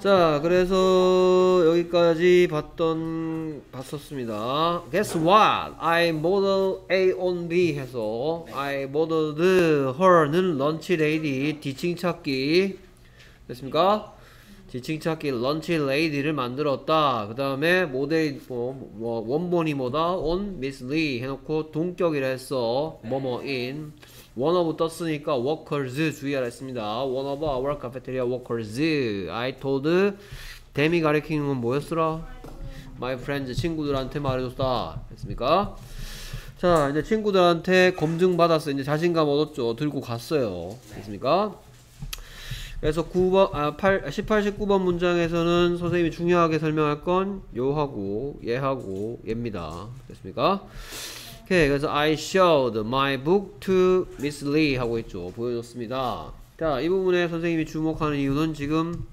자, 그래서 여기까지 봤던 봤었습니다. Guess what? I model A on B 해서 I modeled her는 lunch lady 지칭 찾기 됐습니까? 지칭 찾기 lunch lady를 만들었다. 그 다음에 모델 뭐, 뭐 원본이 뭐다? on Miss Lee 해놓고 동격이라 했어. 뭐뭐인 one of 떴으니까 workers 주의하라 했습니다. one of our cafeteria workers. I told 데미 가리키는 건 뭐였더라? My friends 친구들한테 말해줬다. 했습니까? 자 이제 친구들한테 검증 받았어. 이제 자신감 얻었죠. 들고 갔어요. 됐습니까? 그래서 9번, 아, 8, 18, 19번 문장에서는 선생님이 중요하게 설명할 건 요하고 얘하고 얘입니다. 됐습니까? 오케이. 그래서 I showed my book to Miss Lee 하고 있죠. 보여줬습니다. 자, 이 부분에 선생님이 주목하는 이유는 지금?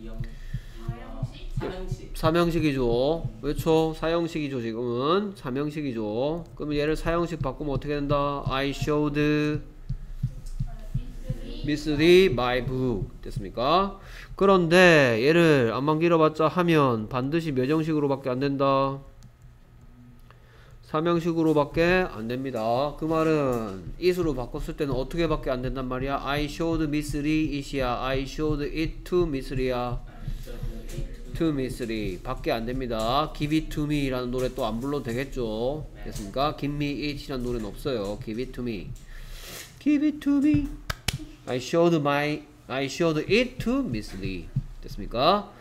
이형 사형식 삼형식이죠. 그렇죠. 사형식이죠. 지금은 삼형식이죠. 그러면 얘를 사형식 바꾸면 어떻게 된다? I showed Miss Lee my book 됐습니까? 그런데 얘를 안만 길어봤자 하면 반드시 몇 형식으로 밖에 안 된다. 삼형식으로밖에 안 됩니다. 그 말은 it으로 바꿨을 때는 어떻게 밖에 안 된단 말이야? I showed Miss Lee it이야. I showed it to Miss Lee야. to Miss Lee 밖에 안 됩니다. Give it to me라는 노래 또 안 불러도 되겠죠? 됐습니까? Give me it이라는 노래는 없어요. Give it to me. Give it to me. I showed my I showed it to Miss Lee. 됐습니까?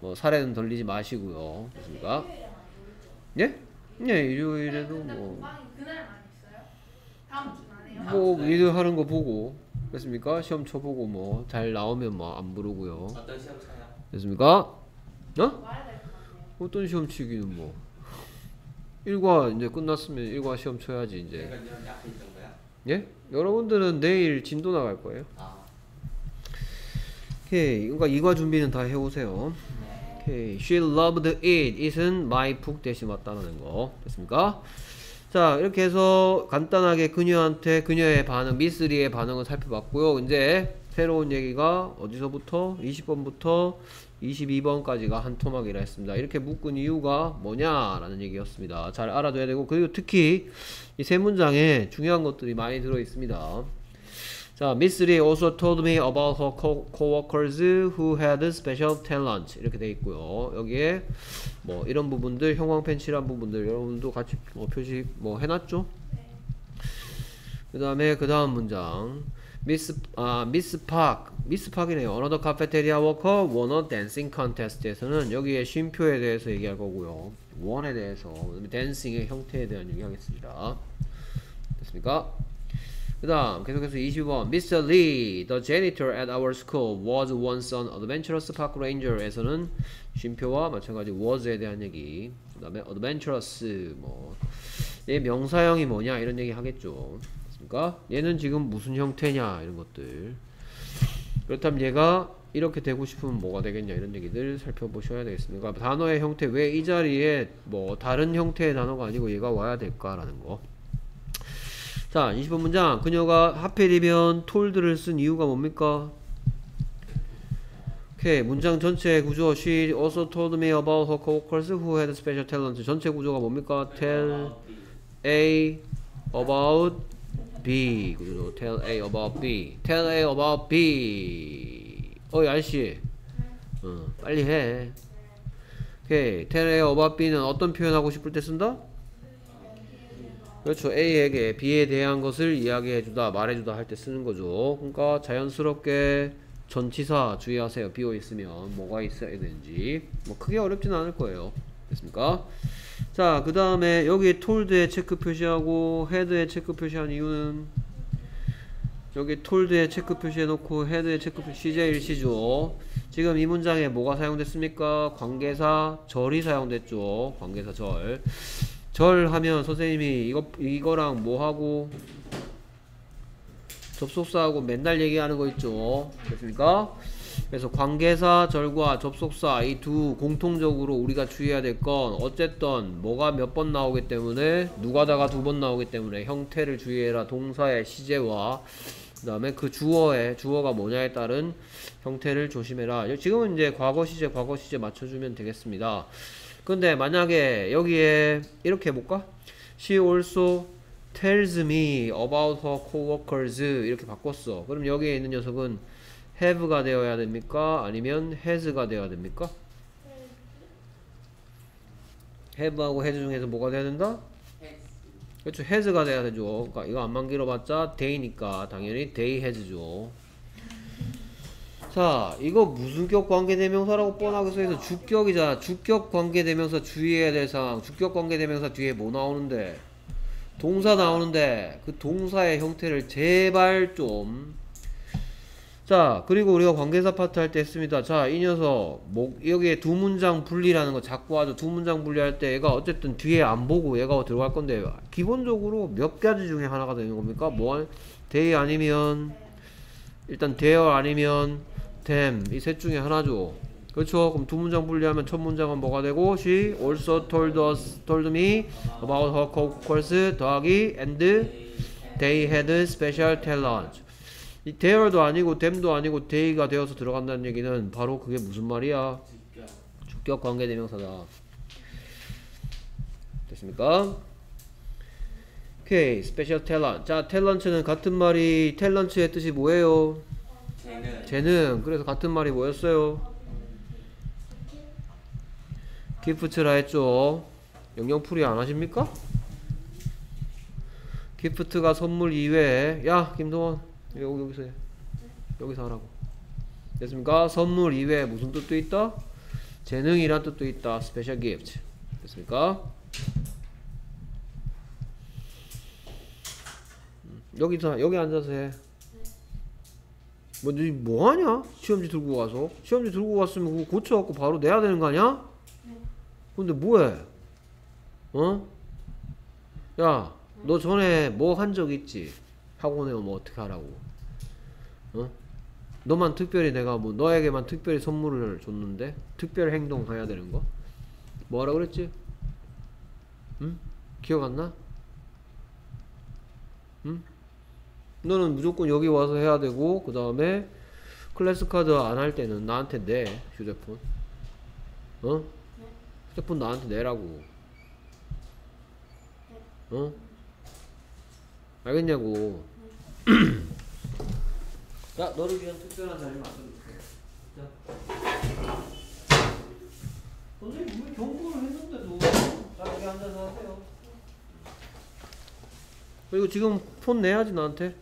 뭐 사례는 돌리지 마시고요. 됐습니까? 예? 예, 일요일에도 뭐안 해요? 뭐 일을 하는 거 보고 됐습니까? 시험 쳐보고 뭐 잘 나오면 뭐 안 부르고요. 어떤 시험 쳐요? 됐습니까? 어? 같아요. 어떤 시험 치기는 뭐 일과 이제 끝났으면 일과 시험 쳐야지 이제 네? 예? 여러분들은 내일 진도 나갈 거예요. 아 오케이 그러니까 이과 준비는 다 해오세요. 오케이 she loved it it은 my book 대신 맞다는 거 됐습니까? 자 이렇게 해서 간단하게 그녀한테 그녀의 반응 미스리의 반응을 살펴봤고요. 이제 새로운 얘기가 어디서부터 20번부터 22번까지가 한 토막이라 했습니다. 이렇게 묶은 이유가 뭐냐라는 얘기였습니다. 잘 알아둬야 되고 그리고 특히 이 세 문장에 중요한 것들이 많이 들어 있습니다. 자, Miss Lee also told me about her co- coworkers who had special talent 이렇게 돼 있고요. 여기에 뭐 이런 부분들 형광 펜 칠한 부분들 여러분도 같이 뭐 표시 뭐 해놨죠? 그 다음에 그 다음 문장 미스 아 미스 팍 미스 팍이네요. Another cafeteria worker won a dancing contest에서는 여기에 쉼표에 대해서 얘기할 거고요. 원에 대해서 댄싱의 형태에 대한 얘기하겠습니다. 됐습니까? 그 다음 계속해서 22번 Mr. Lee, the janitor at our school was once an adventurous park ranger에서는 쉼표와 마찬가지 was에 대한 얘기 그 다음에 adventurous 뭐얘 명사형이 뭐냐 이런 얘기 하겠죠 됐습니까? 얘는 지금 무슨 형태냐 이런 것들 그렇다면 얘가 이렇게 되고 싶으면 뭐가 되겠냐 이런 얘기들 살펴보셔야 되겠습니다 그러니까 단어의 형태 왜 이 자리에 뭐 다른 형태의 단어가 아니고 얘가 와야 될까라는 거 자, 20번 문장. 그녀가 하필이면 톨드를 쓴 이유가 뭡니까? 오케이. 문장 전체 구조. She also told me about her coworkers who had special talent. 전체 구조가 뭡니까? Tell A about B. 구조. Tell A about B. Tell A about B. 어이, 아저씨. 어, 빨리 해. 오케이. Tell A about B는 어떤 표현하고 싶을 때 쓴다? 그렇죠. A에게 B에 대한 것을 이야기해주다, 말해주다 할 때 쓰는 거죠. 그러니까 자연스럽게 전치사 주의하세요. 비어 있으면 뭐가 있어야 되는지. 뭐 크게 어렵지는 않을 거예요. 됐습니까? 자, 그 다음에 여기 told에 체크 표시하고 had에 체크 표시한 이유는 여기 told에 체크 표시해놓고 had에 체크 표시 시제 일치죠. 지금 이 문장에 뭐가 사용됐습니까? 관계사 절이 사용됐죠. 관계사 절. 절 하면 선생님이 이거 이거랑 뭐 하고 접속사하고 맨날 얘기하는 거 있죠. 됐습니까? 그래서 관계사 절과 접속사 이 두 공통적으로 우리가 주의해야 될 건 어쨌든 뭐가 몇 번 나오기 때문에 누가다가 두 번 나오기 때문에 형태를 주의해라 동사의 시제와 그 다음에 그 주어의 주어가 뭐냐에 따른 형태를 조심해라. 지금은 이제 과거 시제, 과거 시제 맞춰주면 되겠습니다. 근데 만약에 여기에 이렇게 해볼까? She also tells me about her coworkers 이렇게 바꿨어. 그럼 여기에 있는 녀석은 have가 되어야 됩니까? 아니면 has가 되어야 됩니까? have하고 has 중에서 뭐가 돼야 된다? 그렇죠. has가 돼야 되죠. 그러니까 이거 안만 길어봤자 day니까 당연히 they has죠. 자, 이거 무슨격 관계대명사라고 뻔하게 써있어. 주격이잖아. 주격 관계대명사 주의해야 될 사항. 주격 관계대명사 뒤에 뭐 나오는데? 동사 나오는데 그 동사의 형태를 제발 좀. 자, 그리고 우리가 관계사 파트 할 때 했습니다. 자, 이 녀석, 뭐, 여기에 두 문장 분리라는 거 자꾸 하죠. 두 문장 분리할 때 얘가 어쨌든 뒤에 안 보고 얘가 들어갈 건데, 기본적으로 몇 가지 중에 하나가 되는 겁니까? 뭐, they 아니면, 일단 there 아니면 them. 이셋 중에 하나죠. 그렇죠? 그럼 두 문장 분리하면 첫 문장은 뭐가 되고, she also told us, told me about her co-course, 더하기, and they had special talent. 이 there도 아니고 them도 아니고 they가 되어서 들어간다는 얘기는 바로 그게 무슨 말이야? 주격 관계 대명사다. 됐습니까? 오케이, special talent. 자, talent는 같은 말이 talent의 뜻이 뭐예요? 재능. 그래서 같은 말이 뭐였어요? gift라 했죠. 영영풀이 안 하십니까? gift가 선물 이외에 야 김동원 여기 여기서 해. 여기서 하라고 됐습니까? 선물 이외에 무슨 뜻도 있다? 재능이란 뜻도 있다. special gift 됐습니까? 음, 여기서 여기 앉아서 해. 뭐, 너 뭐하냐? 시험지 들고 가서 시험지 들고 갔으면 그거 고쳐갖고 바로 내야 되는 거 아니야? 근데 뭐해? 어? 야, 너 전에 뭐 한 적 있지? 학원에 오면 어떻게 하라고? 어? 너만 특별히 내가 뭐 너에게만 특별히 선물을 줬는데 특별 행동 해야 되는 거? 뭐 하라 그랬지? 응? 기억 안 나? 응? 너는 무조건 여기 와서 해야 되고 그 다음에 클래스 카드 안 할 때는 나한테 내 휴대폰. 어? 휴대폰 나한테 내라고. 어? 알겠냐고. 야 너를 위한 특별한 자리 만들어줄게. 자. 선생님 왜 경고를 했는데도 자 여기 앉아서 하세요. 그리고 지금 폰 내야지 나한테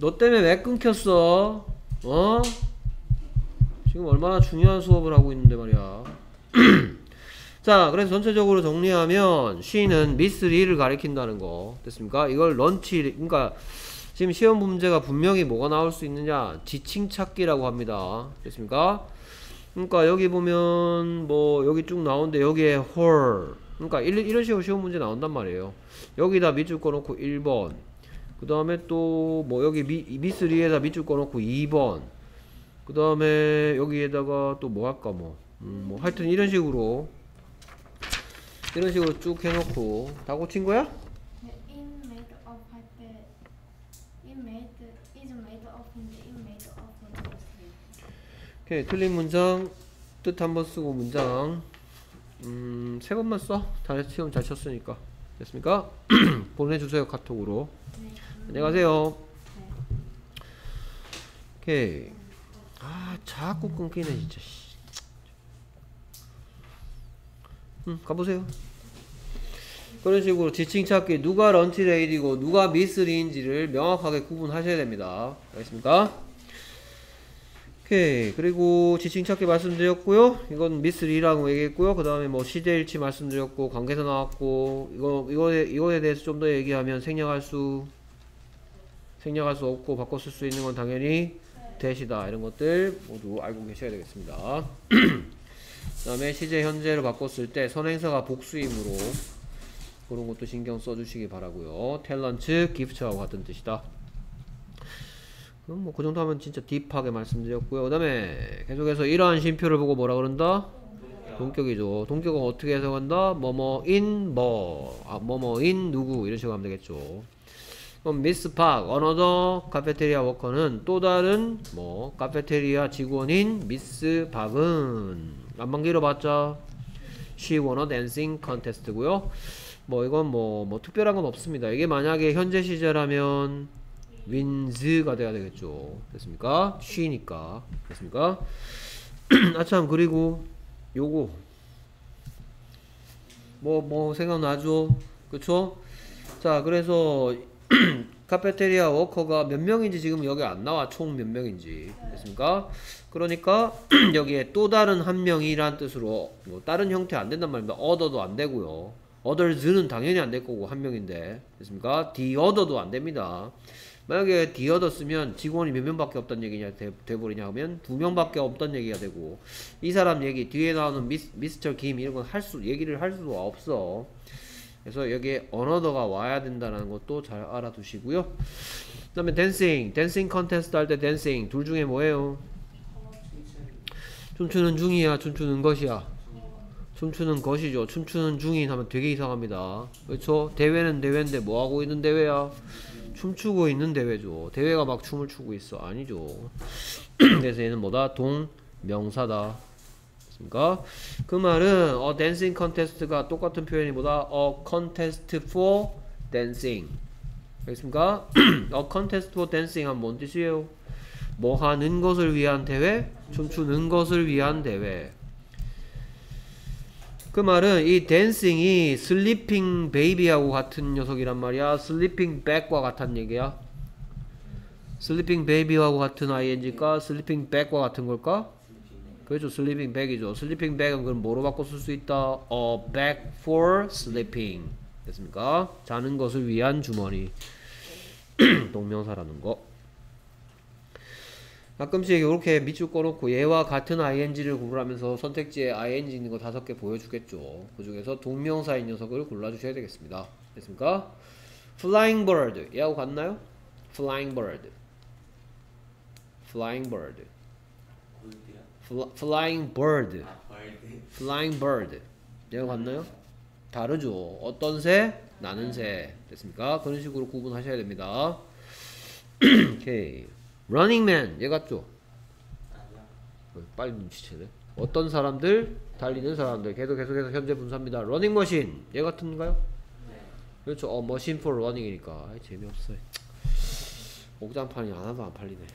너 때문에 왜 끊겼어? 어? 지금 얼마나 중요한 수업을 하고 있는데 말이야. 자, 그래서 전체적으로 정리하면 she는 미스 리를 가리킨다는 거 됐습니까? 이걸 런치, 그러니까 지금 시험 문제가 분명히 뭐가 나올 수 있느냐? 지칭 찾기라고 합니다. 됐습니까? 그러니까 여기 보면 뭐 여기 쭉 나오는데 여기에 her 그러니까 이런 식으로 시험 문제 나온단 말이에요. 여기다 밑줄 꺼놓고 1번 그 다음에 또 뭐 여기 미, 미스 리에다 밑줄 꺼놓고 2번 그 다음에 여기에다가 또 뭐 할까 뭐, 음, 뭐 하여튼 이런 식으로 이런 식으로 쭉 해놓고 다 고친 거야? Of 오케이 틀린 문장 뜻 한번 쓰고 문장 음, 세 번만 써. 잘 시험 잘 쳤으니까 됐습니까? 보내주세요 카톡으로. 네. 안녕히 가세요. 네. 오케이. 아 자꾸 끊기네 진짜. 씨. 음 가보세요. 그런 식으로 지칭 찾기 누가 런치레이디고 누가 미스리인지를 명확하게 구분하셔야 됩니다. 알겠습니까? 오케이 그리고 지칭 찾기 말씀드렸고요. 이건 미스리라고 얘기했고요. 그 다음에 뭐 시제일치 말씀드렸고 관계사 나왔고 이거 이거에 이거에 대해서 좀 더 얘기하면 생략할 수 생략할 수 없고 바꿔 쓸 수 있는 건 당연히 대시다 이런 것들 모두 알고 계셔야 되겠습니다. 그 다음에 시제 현재로 바꿨을 때 선행사가 복수이므로 그런 것도 신경 써주시기 바라고요. 탤런트, 기프트하고 같은 뜻이다. 그럼 뭐 그 정도 하면 진짜 딥하게 말씀드렸고요. 그 다음에 계속해서 이러한 쉼표를 보고 뭐라 그런다? 동격이죠. 동격은 어떻게 해석한다? 뭐뭐인 뭐, 아, 뭐뭐인 누구 이런 식으로 하면 되겠죠. 그럼 Miss Park, another cafeteria worker는 또 다른 뭐 카페테리아 직원인 미스 박은 암만 길어봤자 She won a dancing contest고요. 뭐 이건 뭐, 뭐 특별한 건 없습니다. 이게 만약에 현재 시제라면 wins가 돼야 되겠죠. 됐습니까? she니까. 됐습니까? 아참 그리고 요거 뭐뭐 생각나죠? 그쵸? 자 그래서 카페테리아 워커가 몇 명인지 지금 여기 안 나와 총 몇 명인지 됐습니까? 그러니까 여기에 또 다른 한 명이란 뜻으로 뭐 다른 형태 안 된단 말입니다. other도 안 되고요. others는 당연히 안 될 거고 한 명인데 됐습니까? other도 안 됩니다. 만약에 other 쓰면 직원이 몇 명밖에 없단 얘기냐 돼, 돼버리냐 하면 두 명밖에 없단 얘기가 되고 이 사람 얘기 뒤에 나오는 미스, 미스터 김 이런 건 할 수 얘기를 할 수가 없어. 그래서 여기에 another가 와야 된다는 것도 잘 알아두시고요. 그 다음에 dancing, dancing contest 할 때 dancing 둘 중에 뭐예요? 춤추는 중이야, 춤추는 것이야. 춤추는 것이죠. 춤추는 중인 하면 되게 이상합니다. 그렇죠? 대회는 대회인데 뭐 하고 있는 대회야? 춤추고 있는 대회죠. 대회가 막 춤을 추고 있어. 아니죠. 그래서 얘는 뭐다? 동명사다. 됐습니까? 그 말은 a dancing contest가 똑같은 표현이 뭐다? a contest for dancing. 알겠습니까? a contest dancing 하면 뭔 뜻이에요? 뭐 하는 것을 위한 대회? 춤추는 것을 위한 대회. 그 말은 이 dancing이 sleeping baby하고 같은 녀석이란 말이야. sleeping bag과 같은 얘기야. sleeping baby하고 같은 ing일까? sleeping bag과 같은 걸까? 그렇죠. sleeping bag이죠. sleeping bag은 그럼 뭐로 바꿔 쓸 수 있다? a, bag for sleeping. 됐습니까? 자는 것을 위한 주머니. 동명사라는 거. 가끔씩 이렇게 밑줄 꺼놓고 얘와 같은 ing를 고르라면서 선택지에 ing 있는 거 다섯 개 보여주겠죠. 그 중에서 동명사인 녀석을 골라주셔야 되겠습니다. 됐습니까? flying bird. 얘하고 같나요? flying bird. flying bird. Flying bird. 아 벌드. flying bird. 얘가 같나요? 다르죠. 어떤 새? 나는 새. 됐습니까? 그런 식으로 구분하셔야 됩니다. 오케이. running man. 얘 같죠? 어, 빨리 눈치채네. 어떤 사람들? 달리는 사람들. 계속 계속해서 현재 분사입니다. running machine. 얘 같은가요? 네. 그렇죠. 어, machine for running이니까. 아이, 재미없어. 옥장판이 안 하도 안 팔리네.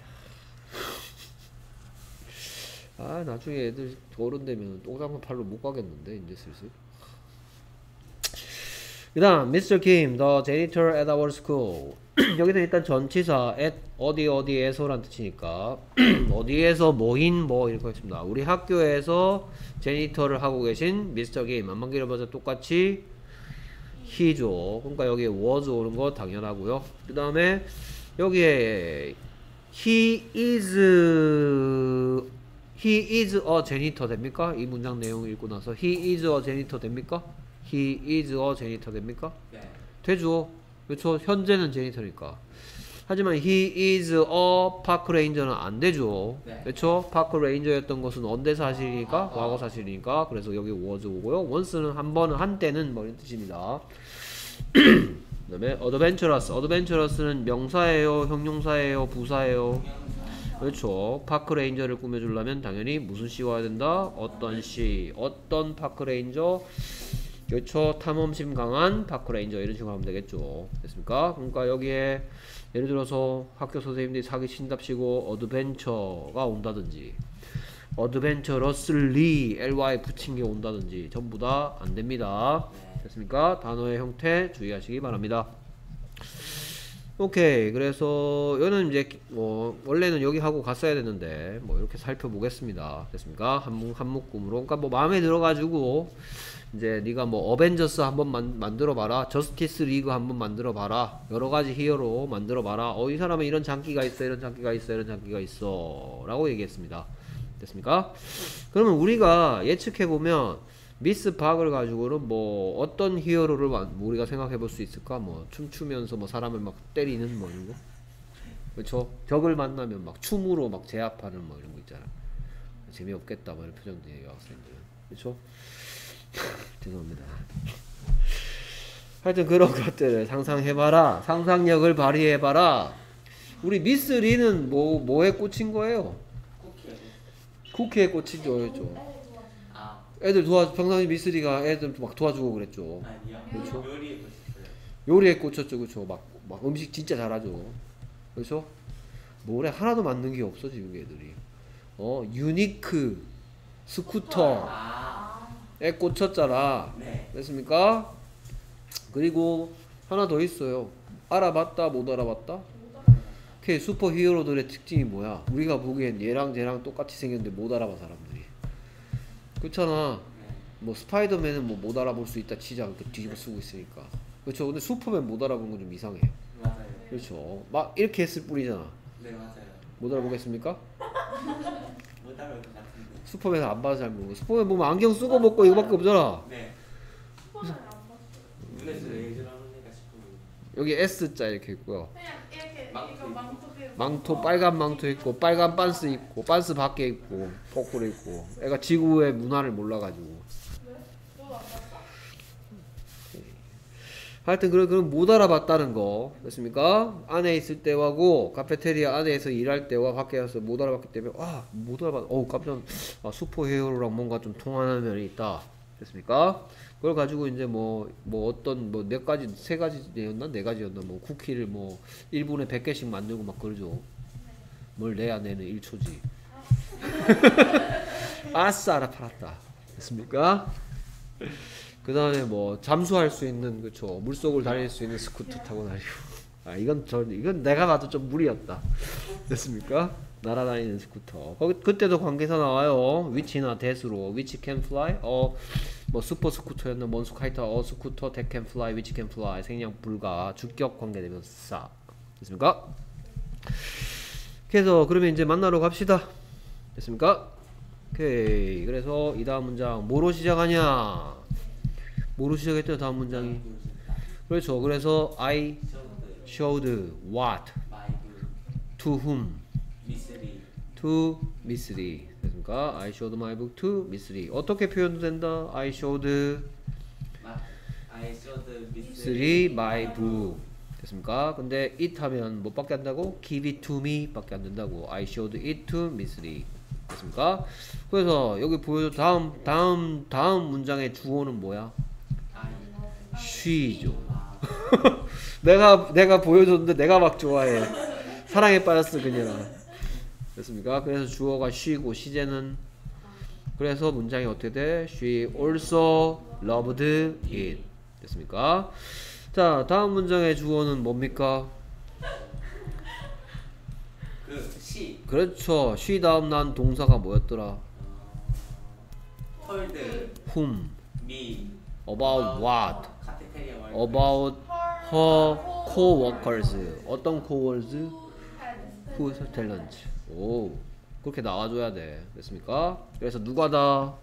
아, 나중에 애들 어른 되면 옥장판 팔로 못 가겠는데, 이제 슬슬. 그 다음, Mr. Kim, the janitor at our school. 여기서 일단 전치사 at 어디 어디에서란 뜻이니까 어디에서 뭐인 뭐 이렇게 했습니다. 우리 학교에서 제니터를 하고 계신 Mr. Kim 안만 길어봐서 똑같이 he죠. 그러니까 여기에 was 오는 거 당연하고요. 그 다음에 여기에 he is he is a janitor 됩니까? 이 문장 내용 읽고 나서 he is a janitor 됩니까? he is a janitor 됩니까? 네. 되죠. 그렇죠. 현재는 제니터니까. 하지만 he is a park ranger는 안 되죠. 네. 그렇죠. 파크 레인저였던 것은 언제 사실이니까 과거 사실이니까 그래서 여기 was 오고요. once는 한 번은 한때는 뭐 이런 뜻입니다. 그다음에 adventurous. adventurous는 명사예요, 형용사예요, 부사예요. 그렇죠. park ranger를 꾸며주려면 당연히 무슨 씨 와야 된다? 어떤 씨, 어떤 park ranger? 그렇죠. 탐험심 강한 park ranger 이런 식으로 하면 되겠죠. 됐습니까? 그러니까 여기에 예를 들어서 학교 선생님들이 사기 친답시고 adventure가 온다든지 adventurously ly 붙인 게 온다든지 전부 다 안 됩니다. 네. 됐습니까? 단어의 형태 주의하시기 바랍니다. 오케이. 그래서 여기는 이제 뭐 원래는 여기 하고 갔어야 되는데 뭐 이렇게 살펴보겠습니다. 됐습니까? 한문 한묶음으로. 그러니까 뭐 마음에 들어가지고 이제 네가 뭐 어벤져스 한번 만, 만들어 봐라. 저스티스 리그 한번 만들어 봐라. 여러 가지 히어로 만들어 봐라. 어 이 사람은 이런 장기가 있어. 이런 장기가 있어. 이런 장기가 있어 라고 얘기했습니다. 됐습니까? 그러면 우리가 예측해 보면 미스 박을 가지고는 뭐 어떤 히어로를 우리가 생각해 볼 수 있을까? 뭐 춤추면서 뭐 사람을 막 때리는 뭐 이런 거. 그렇죠? 적을 만나면 막 춤으로 막 제압하는 뭐 이런 거 있잖아. 재미없겠다 뭐 이런 표정들이에요 학생들은. 그렇죠? 죄송합니다. 하여튼 그런 것들을 상상해봐라. 상상력을 발휘해봐라. 우리 미스 리는 뭐 뭐에 꽂힌 거예요? 쿠키에 꽂힌 거였죠. 아 애들 도와 평상시 미스 리가 애들 막 도와주고 그랬죠. 아니요. 그렇죠. 요리에 보셨어요. 요리에 꽂혔죠, 그렇죠. 막, 막 음식 진짜 잘하죠. 그렇죠? 뭐래 하나도 맞는 게 없어 지금 애들이. 어 unique scooter에 꽂혔잖아. 네. 됐습니까? 그리고 하나 더 있어요. 알아봤다 못 알아봤다? 오케이 superhero들의 특징이 뭐야? 우리가 보기엔 얘랑 쟤랑 똑같이 생겼는데 못 알아봐 사람들이. 그렇잖아. 네. 뭐 스파이더맨은 뭐 못 알아볼 수 있다 치자 이렇게 뒤집어 쓰고 있으니까. 그렇죠. 근데 슈퍼맨 못 알아본 건 좀 이상해. 맞아요. 그렇죠. 막 이렇게 했을 뿐이잖아. 네 맞아요. 못 알아보겠습니까? 못 알아볼 것 같은데. 슈퍼맨 안 봐서 잘 모르고. 슈퍼맨 보면 안경 쓰고 먹고 이거밖에 없잖아. 네. 슈퍼맨 안 봤어. 눈에서 싶어요. 여기 S 자 이렇게 있고요. 그냥 이렇게 망토 망토 그 망토 빨간 망토 입고 빨간 반스 입고 반스 밖에 입고 거꾸로 입고 애가 지구의 문화를 몰라가지고 봤어? 하여튼 그런 그런 못 알아봤다는 거 됐습니까? 안에 있을 때하고 카페테리아 안에서 일할 때와 밖에 가서 못 알아봤기 때문에 아못 알아봤 어우 깜짝 아, 슈퍼히어로랑 뭔가 좀 통하는 면이 있다 됐습니까? 그걸 가지고 이제 뭐 뭐 어떤 뭐 몇 가지 세 가지였나? 네 가지였나? 뭐 쿠키를 뭐 1분에 100개씩 만들고 막 그러죠. 뭘 내야 내는 1초지. 아싸 알아 팔았다. 됐습니까? 그 다음에 뭐 잠수할 수 있는 그쵸? 물속을 달릴 수 있는 스쿠터 타고 다니고. 아 이건 저 이건 내가 봐도 좀 무리였다. 됐습니까 날아다니는 스쿠터. 거기 그때도 관계사 나와요. 위치나 대수로 which can fly? 어뭐 슈퍼 스쿠터였나? 먼수 카이터? 어 스쿠터 that can fly which can fly? 생략 불가 주격 관계대명사. 됐습니까? 그래서 그러면 이제 만나러 갑시다. 됐습니까? 오케이. 그래서 이 다음 문장 뭐로 시작하냐? 뭐로 시작했죠 다음 문장이? 그렇죠. 그래서 I showed what? To whom to Miss Lee 됐습니까 I showed my book to Miss Lee 어떻게 표현된다 I showed 마 I showed Miss Lee my book 됐습니까 근데 it 하면 뭐밖에 안 된다고 give it to me 밖에 안 된다고 I showed it to Miss Lee 됐습니까 그래서 여기 보여줘 다음 다음 다음 문장의 주어는 뭐야 she죠 아 내가 내가 보여줬는데 내가 막 좋아해. 사랑에 빠졌어 그녀라. 됐습니까? 그래서 주어가 she고 시제는 그래서 문장이 어떻게 돼? She also loved it. 됐습니까? 자 다음 문장의 주어는 뭡니까? 그시 그렇죠. she 다음 난 동사가 뭐였더라? 헐드 whom, 미 about what, about her co-workers. 어떤 co-workers? who's talent. 오, 그렇게 나와줘야 돼. 됐습니까? 그래서 누가다?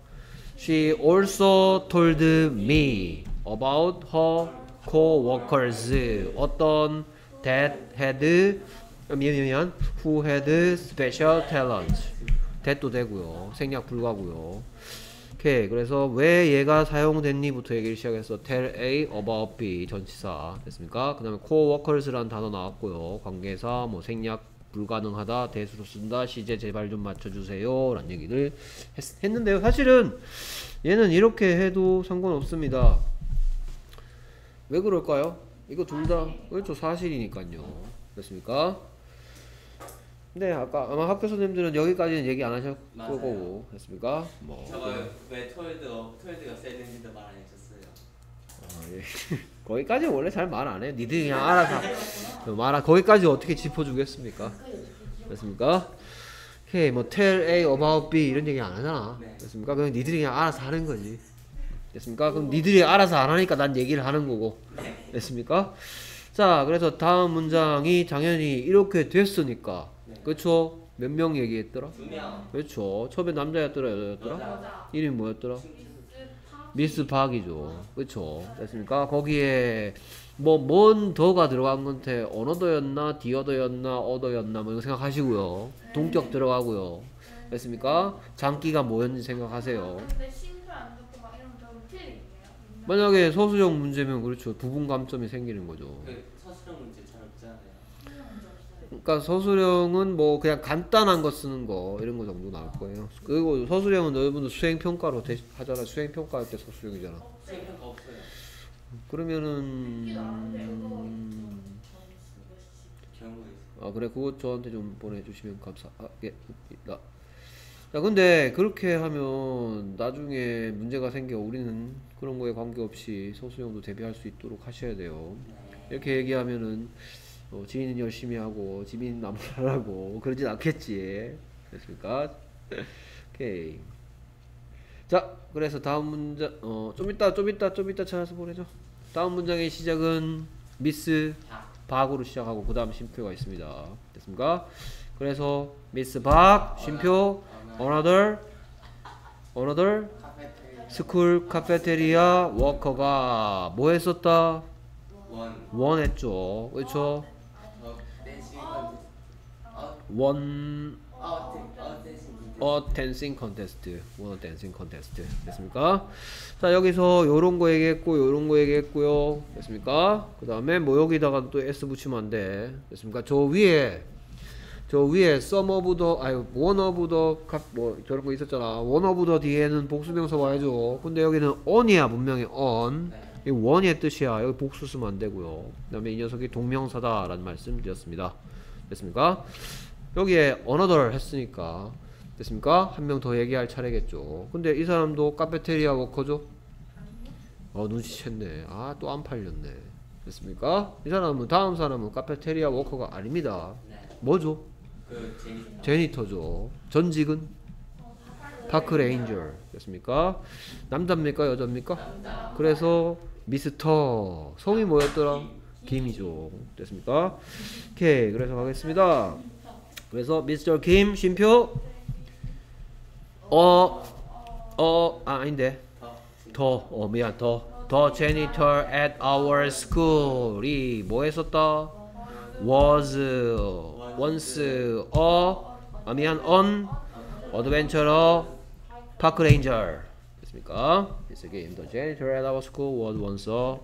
She also told me about her co-workers. 어떤 that had 아, 미안 who had special talent. that도 되고요. 생략 불가고요. 오케이. 그래서 왜 얘가 사용됐니부터 얘기를 시작해서 tell A about B 전치사 됐습니까? 그 다음에 co-workers라는 단어 나왔고요. 관계사 뭐 생략 불가능하다 대수로 쓴다 시제 제발 좀 맞춰주세요 라는 얘기를 했, 했는데요 사실은 얘는 이렇게 해도 상관없습니다 왜 그럴까요? 이거 둘 다 그렇죠 사실이니까요 됐습니까? 근데 아까 아마 학교 선생님들은 여기까지는 얘기 안 맞아요. 거고 됐습니까? 뭐 저거 왜 톨드 톨드가 셌는지도 말 안 해줬어요. 아, 예. 거기까지 원래 잘 말 안 해. 니들이 그냥 알아서 말아. 거기까지 어떻게 짚어주겠습니까? 됐습니까? 오케이 뭐 tell A about B 이런 얘기 안 하잖아. 네. 됐습니까? 그냥 니들이 그냥 알아서 하는 거지. 됐습니까? 그럼 니들이 알아서 안 하니까 난 얘기를 하는 거고. 됐습니까? 자, 그래서 다음 문장이 당연히 이렇게 됐으니까. 네. 그쵸? 몇 명 얘기했더라? 두 명. 그렇죠. 처음에 남자였더라, 여자였더라? 여자. 이름이 뭐였더라? 미스 박이죠. 그렇죠. 됐습니까? 거기에 뭐 뭔 더가 들어간 건데 언어더였나 디어더였나 어더였나 뭐 이거 생각하시고요. 동격 들어가고요. 됐습니까? 장기가 뭐였는지 생각하세요. 만약에 서술형 문제면 그렇죠. 부분 감점이 생기는 거죠. 그 서술형 문제 잘 없잖아요. 그러니까 서술형은 뭐 그냥 간단한 거 쓰는 거 이런 거 정도 나올 거예요. 그리고 서술형은 여러분들 수행 평가로 대, 하잖아. 수행 평가 할 때 서술형이잖아. 수행평가 없어요. 그러면은 음. 아 그래 그거 저한테 좀 보내주시면 감사하겠습니다. 자 근데 그렇게 하면 나중에 문제가 생겨 우리는 그런 거에 관계없이 서술형도 대비할 수 있도록 하셔야 돼요. 이렇게 얘기하면은 어, 지인은 열심히 하고 지민은 아무 잘하고 그러진 않겠지. 됐습니까? 오케이. 자, 그래서 다음 문장 어 좀 이따 좀 이따 좀 이따 찾아서 보내죠. 다음 문장의 시작은 미스 박으로 시작하고 그 다음 쉼표가 있습니다. 됐습니까? 그래서 미스 박 쉼표 another another school cafeteria worker가 뭐 했었다? won. won했죠. 그렇죠? a, dancing contest. 어, won a, dan- a, dancing contest. a dancing contest won 됐습니까? 자 여기서 요런 거 얘기했고 요런 거 얘기했고요 됐습니까? 그 다음에 뭐 여기다가 또 s 붙이면 안돼 됐습니까? 저 위에 저 위에 some of the 아유 one of the 값- 뭐 저런 거 있었잖아 one of the 뒤에는 복수명사 와야죠 근데 여기는 won이야 분명히 won 네. 이 won의 뜻이야 여기 복수 쓰면 안 되고요 그 다음에 이 녀석이 동명사다 라는 말씀 드렸습니다 됐습니까? 여기에 another 했으니까 됐습니까? 한 명 더 얘기할 차례겠죠. 근데 이 사람도 cafeteria worker죠? 어 눈치챘네. 아 또 안 팔렸네. 됐습니까? 이 사람은 다음 사람은 cafeteria worker가 아닙니다. 네. 뭐죠? 그 janitor. janitor 죠. 전직은 park ranger. 됐습니까? 남자입니까? 여자입니까? 그래서 미스터 성이 뭐였더라? 김이죠. 됐습니까? 오케이. 그래서 가겠습니다. 그래서 미스터 김 쉼표 어, 어, 아, 아닌데. 더. 더, 어, 미안, 더. The janitor at our school이 뭐 했었다? was once a, 아, 미안, an adventurer park ranger. 됐습니까? This game, the janitor at our school was once a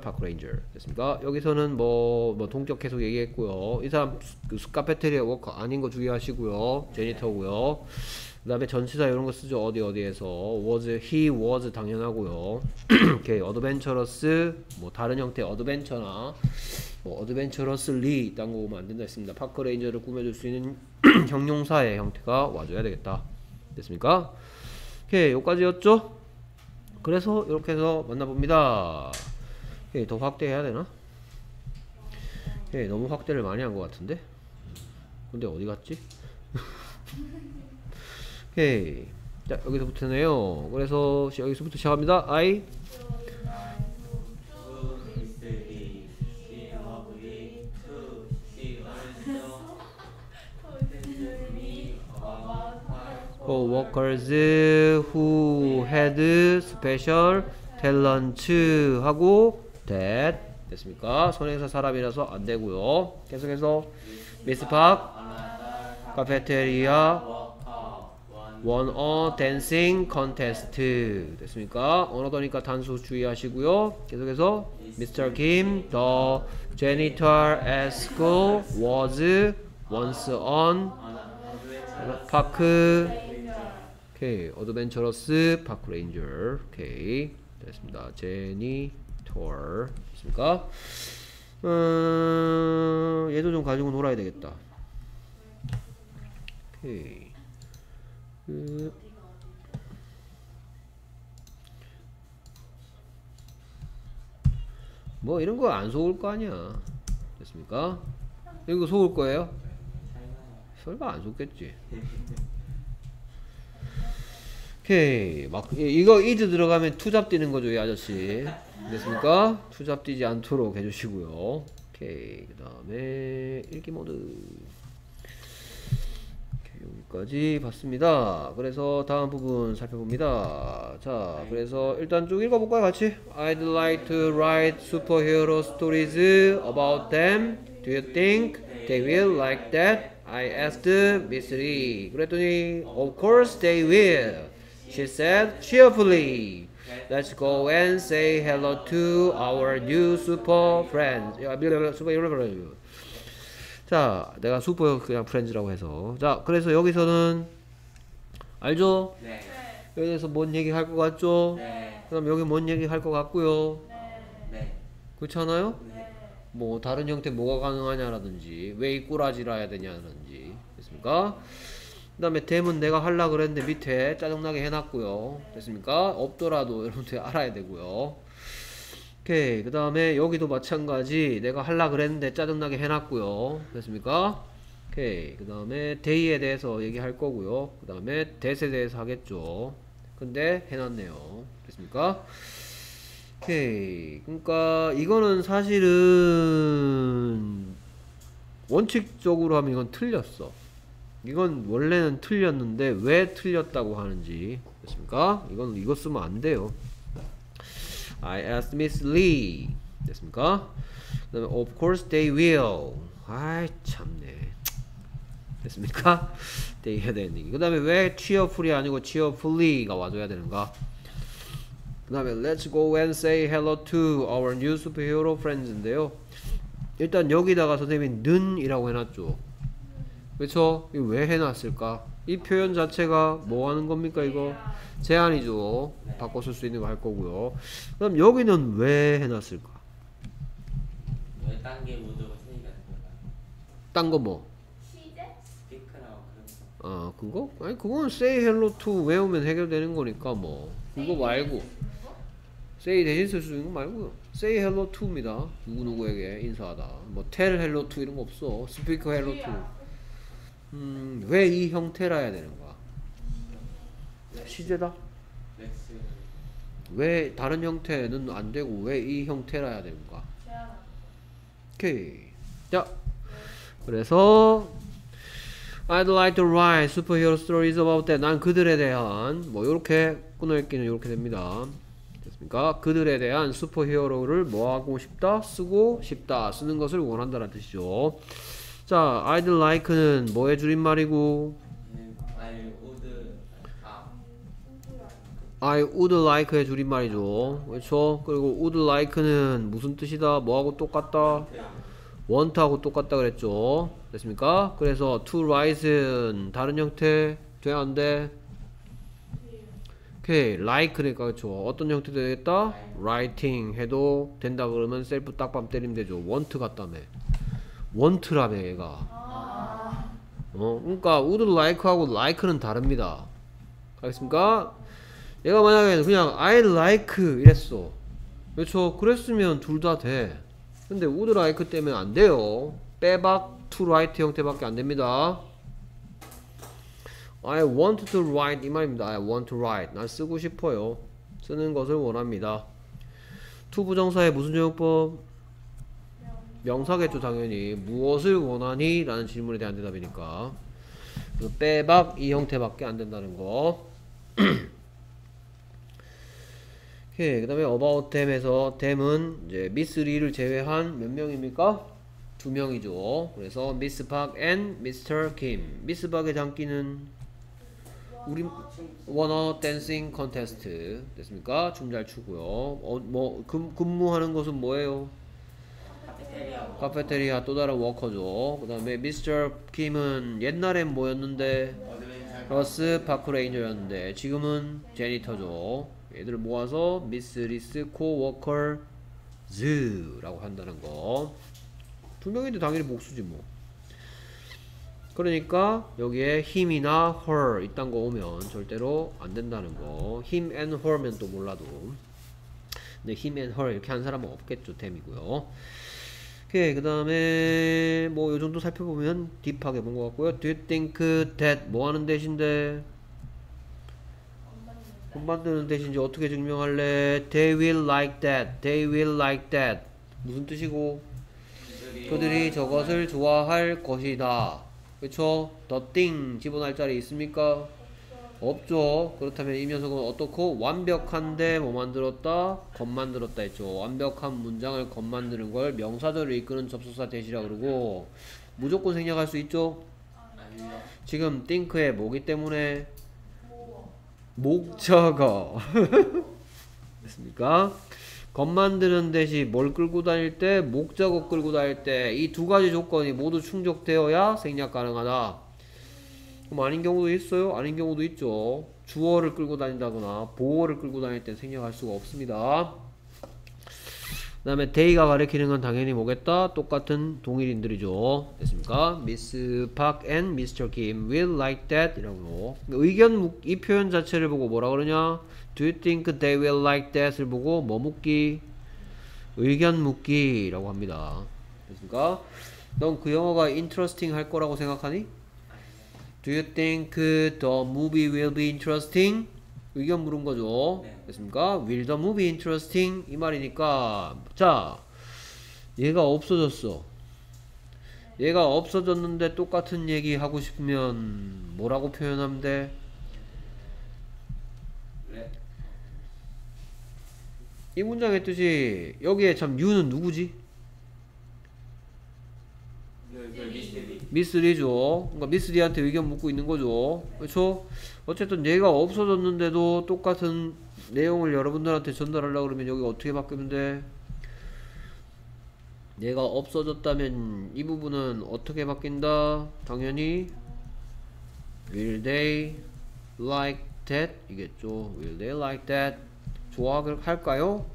park ranger. 됐습니까? 여기서는 뭐, 뭐 동격 계속 얘기했고요. 이 사람 그 cafeteria worker 아닌 거 주의하시고요. janitor고요. 그 다음에 전치사 이런 거 쓰죠 어디 어디에서 was he was 당연하고요 오케이 adventurous 뭐 다른 형태 adventure나 뭐 adventurously 딴거 오면 안 된다 했습니다 park ranger를 꾸며줄 수 있는 형용사의 형태가 와줘야 되겠다 됐습니까 오케이 여기까지였죠 그래서 이렇게 해서 만나봅니다 오케이 더 확대해야 되나 오케이 너무 확대를 많이 한 것 같은데 근데 어디 갔지 오케이. 자, 여기서부터네요. 그래서 시- 여기서부터 시작합니다. I co-workers who had special talent 하고 that 됐습니까? 선행사 사람이라서 안 되고요. 계속해서 미스 박 카페테리아 a dancing contest 됐습니까? 언어더니까 단수 주의하시고요. 계속해서 Mr. Kim, the janitor at school was once a park 오케이 adventurous park ranger 오케이 됐습니다. janitor 됐습니까? 음, 얘도 좀 가지고 놀아야 되겠다. 오케이. 그 뭐 이런 거 안 속을 거 아니야. 됐습니까? 이거 속을 거예요? 설마 안 속겠지. 오케이. 막 이- 이거 is 들어가면 투잡 뛰는 거죠, 이 아저씨. 됐습니까? 투잡 뛰지 않도록 해주시고요. 오케이. 그 다음에 읽기 모드. 여기까지 봤습니다. 그래서 다음 부분 살펴봅니다. 자, 그래서 일단 쭉 읽어볼까요, 같이? I'd like to write superhero stories about them. Do you think they will like that? I asked Miss Lee. 그랬더니, Of course they will. She said cheerfully. Let's go and say hello to our new super friends. 야, super friends. 자, 내가 슈퍼 그냥 프렌즈라고 해서. 자, 그래서 여기서는 알죠? 네. 여기서 뭔 얘기 할 것 같죠? 네. 그다음 여기 뭔 얘기 할 것 같고요. 네. 그렇잖아요? 네. 뭐 다른 형태 뭐가 가능하냐라든지 왜 이 꼬라지라 해야 되냐라든지 됐습니까? 그 다음에 댐은 내가 할라 그랬는데 밑에 짜증나게 해놨고요 됐습니까? 없더라도 여러분들 알아야 되고요 오케이 그 다음에 여기도 마찬가지 내가 할라 그랬는데 짜증나게 해놨고요 됐습니까? 오케이 그 다음에 데이에 대해서 얘기할 거고요 그 다음에 대에 대해서 하겠죠 근데 해놨네요 됐습니까? 오케이. 그러니까 이거는 사실은 원칙적으로 하면 이건 틀렸어. 이건 원래는 틀렸는데 왜 틀렸다고 하는지 됐습니까? 이건 이거 쓰면 안 돼요. I asked Miss Lee. 됐습니까? 그다음에 of course they will. 아이 참네. 됐습니까? they 해야 되는 얘기. 그다음에 왜 cheerful이 아니고 cheerfully가 와줘야 되는가? 그 다음에 Let's go and say hello to our new superhero friends인데요 일단 여기다가 선생님이 는이라고 해놨죠 그쵸? 왜 해놨을까? 이 표현 자체가 뭐 하는 겁니까 이거? 제한이죠 바꿔 쓸 수 있는 거 할 거고요 그 다음 여기는 왜 해놨을까? 왜 딴게 모두가 생기가 된다. 딴거 뭐? 아 그거? 아니 그건 say hello to 외우면 해결되는 거니까 뭐 그거 말고 say 대신 쓸 수 있는 거 말고요. say hello to입니다. 누구 누구에게 인사하다. 뭐 tell hello to 이런 거 없어. speak hello to. 음, 왜 이 형태라 해야 되는 거야? 시제다. 왜 다른 형태는 안 되고 왜 이 형태라 해야 되는가? 오케이. 자, 그래서 I'd like to write superhero stories about that. 난 그들에 대한 뭐 이렇게 끊어읽기는 이렇게 됩니다. 됐습니까? 그들에 대한 슈퍼히어로를 뭐 하고 싶다? 쓰고 싶다. 쓰는 것을 원한다는 뜻이죠. 자, I'd like는 뭐의 줄임말이고 would. 아. I would like의 줄임말이죠. 그렇죠? 그리고 would like는 무슨 뜻이다? 뭐하고 똑같다? want하고 똑같다 그랬죠. 됐습니까? 그래서 to write는 다른 형태 돼? 안 돼? 오케이. like니까 그렇죠. 어떤 형태 되겠다? writing 해도 된다 그러면 셀프 딱밤 때리면 되죠. want 같다며. Want라며 얘가. 어, 그러니까 would like하고 like는 다릅니다. 알겠습니까? 얘가 만약에 그냥 I like 이랬어. 그렇죠? 그랬으면 둘 다 돼. 근데 would like 때문에 안 돼요. 빼박 to write 형태밖에 안 됩니다. I want to write 이 말입니다. I want to write. 난 쓰고 싶어요. 쓰는 것을 원합니다. to 부정사의 무슨 조용법? 명사겠죠 당연히. 무엇을 원하니? 라는 질문에 대한 대답이니까. 그래서 빼박 이 형태밖에 안 된다는 거. 오케이. 그 다음에 about them에서 them은 이제 미스 리를 제외한 몇 명입니까? 두 명이죠. 그래서 미스 박 and 미스터 김. 미스 박의 장기는 우리 won a dancing contest 됐습니까? 춤 잘 추고요. 어, 뭐 근, 근무하는 곳은 뭐예요? 카페테리아. 또 다른 워커죠. 그 다음에 미스터 김은 옛날엔 뭐였는데. was park ranger였는데 지금은 janitor죠. 얘들을 모아서 Miss Lee's coworkers라고 한다는 거. 두 명인데 당연히 복수지 뭐. 그러니까 여기에 힘이나 her 이딴 거 오면 절대로 안 된다는 거. 힘 and her면 또 몰라도. 근데 힘 and her 이렇게 한 사람은 없겠죠. 템이고요. 오케이 그 다음에 뭐 요 정도 살펴보면 딥하게 본 것 같고요. Do you think that 뭐 하는 대신데 못 만드는 대신지 어떻게 증명할래? They will like that. They will like that. 무슨 뜻이고? 그들이 저것을 좋아할 것이다. 그쵸? The thing 집어넣을 자리 있습니까? 없죠. 그렇다면 이 녀석은 어떻고? 완벽한데 뭐 만들었다? 겉 만들었다 했죠. 완벽한 문장을 겉 만드는 걸 명사절을 이끄는 접속사 대시라 그러고 무조건 생략할 수 있죠? 지금 think의 뭐기 때문에 목적어 됐습니까? 겉 만드는 대신 뭘 끌고 다닐 때 목적어 끌고 다닐 때 이 두 가지 조건이 모두 충족되어야 생략 가능하다. 그럼 아닌 경우도 있어요? 아닌 경우도 있죠. 주어를 끌고 다닌다거나 보어를 끌고 다닐 때 생략할 수가 없습니다. 그 다음에 day가 가리키는 건 당연히 뭐겠다? 똑같은 동일인들이죠. 됐습니까? Miss Park and Mr. Kim will like that 이라고 의견 묻, 이 표현 자체를 보고 뭐라 그러냐? Do you think they will like that을 보고 뭐 묻기? 의견 묻기라고 합니다. 됐습니까? 넌 그 영화가 interesting 할 거라고 생각하니? Do you think the movie will be interesting? 의견 물은 거죠. 네. 됐습니까? Will the movie interesting? 이 말이니까 자 얘가 없어졌어. 얘가 없어졌는데 똑같은 얘기 하고 싶으면 뭐라고 표현하면 돼? 네. 이 문장의 뜻이 여기에 참 유는 누구지? 미스리죠. 그러니까 미스리한테 의견 묻고 있는 거죠. 그렇죠? 어쨌든 얘가 없어졌는데도 똑같은 내용을 여러분들한테 전달하려고 그러면 여기 어떻게 바뀌면 돼? 얘가 없어졌다면 이 부분은 어떻게 바뀐다? 당연히 will they like that 이겠죠. will they like that 좋아할까요?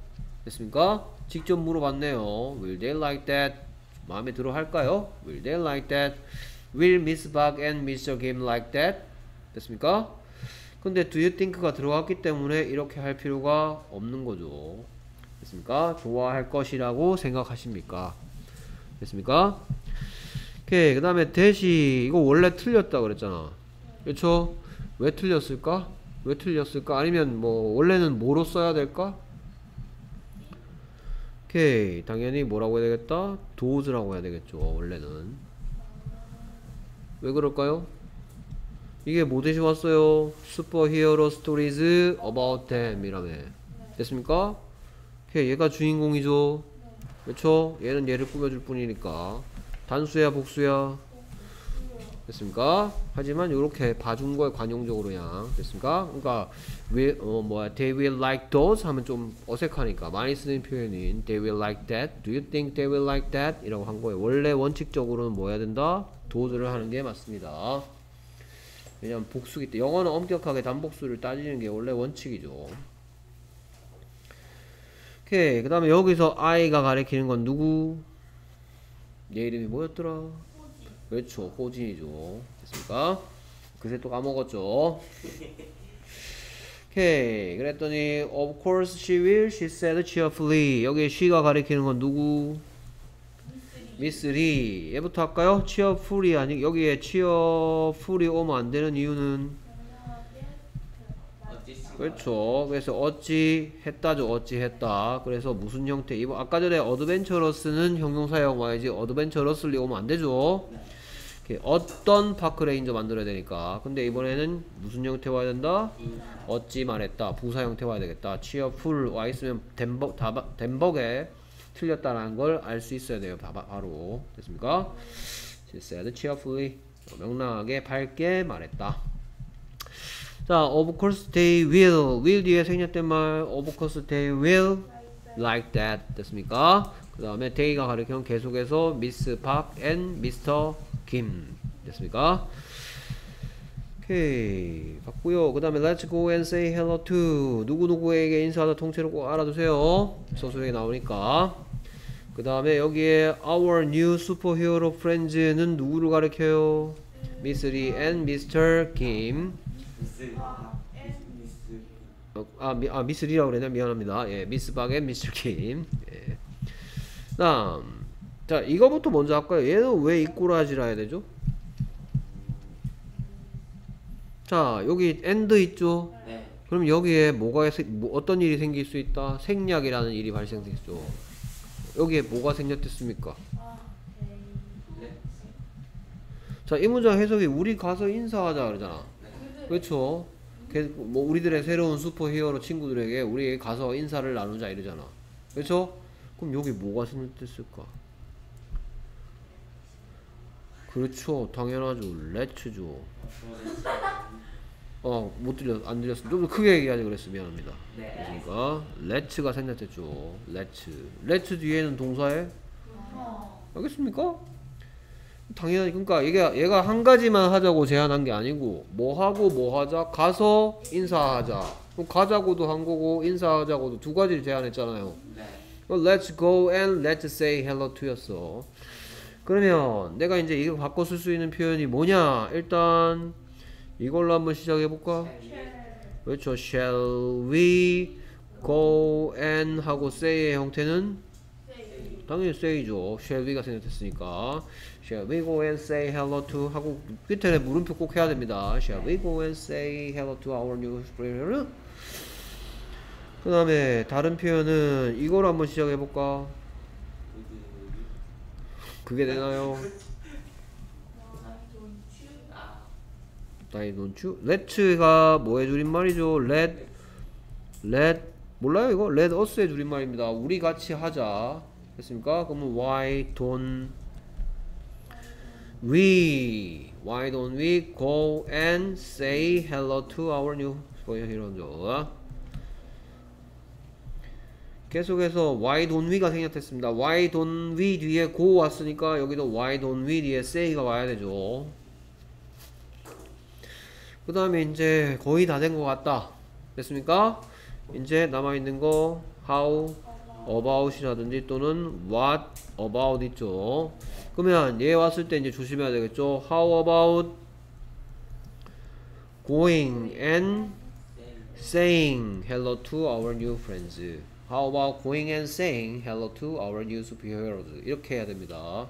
됐습니까? 직접 물어봤네요. will they like that 마음에 들어 할까요? will they like that will Miss Park and Mr. Kim like that 됐습니까? 근데 do you think가 들어갔기 때문에 이렇게 할 필요가 없는 거죠. 됐습니까? 좋아할 것이라고 생각하십니까? 됐습니까? 오케이. 그 다음에 대시, 이거 원래 틀렸다 그랬잖아. 그쵸? 왜 틀렸을까? 왜 틀렸을까? 아니면 뭐, 원래는 뭐로 써야 될까? 오케이. 당연히 뭐라고 해야 되겠다? those라고 해야 되겠죠. 원래는. 왜 그럴까요? 이게 뭐 대신 왔어요? superhero stories about them 이라며. 됐습니까? 오케이, 얘가 주인공이죠. 그렇죠? 얘는 얘를 꾸며줄 뿐이니까 단수야 복수야 됐습니까? 하지만 이렇게 봐준 거에 관용적으로 그냥 됐습니까? 그러니까 왜어 뭐야 they will like those 하면 좀 어색하니까 많이 쓰는 표현인 they will like that do you think they will like that 이라고 한 거예요 원래 원칙적으로는 뭐 해야 된다? does를 하는 게 맞습니다 왜냐면 복수기 때 영어는 엄격하게 단복수를 따지는 게 원래 원칙이죠 오케이 그 다음에 여기서 I가 가리키는 건 누구? 얘 이름이 뭐였더라? 그렇죠 호진이죠 됐습니까? 그새 또 까먹었죠 오케이 그랬더니 Of course she will she said cheerfully 여기 she가 가리키는 건 누구? 미스 리 얘부터 할까요? cheerfully 아니 여기에 cheerfully 오면 안 되는 이유는. 그렇죠. 그래서 어찌 했다죠. 어찌 했다. 그래서 무슨 형태? 이번 아까 전에 adventurous는 형용사형 와야지 adventurously 오면 안 되죠. 이렇게 어떤 park ranger 만들어야 되니까. 근데 이번에는 무슨 형태 와야 된다? 어찌 말했다. 부사 형태 와야 되겠다. cheerful 와 있으면 단번 다 단번에 틀렸다라는 걸 알 수 있어야 돼요. 바, 바로 됐습니까? She said cheerfully 명랑하게 밝게 말했다. 자, of course they will. will 뒤에 생략된 말, of course they will like that. 됐습니까? 그 다음에 they가 가리키는 계속해서 Miss Park. Kim. 됐습니까? 오케이. 봤고요. 그 다음에 let's go and say hello to. 누구누구에게 인사하다 통째로 꼭 알아두세요. 소수에 나오니까. 그 다음에 여기에 our new superhero friends는 누구를 가리켜요? Miss Lee and Mr. Kim. 미스. 미스. 어, 아, 미, 아 미스 리라고 그랬나 미안합니다. 예, 미스 박의 미스터 킴. 예. 다음, 자 이거부터 먼저 할까요? 얘는 왜 이 꼬라지라 해야 되죠? 자 여기 and 있죠? 네. 그럼 여기에 뭐가 생- 뭐, 어떤 일이 생길 수 있다? 생략이라는 일이 발생됐죠. 여기에 뭐가 생략됐습니까? 네. 자, 이 문장 해석이 우리 가서 인사하자 그러잖아. 네. 그렇죠. 걔- 뭐 우리들의 새로운 슈퍼히어로 친구들에게 우리 가서 인사를 나누자 이러잖아. 그렇죠? 그럼 여기 뭐가 생략됐을까? 그렇죠. 당연하죠. 렛츠죠. 어, 못 들려, 안 들렸으면 좀더 크게 얘기하지 그랬어. 미안합니다. 네. 그러니까 let's가 생략됐죠. let's. let's 뒤에는 동사에 알겠습니까? 당연히 그러니까 얘가 얘가 한 가지만 하자고 제안한 게 아니고 뭐 하고 뭐 하자 가서 인사하자. 그럼 가자고도 한 거고 인사하자고도 두 가지를 제안했잖아요. 네. 어, Let's go and let's say hello to였어. 그러면 내가 이제 이거 바꿔 쓸 수 있는 표현이 뭐냐? 일단 이걸로 한번 시작해 볼까? 그렇죠. Shall we go and 하고 say의 형태는 당연히 say죠. Shall we가 생략됐으니까 Shall we go and say hello to 하고 끝에 물음표 꼭 해야 됩니다. Shall we go and say hello to our new friend? 그 다음에 다른 표현은 이걸 한번 시작해 볼까? 그게 되나요? 아, 나이 돈추 let가 뭐의 줄임말이죠? let let 몰라요 이거? let us의 줄임말입니다. 우리 같이 하자 됐습니까? 그러면 why don't we why don't we go and say hello to our new superhero죠? 계속해서 why don't we가 생략됐습니다. why don't we 뒤에 go 왔으니까 여기도 why don't we 뒤에 say가 와야 되죠. 그 다음에 이제 거의 다 된 것 같다. 됐습니까? 이제 남아있는 거 how about이라든지 또는 what about 있죠. 그러면 얘 왔을 때 이제 조심해야 되겠죠. how about going and saying hello to our new friends. How about going and saying hello to our new superheroes? 이렇게 해야 됩니다.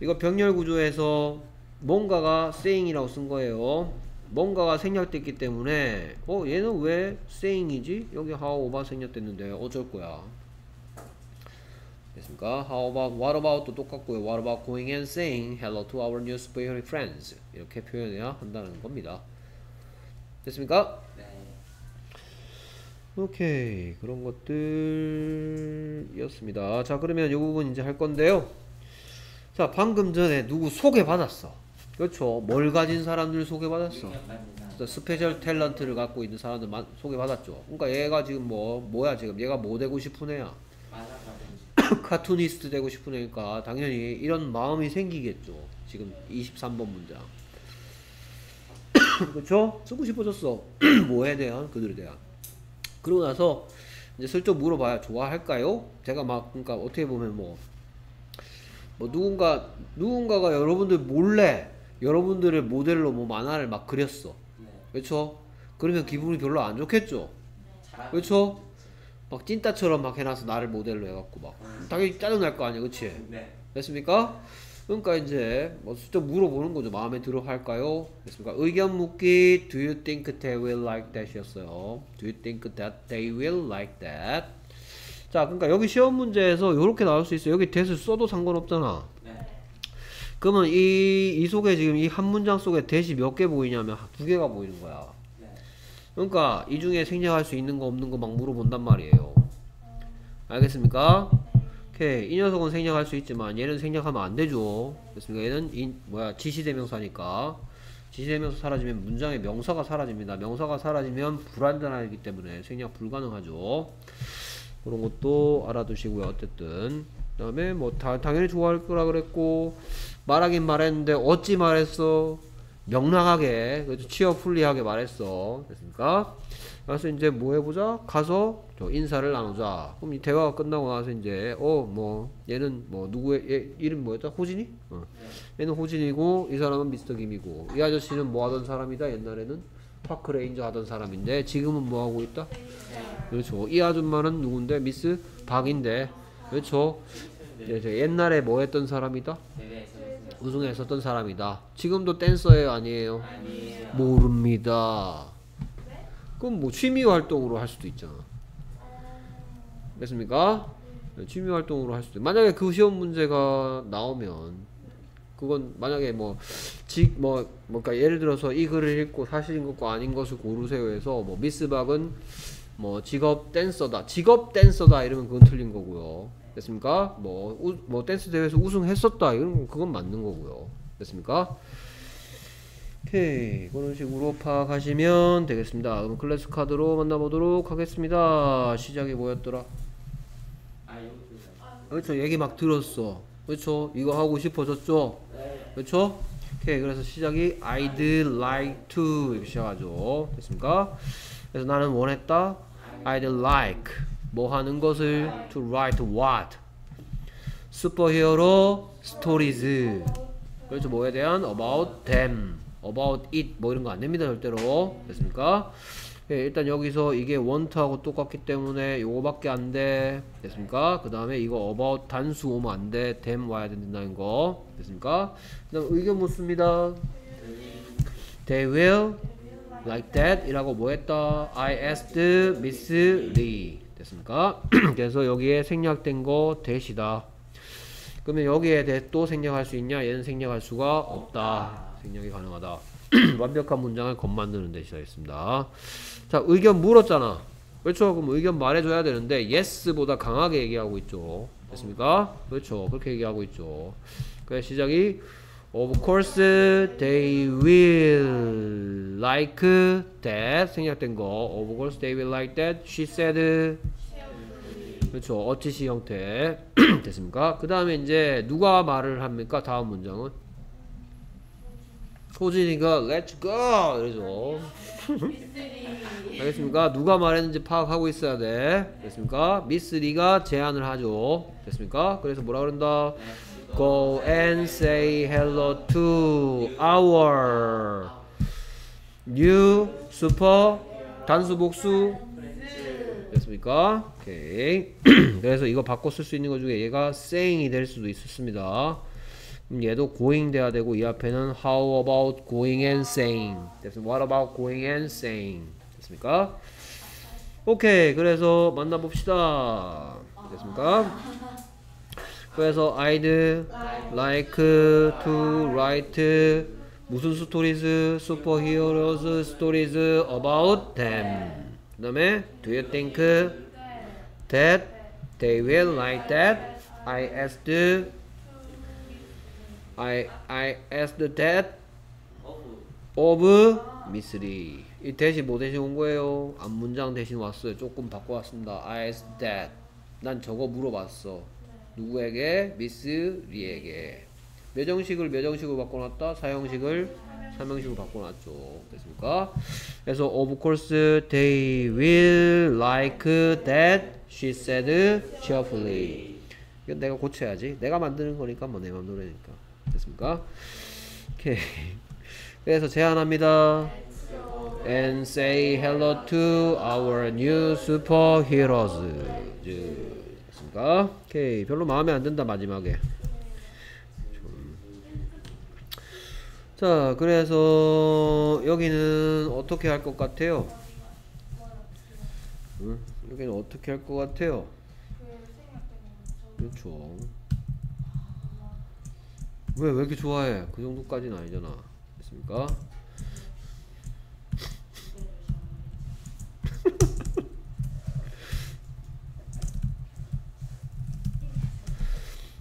이거 병렬 구조에서 뭔가가 saying이라고 쓴 거예요. 뭔가가 생략됐기 때문에 어 얘는 왜 saying이지? 여기 how about 생략됐는데 어쩔 거야. 됐습니까? How about what about도 똑같고요. What about going and saying hello to our new superhero friends? 이렇게 표현해야 한다는 겁니다. 됐습니까? 네. 오케이 그런 것들이었습니다. 자 그러면 이 부분 이제 할 건데요. 자 방금 전에 누구 소개받았어. 그렇죠. 뭘 가진 사람들 소개받았어. special talent를 갖고 있는 사람들 만- 소개받았죠. 그러니까 얘가 지금 뭐 뭐야 지금 얘가 뭐 되고 싶은 애야. cartoonist 되고 싶은 애니까 당연히 이런 마음이 생기겠죠. 지금 23번 문장. 그렇죠? 쓰고 싶어졌어. 뭐에 대한 그들에 대한. 그러고 나서 이제 슬쩍 물어봐야 좋아할까요? 제가 막 그러니까 어떻게 보면 뭐, 뭐 누군가 누군가가 여러분들 몰래 여러분들을 모델로 뭐 만화를 막 그렸어. 네. 그렇죠? 그러면 기분이 별로 안 좋겠죠. 그렇죠? 막 찐따처럼 막 해놔서 나를 모델로 해갖고 막 당연히 짜증 날 거 아니야, 그렇지? 네. 됐습니까? 그러니까 이제 뭐 슬쩍 물어보는 거죠. 마음에 들어 할까요? 됐습니까? 의견 묻기 Do you think they will like that이었어요. Do you think that they will like that? 자, 그러니까 여기 시험 문제에서 이렇게 나올 수 있어요. 여기 that을 써도 상관없잖아. 네. 그러면 이, 이 속에 지금 이 한 문장 속에 that이 몇 개 보이냐면 두 개가 보이는 거야. 네. 그러니까 이 중에 생략할 수 있는 거 없는 거 막 물어본단 말이에요. 알겠습니까? 오케이. 이 녀석은 생략할 수 있지만 얘는 생략하면 안 되죠. 됐습니까? 얘는 이 뭐야 지시대명사니까 지시대명사 사라지면 문장의 명사가 사라집니다. 명사가 사라지면 불완전하기 때문에 생략 불가능하죠. 그런 것도 알아두시고요. 어쨌든 그 다음에 뭐 다, 당연히 좋아할 거라 그랬고 말하긴 말했는데 어찌 말했어? 명랑하게 그래도 취업풀리하게 말했어. 됐습니까? 그래서 이제 뭐 해보자? 가서 저 인사를 나누자. 그럼 이 대화가 끝나고 나서 이제 어 뭐 얘는 뭐 누구의 얘 이름 뭐였다? 호진이? 어. 얘는 호진이고 이 사람은 미스터 김이고 이 아저씨는 뭐 하던 사람이다 옛날에는 park ranger 하던 사람인데 지금은 뭐 하고 있다? 그렇죠. 이 아줌마는 누군데? 미스 박인데 그렇죠. 예, 저 옛날에 뭐 했던 사람이다? 우승했었던 사람이다. 지금도 댄서예요, 아니에요? 아니에요. 모릅니다. 그럼 뭐 취미 활동으로 할 수도 있잖아. 됐습니까? 네, 취미 활동으로 할 수도. 만약에 그 시험 문제가 나오면 그건 만약에 뭐 직뭐 뭐까 예를 들어서 이 글을 읽고 사실인 것과 아닌 것을 고르세요 해서 뭐 미스박은 뭐 직업 댄서다. 직업 댄서다 이러면 그건 틀린 거고요. 됐습니까? 뭐, 우, 뭐 댄스 대회에서 우승했었다. 이런 건 그건 맞는 거고요. 됐습니까? 오케이 그런 식으로 파악하시면 되겠습니다. 그럼 클래스 카드로 만나보도록 하겠습니다. 시작이 뭐였더라? 그렇죠 얘기 막 들었어. 그렇죠 이거 하고 싶어졌죠. 네. 그렇죠? 오케이 그래서 시작이 I'd like to 이렇게 시작하죠. 됐습니까? 그래서 나는 원했다. I'd like 뭐 하는 것을 to write what superhero stories 그렇죠 뭐에 대한 about them about it 뭐 이런 거 안 됩니다 절대로 됐습니까? 예, 일단 여기서 이게 want하고 똑같기 때문에 요거밖에 안 돼. 됐습니까? 그 다음에 이거 about 단수 오면 안 돼. them 와야 된다는 거. 됐습니까? 그 다음 의견 묻습니다. They will like that 이라고 뭐 했다? I asked Miss Lee. 됐습니까? 그래서 여기에 생략된 거 대시다. 그러면 여기에 대해 또 생략할 수 있냐? 얘는 생략할 수가 없다. 생략이 가능하다. 완벽한 문장을 겉 만드는 데 시작했습니다. 자, 의견 물었잖아. 그렇죠? 그럼 의견 말해줘야 되는데 yes보다 강하게 얘기하고 있죠. 됐습니까? 그렇죠. 그렇게 얘기하고 있죠. 그래서 시작이 Of course they will like that 생략된 거 Of course they will like that She said 그렇죠. 어치시 형태 됐습니까? 그 다음에 이제 누가 말을 합니까? 다음 문장은 소진이가 Let's go 이러죠. 알겠습니까? 누가 말했는지 파악하고 있어야 돼. 됐습니까? 미스 리가 제안을 하죠. 됐습니까? 그래서 뭐라 그런다? Go and say hello to our new super 단수 복수 됐습니까? 오케이. 그래서 이거 바꿔 쓸 수 있는 것 중에 얘가 saying이 될 수도 있었습니다. 얘도 going 돼야 되고 이 앞에는 how about going and saying 됐습니다. what about going and saying 됐습니까? 오케이. 그래서 만나봅시다. 됐습니까? 그래서 I'd like to write 무슨 스토리즈? superheroes stories about them. 그 다음에 Do you think that they will like that? I asked I I asked that of, of Lee. 이 대신 뭐 대신 온 거예요? 앞문장 대신 왔어요. 조금 바꿔왔습니다. I asked that. 난 저거 물어봤어. 누구에게? 미스 리에게. 몇 형식을 몇 형식으로 바꿔놨다? 사형식을 삼형식으로 바꿔놨죠. 됐습니까? 그래서 of course they will like that. She said cheerfully. 이건 내가 고쳐야지. 내가 만드는 거니까 뭐 내 맘대로니까. 됐습니까? 오케이. 그래서 제안합니다. And say hello to our new superheroes. 됐습니까? 오케이. 별로 마음에 안 든다 마지막에. 좀. 자, 그래서 여기는 어떻게 할 것 같아요? 응? 여기는 어떻게 할 것 같아요? 그렇죠. 왜, 왜 이렇게 좋아해? 그 정도까지는 아니잖아. 됐습니까?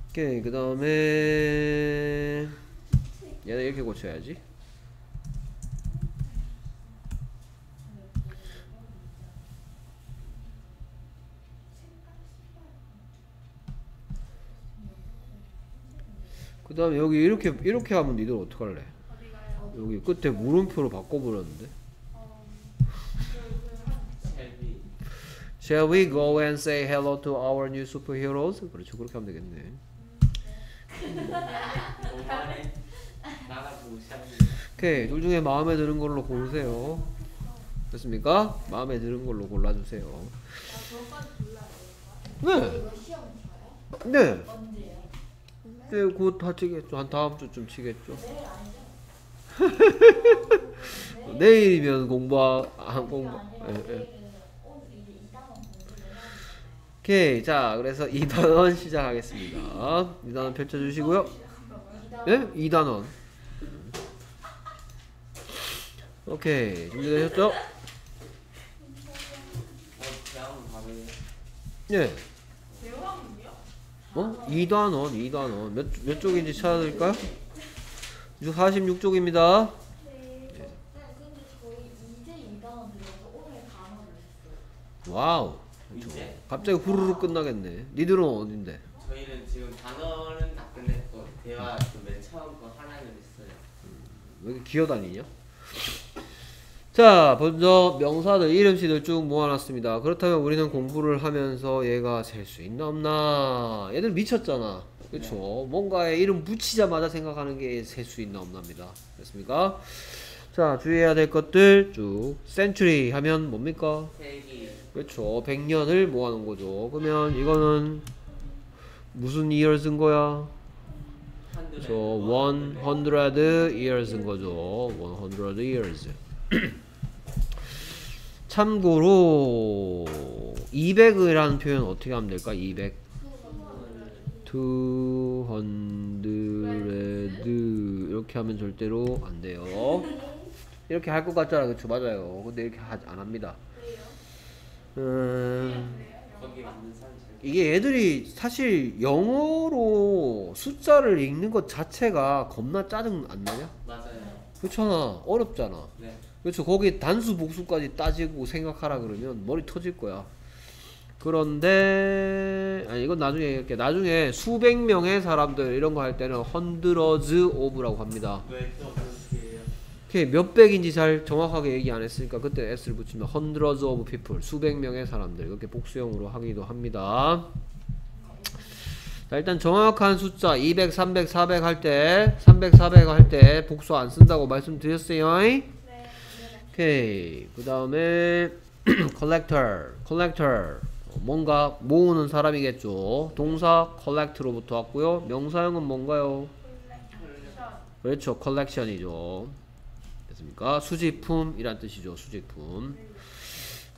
오케이, 그 다음에 얘는 이렇게 고쳐야지. 그 다음에 여기 이렇게 이렇게 하면 니들 어떡할래? 여기 끝에 물음표로 바꿔버렸는데. Shall we go and say hello to our new superheroes? 그렇죠. 그렇게 하면 되겠네. 오케이. 둘 중에 마음에 드는 걸로 고르세요. 됐습니까? 마음에 드는 걸로 골라주세요. 네. 네. 네, 곧다 치겠죠. 한 다음 주쯤 치겠죠. 내일이면 공부 안 공부. 예, 예. 오케이, 자, 그래서 2단원 시작하겠습니다. 2단원 펼쳐주시고요. 예? 2단원. 오케이, 준비되셨죠? 예. 어? 2단원, 2단원. 몇, 몇 쪽인지 찾아드릴까요? 46쪽입니다. 와우. 이제? 갑자기 후루룩 끝나겠네. 니들은 어딘데? 저희는 지금 단어는 다 끝냈고 대화 그 맨 처음 거 하나는 있어요. 음, 왜 기어다니냐? 자, 먼저 명사들, 이름씨들 쭉 모아놨습니다. 그렇다면 우리는 공부를 하면서 얘가 셀 수 있나 없나? 얘들 미쳤잖아. 그쵸? 뭔가에 이름 붙이자마자 생각하는 게 셀 수 있나 없나입니다. 됐습니까? 자, 주의해야 될 것들 쭉. century 하면 뭡니까? 그렇죠. 100년을 모아놓은 거죠. 그러면 이거는 무슨 years인 거야? 한두 저100 years인 거죠. 100 years. 참고로 200이라는 표현 어떻게 하면 될까? 200 200 이렇게 하면 절대로 안 돼요. 이렇게 할 것 같잖아. 그쵸? 맞아요. 근데 이렇게 하, 안 합니다. 음. 이게 애들이 사실 영어로 숫자를 읽는 것 자체가 겁나 짜증 안 나냐? 맞아요. 그렇잖아. 어렵잖아. 네. 그렇죠. 거기 단수 복수까지 따지고 생각하라 그러면 머리 터질 거야. 그런데 아니 이건 나중에 얘기할게. 나중에 수백 명의 사람들 이런 거 할 때는 hundreds of라고 합니다. 그게 몇 백인지 잘 정확하게 얘기 안 했으니까 그때 s를 붙이면 hundreds of people 수백 명의 사람들 이렇게 복수형으로 하기도 합니다. 자 일단 정확한 숫자 200, 300, 400 할 때 300, 400 할 때 복수 안 쓴다고 말씀드렸어요. 네. 오케이 그 다음에 collector, collector 어, 뭔가 모으는 사람이겠죠. 동사 collect로부터 왔고요. 명사형은 뭔가요? 그렇죠. collection이죠. 됐습니까? 수집품이란 뜻이죠. 수집품.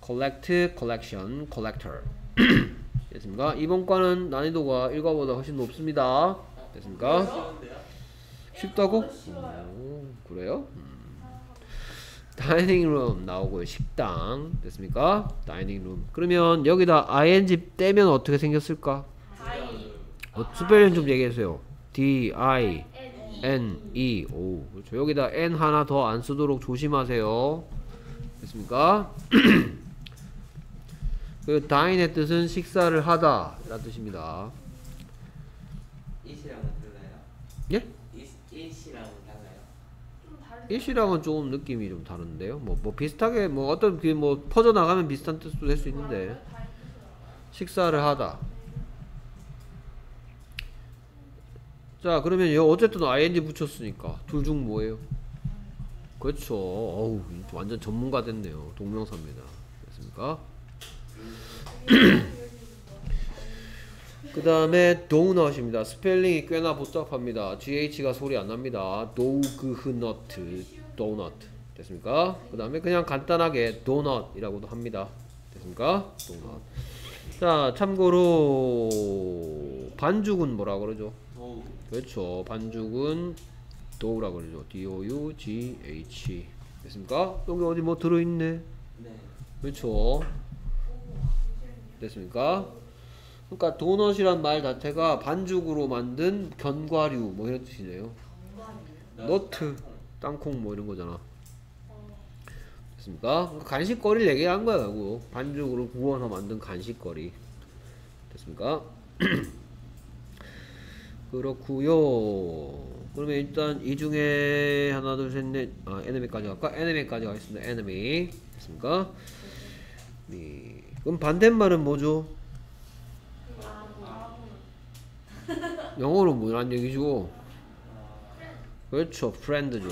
collect, collection, collector. 됐습니까? 이번 과는 난이도가 1과보다 훨씬 높습니다. 됐습니까? 쉬운데요? 쉽다고? 오, 그래요? 음. 다이닝 룸 나오고요. 식당. 됐습니까? 다이닝 룸. 그러면 여기다 ing 떼면 어떻게 생겼을까? 어, 스펠링 좀 얘기해 주세요. D I N E O. 그렇죠. 여기다 N 하나 더 안 쓰도록 조심하세요. 됐습니까? 그 다인의 뜻은 식사를 하다 라는 뜻입니다. 이시랑은 달라요? 예? 이 이시랑은 달라요? 일시랑은 조금 느낌이 좀 다른데요. 뭐, 뭐 비슷하게 뭐 어떤 그 뭐 퍼져 나가면 비슷한 뜻도 될 수 있는데 식사를 하다. 자 그러면 요 어쨌든 ing 붙였으니까 둘 중 뭐예요? 그렇죠. 어우 완전 전문가 됐네요. 동명사입니다. 됐습니까? 그 다음에 도넛입니다. 스펠링이 꽤나 복잡합니다. GH가 소리 안 납니다. 도그흐너트, 도넛. 됐습니까? 그 다음에 그냥 간단하게 도넛이라고도 합니다. 됐습니까? 도넛. 자, 참고로 반죽은 뭐라 그러죠? 도우 그렇죠. 반죽은 도우라 그러죠. D-O-U-G-H. 됐습니까? 여기 어디 뭐 들어있네? 네. 그렇죠. 됐습니까? 그러니까 도넛이란 말 자체가 반죽으로 만든 견과류 뭐 이런 뜻이네요. 너트, 땅콩 뭐 이런 거잖아. 됐습니까? 그러니까 간식거리를 얘기한 거야, 결국. 반죽으로 구워서 만든 간식거리. 됐습니까? 그렇구요. 그러면 일단 이 중에 하나, 둘, 셋, 넷, 아, 에너미까지 갈까? 에너미까지 가겠습니다. 에너미. 됐습니까? 네. 그럼 반대말은 뭐죠? 영어로 뭐란 얘기죠? 그렇죠, friend죠.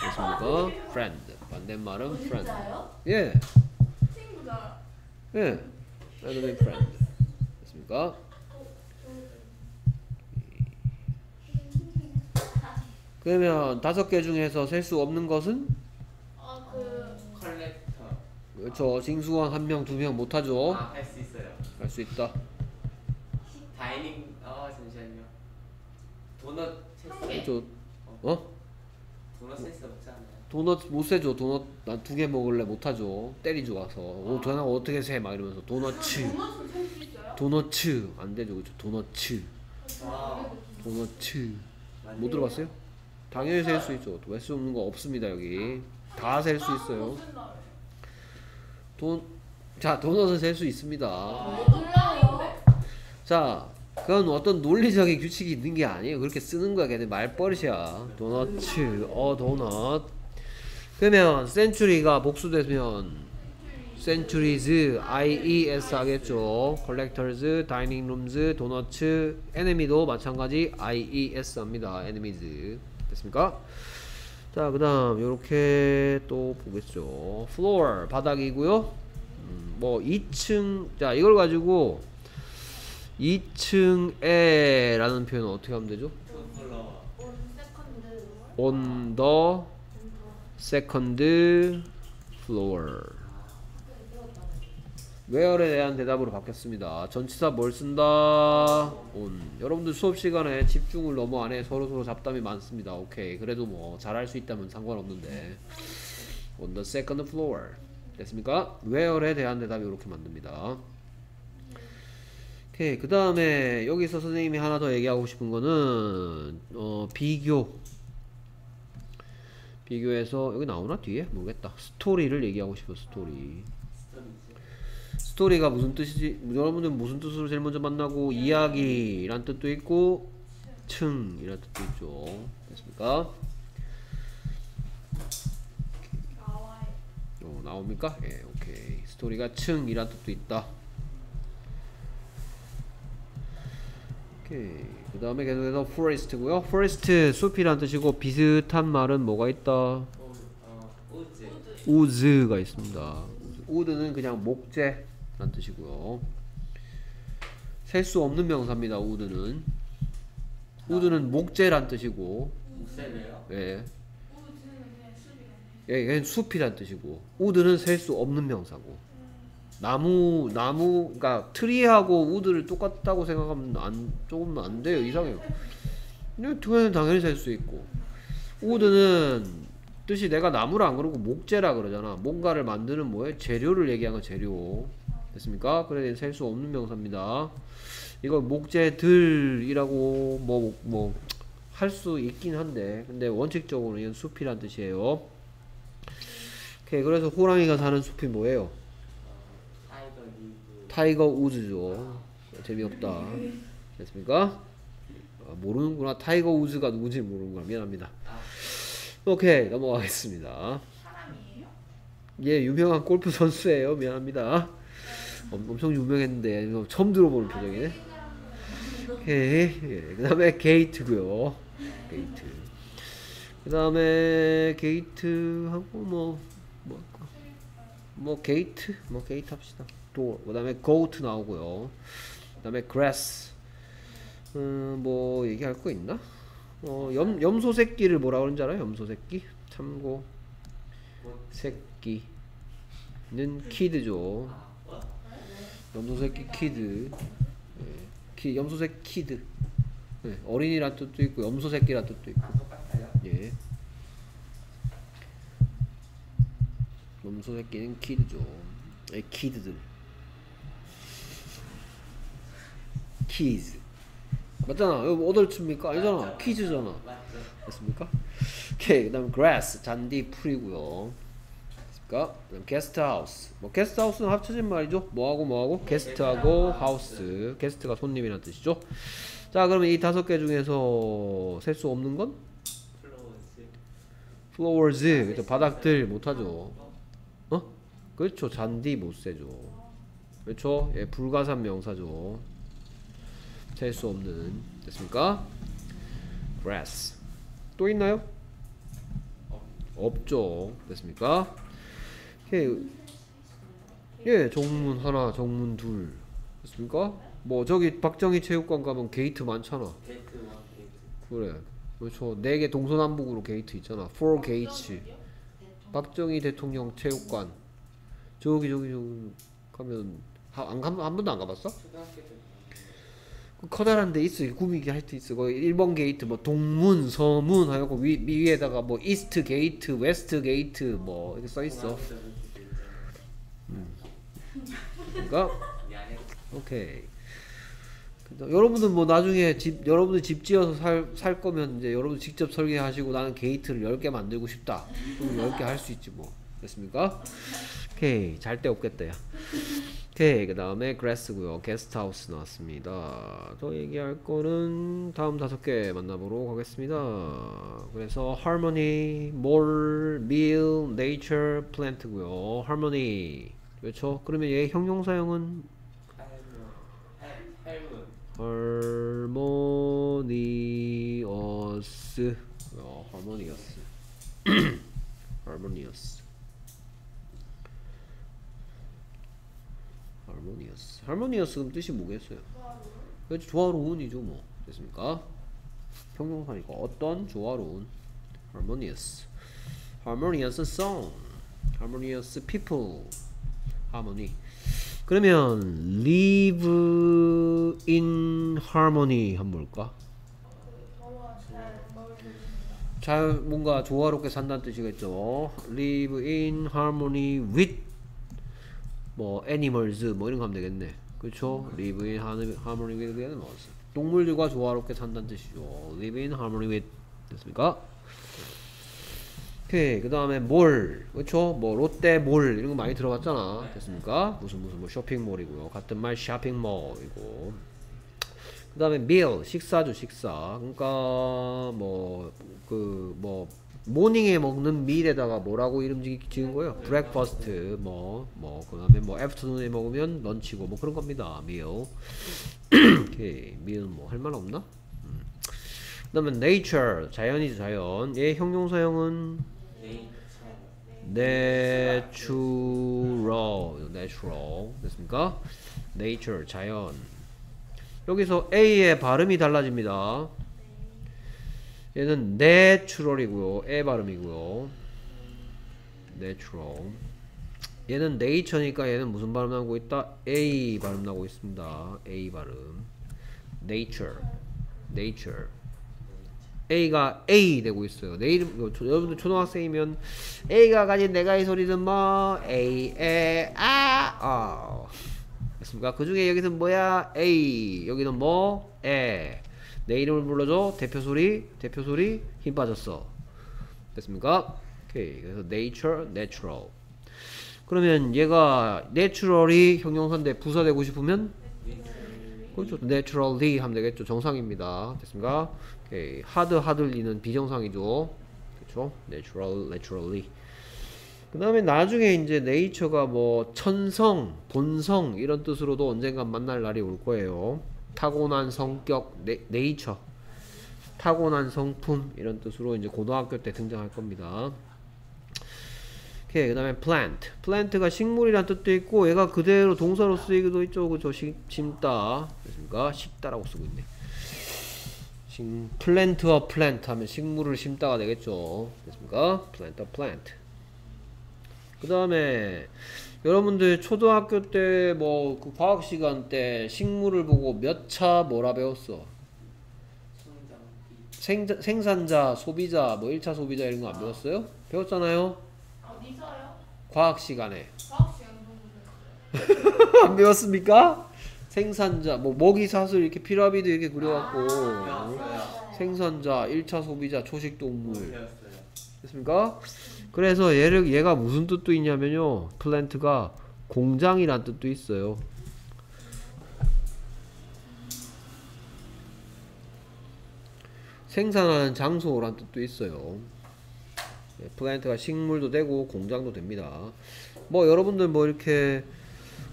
됐습니까? friend. 반대말은 friend. 예, 친구다. 예. enemy friend. 됐습니까? 그러면 다섯 개 중에서 셀 수 없는 것은 아 그 collector 그렇죠. 징수원 한 명, 두 명 못 하죠. 아, 할 수 있어요. 할 수 있다. 다이닝 아 잠시만요. 도넛 체스 그렇죠. 어? 도넛 체스 없지 않아요? 도넛 못 세죠. 도넛 난 두 개 먹을래 못 하죠. 때리죠 와서. 오 도넛 어떻게 세? 막 이러면서 도넛은 있어요? 도너츠 안 되죠, 그렇죠. 도너츠, 아. 맞네요. 못 들어봤어요? 당연히 셀 수 있죠. 셀수 없는 거 없습니다 여기. 다 셀 수 있어요. 못. 돈자 도넛은 셀 수 있습니다. 몰라요. 자 그건 어떤 논리적인 규칙이 있는 게 아니에요. 그렇게 쓰는 거야. 걔네 말버릇이야. 도너츠, 어 도넛. 그러면 센츄리가 복수되면 centuries, IES 하겠죠. collectors, dining rooms, 도너츠, enemy도 마찬가지 IES 합니다. enemies. 됐습니까? 자, 그 다음, 요렇게 또 보겠죠. floor, 바닥이고요. 음, 뭐, 2층, 자, 이걸 가지고 2층에 라는 표현은 어떻게 하면 되죠? on the second floor. where에 대한 대답으로 바뀌었습니다. 전치사 뭘 쓴다? on. 여러분들 수업 시간에 집중을 너무 안 해. 서로 서로 잡담이 많습니다. 오케이. 그래도 뭐 잘할 수 있다면 상관없는데. on the second floor. 됐습니까? where에 대한 대답이 이렇게 만듭니다. 오케이. 그 다음에 여기서 선생님이 하나 더 얘기하고 싶은 거는 어, 비교. 비교해서 여기 나오나 뒤에 모르겠다. 스토리를 얘기하고 싶어 스토리. 스토리가 무슨 뜻이지? 여러분들 무슨 뜻으로 제일 먼저 만나고 이야기란 뜻도 있고 층이란 뜻도 있죠. 됐습니까? 어, 나옵니까? 예, 오케이. 스토리가 층이란 뜻도 있다. 오케이. 그 다음에 계속해서 forest고요. forest 숲이란 뜻이고 비슷한 말은 뭐가 있다? 우즈 우즈가 있습니다. 우드는 그냥 목재란 뜻이고요. 셀 수 없는 명사입니다. 우드는 우드는 목재란 뜻이고, 묵세네요 예, 우즈는 그냥 수비가. 예, 그냥 숲이란 뜻이고, 우드는 셀 수 없는 명사고, 나무 나무 그러니까 트리하고 우드를 똑같다고 생각하면 안 조금 안 돼요. 이상해요. 근데 두개는 당연히 셀수 있고, 우드는 뜻이 내가 나무라 안 그러고 목재라 그러잖아. 뭔가를 만드는 뭐에 재료를 얘기하는 재료. 됐습니까? 그래 셀 수 없는 명사입니다. 이거 목재들이라고 뭐 뭐 할 수 있긴 한데 근데 원칙적으로는 이건 숲이란 뜻이에요. 오케이 그래서 호랑이가 사는 숲이 뭐예요? 타이거 우즈죠. 재미없다. 됐습니까? 아, 모르는구나. 타이거 우즈가 누군지 모르는구나. 미안합니다. 오케이 넘어가겠습니다. 예, 유명한 골프 선수예요. 미안합니다. 엄, 엄청 유명했는데 처음 들어보는 표정이네. 오케이. 예, 그다음에 gate고요. Gate. 그다음에 게이트 하고 뭐뭐 할까? 뭐 게이트 뭐 게이트 합시다. 도 그 다음에 goat 나오고요. 그 다음에 grass. 음 뭐 얘기할 거 있나? 어, 염, 염소 새끼를 뭐라 그러는지 알아요? 염소 새끼? 참고 새끼는 kid죠. 아, 뭐? 염소 새끼 kid. 예, 키, 염소 새끼 kid. 예, 어린이란 뜻도 있고 염소 새끼란 뜻도 있고. 예. 염소 새끼는 kid죠. 예, kid들. Kids. 맞잖아. 이거 adults입니까? 아니잖아. kids잖아. 맞죠 됐습니까? 오케이. 그 다음 grass 잔디 풀이고요. 됐습니까? 그다음 house. 뭐 house는 합쳐진 말이죠. 뭐하고 뭐하고 guest하고 house. Guest가 손님이라는 뜻이죠. 자, 그러면 이 다섯 개 중에서 셀 수 없는 건 floors floors. 그죠? 바닥들 못 하죠. 어? 그렇죠. 잔디 못 세죠. 그렇죠? 예, 불가산 명사죠. 셀 수 없는. 됐습니까? grass. 또 있나요? 없죠. 됐습니까? 오케이. 예, 정문 하나, 정문 둘. 됐습니까? 뭐 저기 박정희 체육관 가면 게이트 많잖아. gate one gate 그래. 그렇죠. 네 개 동서남북으로 게이트 있잖아. Four gates. 박정희 대통령 체육관. 저기 저기 저기 가면 한, 안, 가- 한 번도 안 가봤어? 초등학교 커다란 데 있어. 구미기 하여튼 있어. 거기 1번 게이트 뭐 동문, 서문 하고 위 위에다가 뭐 east gate, west gate 뭐 이렇게 써 있어. 그러니까 미안해 오케이. 여러분들 뭐 나중에 집 여러분들 집 지어서 살, 살 거면 이제 여러분 직접 설계하시고 나는 gate를 10개 만들고 싶다. 그럼 10개 할 수 있지 뭐. 됐습니까? 오케이 잘데 없겠다 야 오케이 그 다음에 grass고요. 게스트하우스 나왔습니다. 더 얘기할 거는 다음 다섯 개 만나보도록 하겠습니다. 그래서 harmony, more, meal, nature, plant고요. harmony. 그렇죠? 그러면 얘 형용사형은 어, harmonious harmonious 그럼 뜻이 뭐겠어요? 그렇죠 조화로운이죠 뭐 됐습니까? 형용사니까 어떤 조화로운 harmonious harmonious song harmonious people harmony 그러면 live in harmony 한번 볼까? 잘 뭔가 조화롭게 산다는 뜻이겠죠. live in harmony with 뭐 animals 뭐 이런 거 하면 되겠네. 그렇죠? live in harmony with animals. 동물들과 조화롭게 산다는 뜻이죠. live in harmony with 됐습니까? 오케이 그 다음에 몰 그렇죠? 뭐 롯데몰 이런 거 많이 들어봤잖아. 됐습니까? 무슨 무슨 뭐 쇼핑몰이고요. 같은 말 쇼핑몰이고. 그 다음에 meal 식사죠 식사 그러니까 뭐 그 뭐 모닝에 먹는 밀에다가 뭐라고 이름 지- 지은 거예요? Breakfast 뭐뭐 그다음에 뭐 afternoon에 먹으면 런치고 뭐 그런 겁니다 meal. 오케이 meal 뭐할 말 없나? 음. 그다음에 nature 자연이죠 자연. 얘 형용사형은? natural. natural. 됐습니까? nature 자연. 여기서 A의 발음이 달라집니다. 얘는 natural이고요. 에 발음이고요. natural. 얘는 nature니까 얘는 무슨 발음 나오고 있다? A 발음 나오고 있습니다. A 발음. nature. nature. A가 A 되고 있어요. 내 이름 여러분들 초등학생이면 A가 가진 내가 이 소리는 뭐 A 에아 어. 됐습니까? 그 중에 여기서 뭐야? A. 여기는 뭐? 에. 내 이름을 불러줘. 대표 소리. 대표 소리. 힘 빠졌어. 됐습니까? 오케이. 그래서 nature, natural. 그러면 얘가 naturally 형용사인데 부사되고 싶으면 그렇죠. naturally 하면 되겠죠. 정상입니다. 됐습니까? 오케이. hard, hardly는 비정상이죠. 그렇죠? natural, naturally. 그 다음에 나중에 이제 네이처가 뭐 천성, 본성 이런 뜻으로도 언젠간 만날 날이 올 거예요. 타고난 성격, 네, 네이처. 타고난 성품 이런 뜻으로 이제 고등학교 때 등장할 겁니다. 오케이, 그 다음에 plant. plant가 식물이란 뜻도 있고 얘가 그대로 동사로 쓰이기도 있죠. 그죠? 심, 심다. 됐습니까? 심다라고 쓰고 있네. 심, plant a plant 하면 식물을 심다가 되겠죠. 됐습니까? a plant. 그 다음에 여러분들 초등학교 때 뭐 그 과학 시간 때 식물을 보고 몇 차 뭐라 배웠어? 생자, 생산자, 소비자, 뭐 1차 소비자 이런 거 안 배웠어요? 배웠잖아요? 어디서요? 과학 시간에. 과학 시간 공부했어요. 안 배웠습니까? 생산자, 뭐 먹이 사슬 이렇게 피라미드 이렇게 그려갖고 배웠어요 생산자, 1차 소비자, 초식 동물 배웠어요 됐습니까? 그래서 얘를 얘가 무슨 뜻도 있냐면요. 플랜트가 공장이란 뜻도 있어요. 생산하는 장소란 뜻도 있어요. 예, 플랜트가 식물도 되고 공장도 됩니다. 뭐 여러분들 뭐 이렇게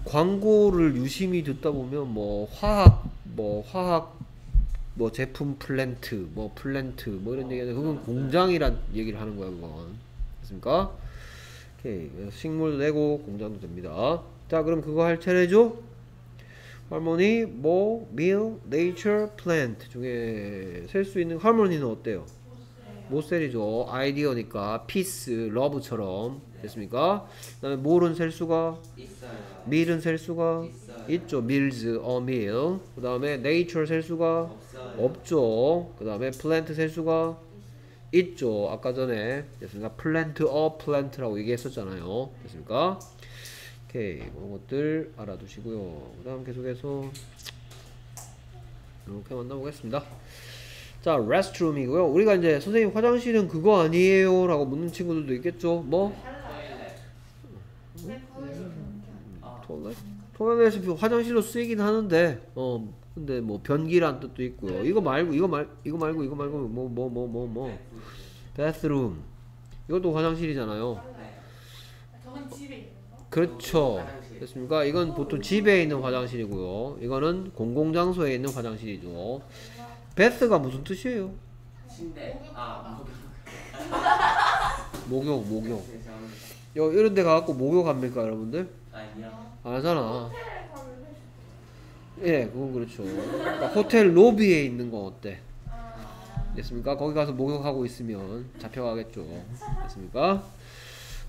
광고를 유심히 듣다 보면 뭐 화학 뭐 화학 뭐 제품 플랜트 뭐 플랜트 뭐 이런 얘기하는 그건 공장이란 얘기를 하는 거야 그건 됐습니까? 오케이 식물도 되고 공장도 됩니다. 자 그럼 그거 할 차례죠? 할머니, 뭐, meal, nature, plant 중에 셀 수 있는 harmony는 어때요? 못 세죠. 아이디어니까 peace, love처럼 됐습니까? 그다음에 meal은 셀 수가 있어요 meal은 셀 수가 있어요 있죠. a meal. 그다음에 nature 셀 수가 없어요 없죠. 그 다음에 플랜트 셀 수가 있죠. 아까 전에 됐습니까? plant a plant라고 얘기했었잖아요. 됐습니까? 오케이. 그런 것들 알아두시고요. 그 다음 계속해서 이렇게 만나보겠습니다. 자, 레스트룸이고요. 우리가 이제 선생님 화장실은 그거 아니에요? 라고 묻는 친구들도 있겠죠. 뭐? 음. 음. 토일렛? 토일렛이 화장실로 쓰이긴 하는데 어 근데 뭐 변기란 뜻도 있고요 이거 말고 이거 말 이거 말고 이거 말고 뭐 뭐 뭐 뭐뭐 bathroom 이것도 화장실이잖아요 네. 저건 집에 있는 거? 그렇죠 화장실. 됐습니까 이건 보통 집에 있는 화장실이고요 이거는 공공장소에 있는 화장실이죠 베스가 무슨 뜻이에요 침대. 아 목욕 목욕. 목욕. 여, 이런 데 가갖고 목욕합니까 여러분들? 아니요. 안 하잖아 예 그건 그렇죠 그러니까 호텔 로비에 있는 거 어때? 아, 됐습니까? 거기 가서 목욕하고 있으면 잡혀가겠죠. 됐습니까?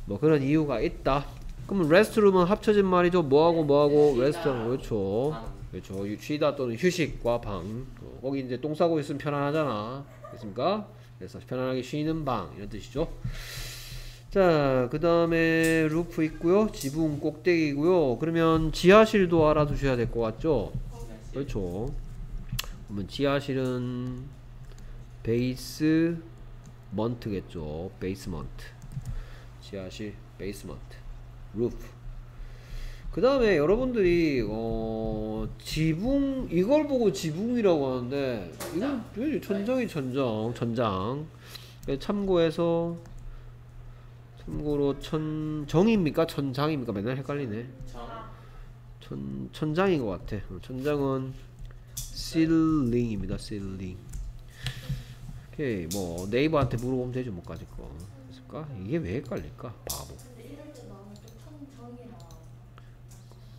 뭐 그런 이유가 있다. 그러면 restroom은 합쳐진 말이죠. 뭐하고 뭐하고 rest room 그렇죠. 방. 그렇죠. 유- 쉬다 또는 휴식과 방. 어, 거기 이제 똥 싸고 있으면 편안하잖아. 됐습니까? 그래서 편안하게 쉬는 방 이런 뜻이죠. 자, 그 다음에 roof 있고요. 지붕 꼭대기고요. 그러면 지하실도 알아두셔야 될 것 같죠? 그렇죠. 그러면 지하실은 basement겠죠. Basement. 지하실 basement. Roof. 그 다음에 여러분들이 어 지붕 이걸 보고 지붕이라고 하는데 이건 왜 천장이 천장 천장 예, 참고해서 참고로 천정입니까? 천장입니까? 맨날 헷갈리네. 정. 천 천장인 것 같아. 어, 천장은 실링입니다 실링. 오케이 뭐 네이버한테 물어보면 되죠 뭐까지 거. 있을까? 이게 왜 헷갈릴까? 바보.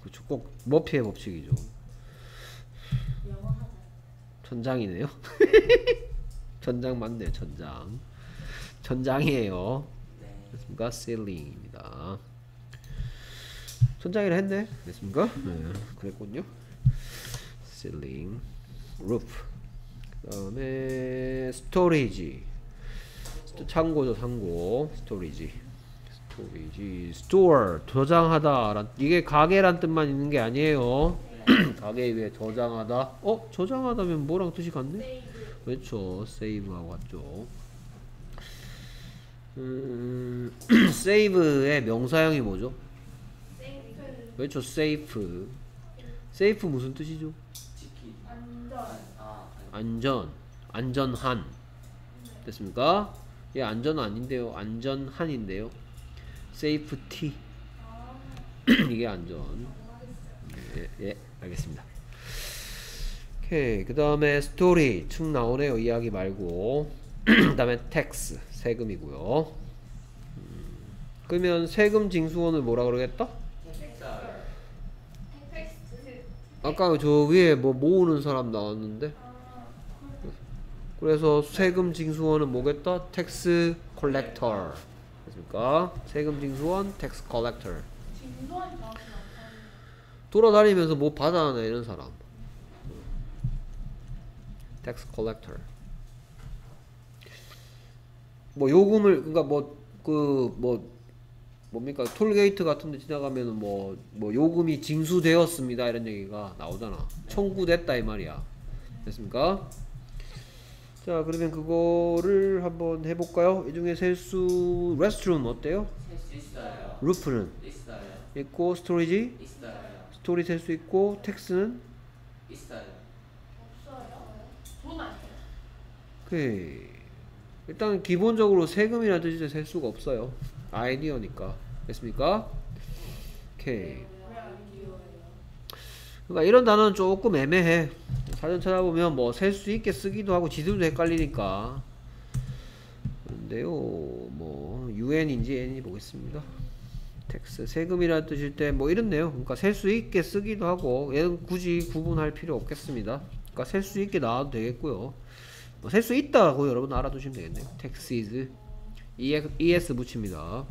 그렇죠. 꼭 머피의 법칙이죠. 천장이네요. 천장 맞네요 천장. 천장이에요. 네. 됐습니까? ceiling입니다. 천장이라 했네. 됐습니까? 네 그랬군요. ceiling roof. 그 다음에 storage. 창고죠 창고. storage. storage. store 저장하다 란, 이게 가게란 뜻만 있는 게 아니에요. 가게 위에 저장하다. 어 저장하다면 뭐랑 뜻이 같네. 그렇죠. 세이브하고 같죠. 음, 세이브의 명사형이 뭐죠? 그렇죠. 세이프. 세이프 무슨 뜻이죠? 안전. 안전한. 됐습니까? 예, 안전 아닌데요. 안전한인데요. 아, 이게 안전. 예, 예, 알겠습니다. 오케이. 그 다음에 스토리 축 나오네요. 이야기 말고. 그 다음에 tax 세금이고요. 음, 그러면 세금 징수원을 뭐라 그러겠다? 아까 저 위에 뭐 모으는 사람 나왔는데. 아, 그래서 세금 징수원은 뭐겠다? tax collector. 됐습니까? 세금 징수원 tax collector. 돌아다니면서 뭐 받아내는 사람. Tax collector. 뭐 요금을 그러니까 뭐 그 뭐 뭡니까 톨게이트 같은 데 지나가면은 뭐뭐 요금이 징수되었습니다 이런 얘기가 나오잖아. 청구됐다 이 말이야. 됐습니까? 자 그러면 그거를 한번 해볼까요? 이 중에 셀수 restroom 어때요? 있어요. Roof는 있어요. 있고 story지 있어요. 스토리 셀 수 있고 tax는 있어요. 없어요. 돈 아니에요. 그 일단 기본적으로 세금이라는 뜻이 셀 수가 없어요. 아이디어니까 됐습니까? 오케이. 그러니까 이런 단어는 조금 애매해. 사전 찾아보면 뭐 셀 수 있게 쓰기도 하고 지들도 헷갈리니까. 그런데요, 뭐 UN인지 CN인지 보겠습니다. Tax 세금이라는 뜻일 때 뭐 이렇네요. 그러니까 셀 수 있게 쓰기도 하고 얘는 굳이 구분할 필요 없겠습니다. 그러니까 셀 수 있게 나와도 되겠고요. 뭐 셀 수 있다고 여러분 알아두시면 되겠네요. Taxes ES 붙입니다.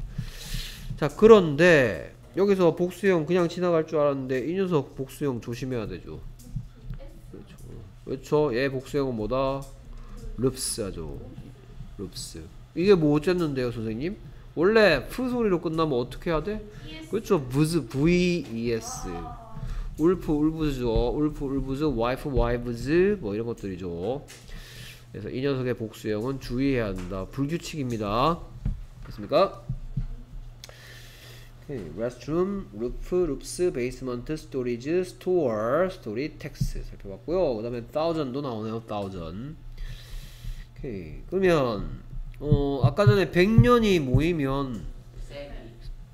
자 그런데 여기서 복수형 그냥 지나갈 줄 알았는데 이 녀석 복수형 조심해야 되죠. 그렇죠. 그렇죠. 얘 복수형은 뭐다? roofs 하죠. roofs. 이게 뭐 어쨌는데요, 선생님? 원래 프 소리로 끝나면 어떻게 해야 돼? 그렇죠. 부즈 VES. wolf wolves죠. wolf wolves, wife wives 뭐 이런 것들이죠. 그래서 이 녀석의 복수형은 주의해야 한다. 불규칙입니다. 됐습니까? 오케이. restroom, roof, roofs, basement, storage, store, story, tax 살펴봤고요. 그 다음에 thousand도 나오네요. thousand. 오케이. 그러면 어 아까 전에 100년이 모이면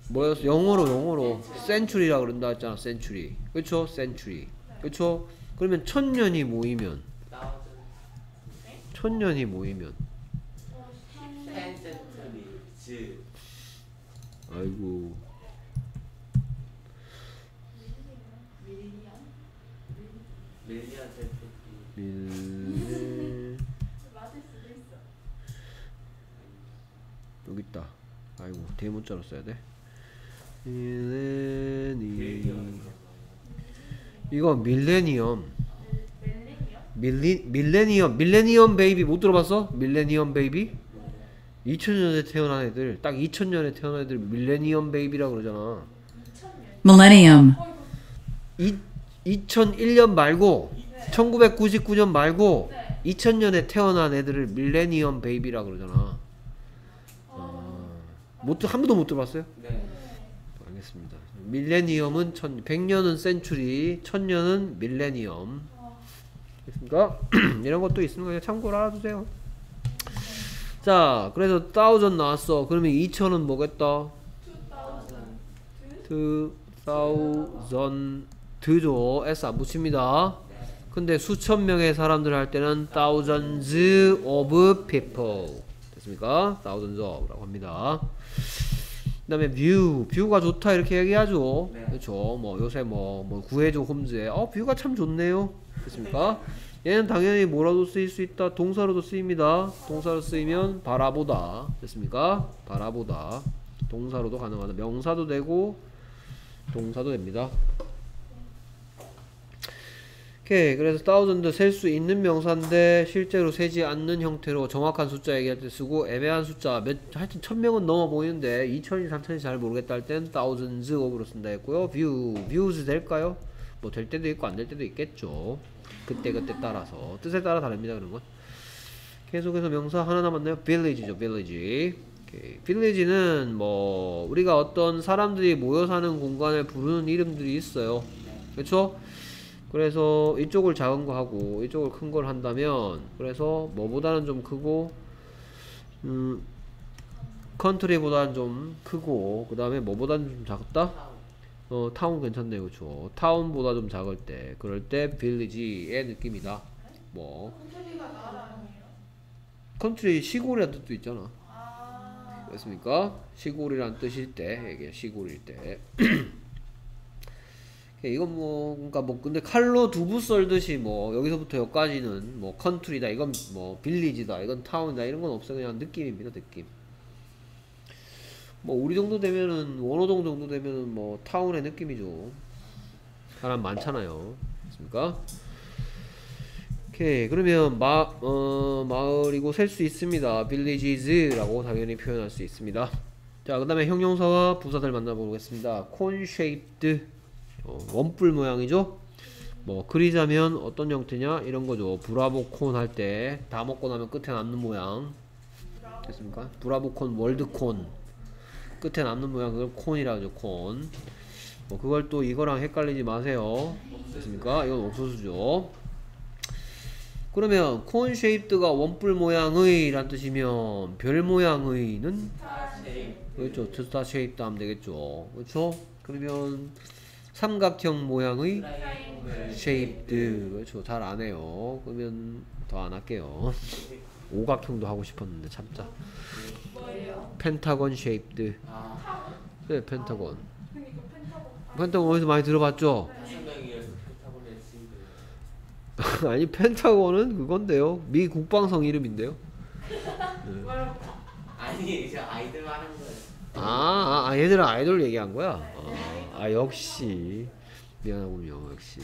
뭐였어? 영어로 영어로 century라 그런다 했잖아. century. 그렇죠? century. 그렇죠? 그러면 천년이 모이면 다우즌 천년이 모이면. 아이고. 여기 있다. 아이고 대문자로 써야 돼. 밀레니 이거 밀레니엄 밀리 밀레니엄 밀레니엄 베이비 못 들어봤어? 밀레니엄 베이비 2000년에 태어난 애들 딱 2000년에 태어난 애들 밀레니엄 베이비라고 그러잖아. millennium, 이, 2001년 말고 1999년 말고 2000년에 태어난 애들을 밀레니엄 베이비라 그러잖아. 아, 못, 한 번도 못 들어봤어요? 네 알겠습니다. 밀레니엄은 천, 100년은 센츄리, 1000년은 밀레니엄. 됐습니까? 이런 것도 있으면 참고로 알아두세요. 자, 그래서 1000 나왔어. 그러면 2000은 뭐겠다? 2000 드죠. S 안 붙입니다. 근데 수천 명의 사람들 할 때는 thousands of people 됐습니까? thousands of라고 합니다. 그 다음에 view, view가 좋다 이렇게 얘기하죠. 네. 그렇죠. 뭐 요새 뭐, 뭐 구해줘 홈즈에 어 view가 참 좋네요. 됐습니까? 얘는 당연히 뭐라도 쓰일 수 있다. 동사로도 쓰입니다. 동사로 쓰이면 바라보다. 됐습니까? 바라보다. 동사로도 가능하다. 명사도 되고 동사도 됩니다. 오케이. 그래서 thousand 셀 수 있는 명사인데 실제로 세지 않는 형태로 정확한 숫자 얘기할 때 쓰고 애매한 숫자 몇 하여튼 천 명은 넘어 보이는데 2천이 3천이 잘 모르겠다 할 땐 thousands of로 쓴다 했고요. view, views 될까요? 뭐 될 때도 있고 안 될 때도 있겠죠. 그때 그때 따라서 뜻에 따라 다릅니다. 그런 건. 계속해서 명사 하나 남았네요. village죠. village. village는 뭐 우리가 어떤 사람들이 모여 사는 공간을 부르는 이름들이 있어요. 그렇죠? 그래서 이쪽을 작은 거 하고 이쪽을 큰 걸 한다면 그래서 뭐보다는 좀 크고 음 컨트리보다는 좀 크고 그 다음에 뭐보다는 좀 작다? 어 타운 괜찮네요 그쵸? 타운보다 좀 작을 때. 그럴 때 빌리지의 느낌이다. 뭐. country 시골이라는 뜻도 있잖아. 그렇습니까? 시골이란 뜻일 때 이게 시골일 때. 예, 이건 뭐 그러니까 뭐 근데 칼로 두부 썰듯이 뭐 여기서부터 여기까지는 뭐 country다. 이건 뭐 village다. 이건 town이다. 이런 건 없어 그냥 느낌입니다 느낌 뭐 우리 정도 되면은 원호동 정도 되면은 뭐 town의 느낌이죠. 사람 많잖아요. 맞습니까? 오케이 그러면 마, 어, 마을이고 셀 수 있습니다. villages라고 당연히 표현할 수 있습니다. 자 그 다음에 형용사와 부사들 만나보겠습니다. cone shaped 어, 원뿔 모양이죠. 뭐 그리자면 어떤 형태냐? 이런 거죠. 브라보콘 할 때 다 먹고 나면 끝에 남는 모양. 됐습니까? 브라보콘 월드콘 끝에 남는 모양 그걸 cone이라 하죠. 콘. 뭐 그걸 또 이거랑 헷갈리지 마세요. 됐습니까? 이건 옥수수죠. 그러면 cone shaped가 원뿔 모양의 란 뜻이면 별 모양의는 그렇죠. star shaped도 하면 되겠죠. 그렇죠? 그러면 삼각형 모양의 shaped 그렇죠. 잘 안 해요. 그러면 더 안 할게요. 오각형도 하고 싶었는데 참자. pentagon shaped. 아. 네, pentagon. pentagon. 어디서 많이 들어봤죠? 친구 아니 펜타곤은 그건데요. 미 국방성 이름인데요. 아니 이제 아이돌 하는 거예요. 아, 아, 아 얘들은 아이돌 얘기한 거야? 아, 아 역시. 미안하군요 역시.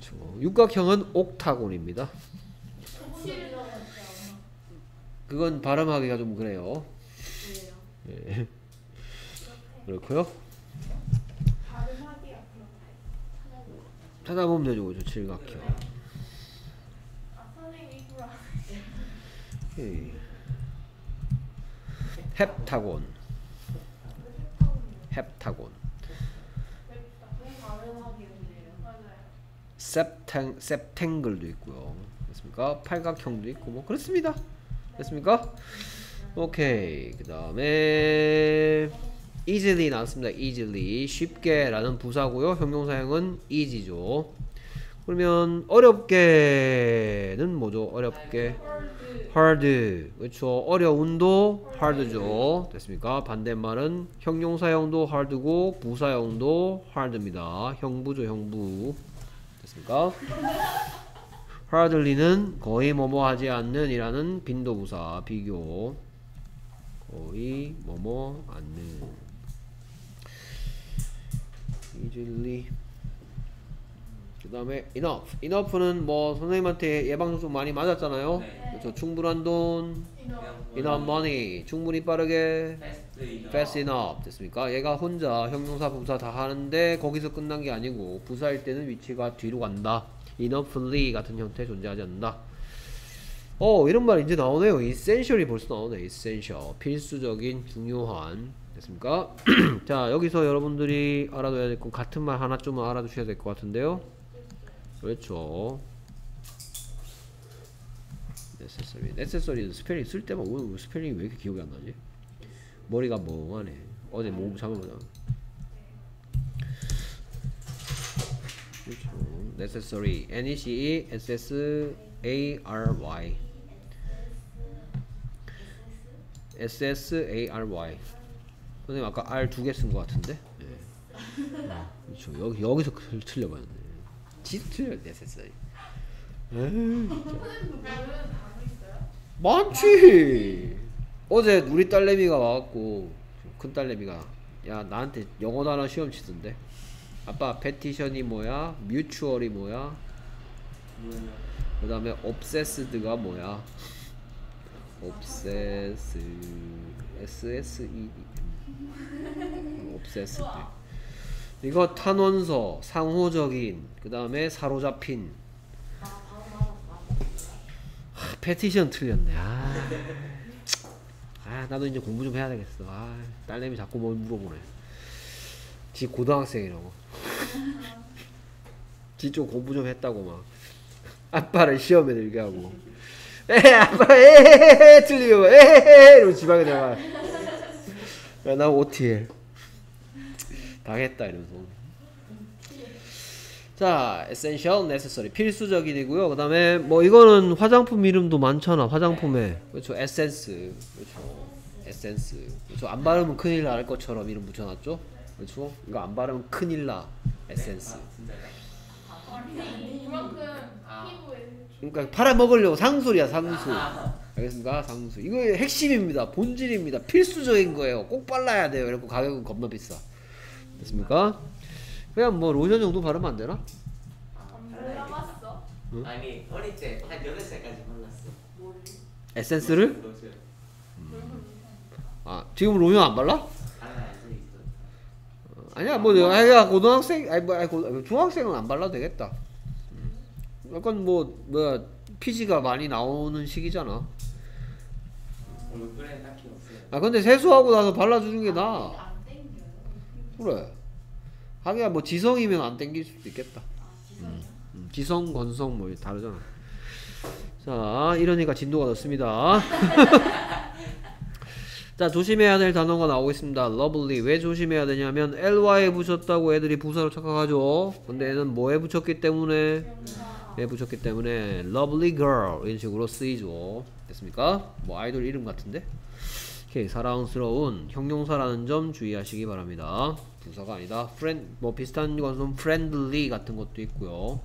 저, 육각형은 옥타곤입니다 그건 발음하기가 좀 그래요 예. 그렇고요 찾아보면 되죠 그죠 칠각형 예. 헵타곤 헵타곤. 셉탱 셉탱글도 있고요. 됐습니까? 팔각형도 있고 뭐 그렇습니다. 됐습니까? 오케이. 그 다음에 easily 나왔습니다. easily 쉽게 라는 부사고요. 형용사형은 easy죠. 그러면 어렵게는 뭐죠? 어렵게 hard 그렇죠. 어려운도 hard죠. 됐습니까? 반대말은 형용사형도 hard고 부사형도 hard입니다. 형부죠, 형부. 됐습니까? Hardly는 거의 뭐뭐 하지 않는 이라는 빈도부사 비교 거의 뭐뭐 않는 easily 그 다음에 enough enough는 뭐 선생님한테 예방접종 많이 맞았잖아요 네. 그렇죠 충분한 돈 그냥 enough money 충분히 빠르게 패스트 이너. fast enough 됐습니까? 얘가 혼자 형용사 부사 다 하는데 거기서 끝난 게 아니고 부사일 때는 위치가 뒤로 간다. Enoughly 같은 형태 존재하지 않는다. 어 이런 말 이제 나오네요. essential이 벌써 나오네. essential 필수적인 중요한 됐습니까? 자 여기서 여러분들이 알아둬야 될 건 같은 말 하나쯤은 알아두셔야 될 것 같은데요. 그렇죠. necessary. necessary는 스펠링 쓸 때만 오늘 스펠링이 왜 이렇게 기억이 안 나지? 머리가 멍하네. 어제 몸 잠을 못 그렇죠. Necessary. N E C E S S A R Y. S S A R Y. 선생님 아까 R 두 개 쓴 것 같은데? 네. 어, 그렇죠. 여기 여기서 그- 틀려버렸네. 지 틀려 necessary. 에이, 진짜. 많지. 어제 우리 딸내미가 와갖고 큰 딸내미가 야 나한테 영어 단어 시험 치던데. 아빠 패티션이 뭐야? 뮤추얼이 뭐야? 그 다음에 obsessed가 뭐야? obsess S S E D obsessed 이거 탄원서 상호적인 그 다음에 사로잡힌 하, 패티션 틀렸네 아. 아 나도 이제 공부 좀 해야 되겠어 아 딸내미 자꾸 뭘 물어보네 지 고등학생이라고 지좀 공부 좀 했다고 막. 아빠를 시험에 들게 하고. 에 아빠 에헤헤 틀리고 에헤헤 이러고 지방에 내가 야나 OTL 당했다 이러면서. 자 essential, necessary. 필수적인이고요. 그 다음에 뭐 이거는 화장품 이름도 많잖아 화장품에. 그렇죠. 에센스 그렇죠. 에센스 그렇죠. 안 바르면 큰일 날 것처럼 이름 붙여놨죠 그렇죠? 이거 안 바르면 큰일 나 에센스. 아, 진짜요? 이만큼 아. 피부에 그러니까 팔아 먹으려고 상술이야 상술. 알겠습니까? 상술. 이거 핵심입니다 본질입니다. 필수적인 거예요. 꼭 발라야 돼요. 이러고 가격은 겁나 비싸. 됐습니까? 그냥 뭐 로션 정도 바르면 안 되나? 안 발라봤어? 아니 어릴 때한 여덟 살까지 발랐어. 에센스를? 로션. 아 지금 로션 안 발라 아니야 뭐 아야 고등학생 아니 뭐 아니, 고- 중학생은 안 발라도 되겠다 음. 약간 뭐 뭐야 피지가 많이 나오는 시기잖아. 아 근데 세수하고 나서 발라주는 게 나아. 그래. 하기야 뭐 지성이면 안 땡길 수도 있겠다. 음, 음, 지성, 건성 뭐 다르잖아. 자, 이러니까 진도가 높습니다. 자, 조심해야 될 단어가 나오고 있습니다. lovely. 왜 조심해야 되냐면 ly에 붙였다고 애들이 부사로 착각하죠. 근데 얘는 뭐에 붙였기 때문에 에 붙였기 때문에 lovely girl 이런 식으로 쓰이죠. 됐습니까? 뭐 아이돌 이름 같은데? 오케이 사랑스러운 형용사라는 점 주의하시기 바랍니다. 부사가 아니다. friend 뭐 비슷한 것은 friendly 같은 것도 있고요.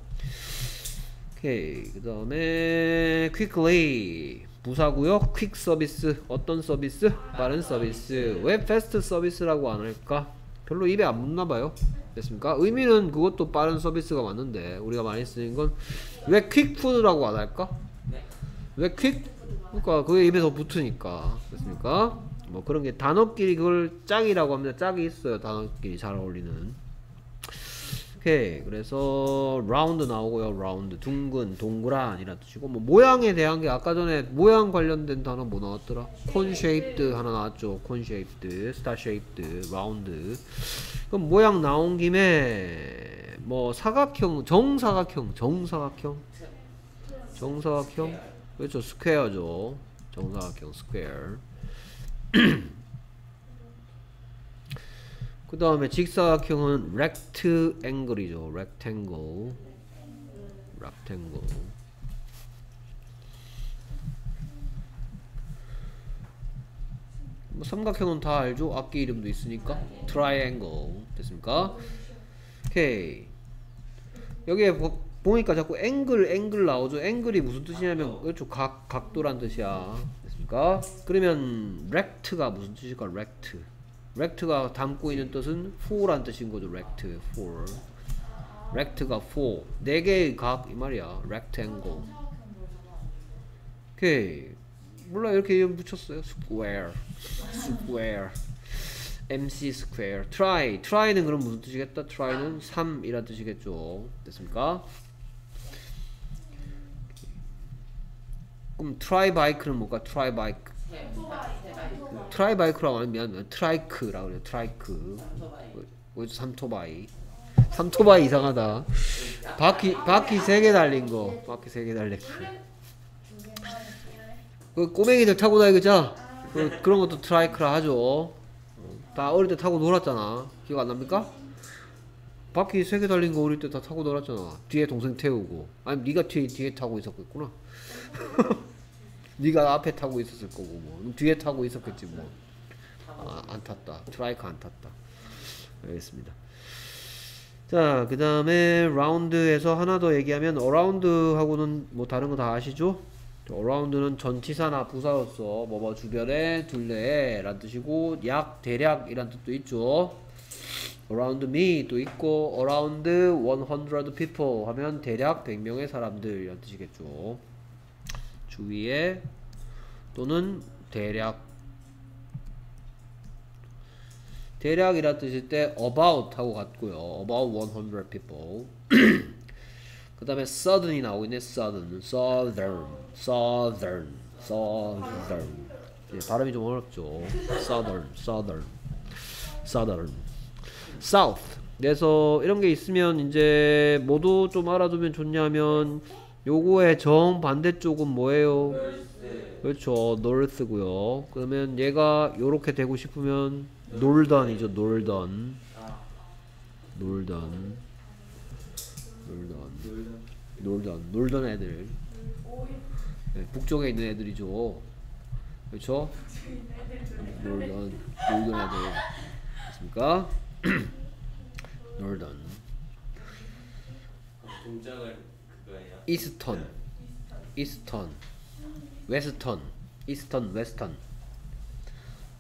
오케이 그 다음에 quickly 부사고요. quick 서비스 어떤 서비스? 빠른 서비스. 왜 fast 서비스라고 안 할까? 별로 입에 안 붙나 봐요. 됐습니까? 의미는 그것도 빠른 서비스가 맞는데 우리가 많이 쓰는 건왜 food라고 안 할까? 네. 왜 퀵? 그러니까 그게 입에 더 붙으니까 됐습니까? 뭐 그런 게 단어끼리 그걸 짝이라고 합니다. 짝이 있어요. 단어끼리 잘 어울리는. 오케이. 그래서 라운드 나오고요. 라운드. 둥근 동그란 이란 뜻이고 뭐 모양에 대한 게 아까 전에 모양 관련된 단어 뭐 나왔더라? cone shaped 하나 나왔죠. cone shaped star shaped round 그럼 모양 나온 김에 뭐 사각형 정사각형 정사각형? 정사각형? 그렇죠. square죠. 정사각형 square 그 다음에 직사각형은 rectangle이죠. rectangle. rectangle. 뭐 삼각형은 다 알죠? 악기 이름도 있으니까 triangle 됐습니까? 오케이 여기에 보, 보니까 자꾸 앵글 앵글 나오죠. 앵글이 무슨 뜻이냐면 그렇죠 각 각도란 뜻이야. 됐습니까? 그러면 rect가 무슨 뜻일까? rect. Rect가 담고 있는 뜻은 four란 뜻인 거죠. rect, four. rect가 four. 네 개의 각 이 말이야. rectangle. 오케이. 몰라 이렇게 이름 붙였어요. square, square, MC square. try, try는 그럼 무슨 뜻이겠다? try는 3이란 뜻이겠죠. 됐습니까? 그럼 try bike는 뭘까? try bike. tri bike라고 하면 미안 trike라고 그래요 trike. 어디서 삼토바이. 삼토바이 이상하다. 바퀴 바퀴 세 개 달린 거. 바퀴 세 개 달린 거 그 꼬맹이들 타고 다니죠? 그, 그런 것도 trike라 하죠. 어, 다 어릴 때 타고 놀았잖아. 기억 안 납니까? 바퀴 세 개 달린 거 어릴 때 다 타고 놀았잖아. 뒤에 동생 태우고. 아니 네가 뒤에 뒤에 타고 있었겠구나 네가 앞에 타고 있었을 거고 뭐 뒤에 타고 있었겠지 뭐. 아, 안 탔다. trike 안 탔다. 알겠습니다. 자, 그 다음에 round에서 하나 더 얘기하면 around하고는 뭐 다른 거 다 아시죠? around는 전치사나 부사로서 뭐뭐 주변에 둘레에 란 뜻이고 약 대략 이란 뜻도 있죠. around me 또 있고 around 100 people 하면 대략 100명의 사람들 이란 뜻이겠죠. 주위에 또는 대략 대략이라 뜻일 때 about 하고 같고요. about 100 people. 그 다음에 southern이 나오고 있네. southern, southern, southern, southern. 예, 발음이 좀 어렵죠. southern, southern, southern, south. 그래서 이런 게 있으면 이제 모두 좀 알아두면 좋냐면 요거의 정 반대쪽은 뭐예요? 그렇죠. north고요. 그러면 얘가 요렇게 되고 싶으면 northern이죠. northern. northern. northern. northern. northern 애들. 네, 북쪽에 있는 애들이죠. 그렇죠? northern. northern 애들. 됐습니까? northern. 동작을. eastern eastern western eastern western.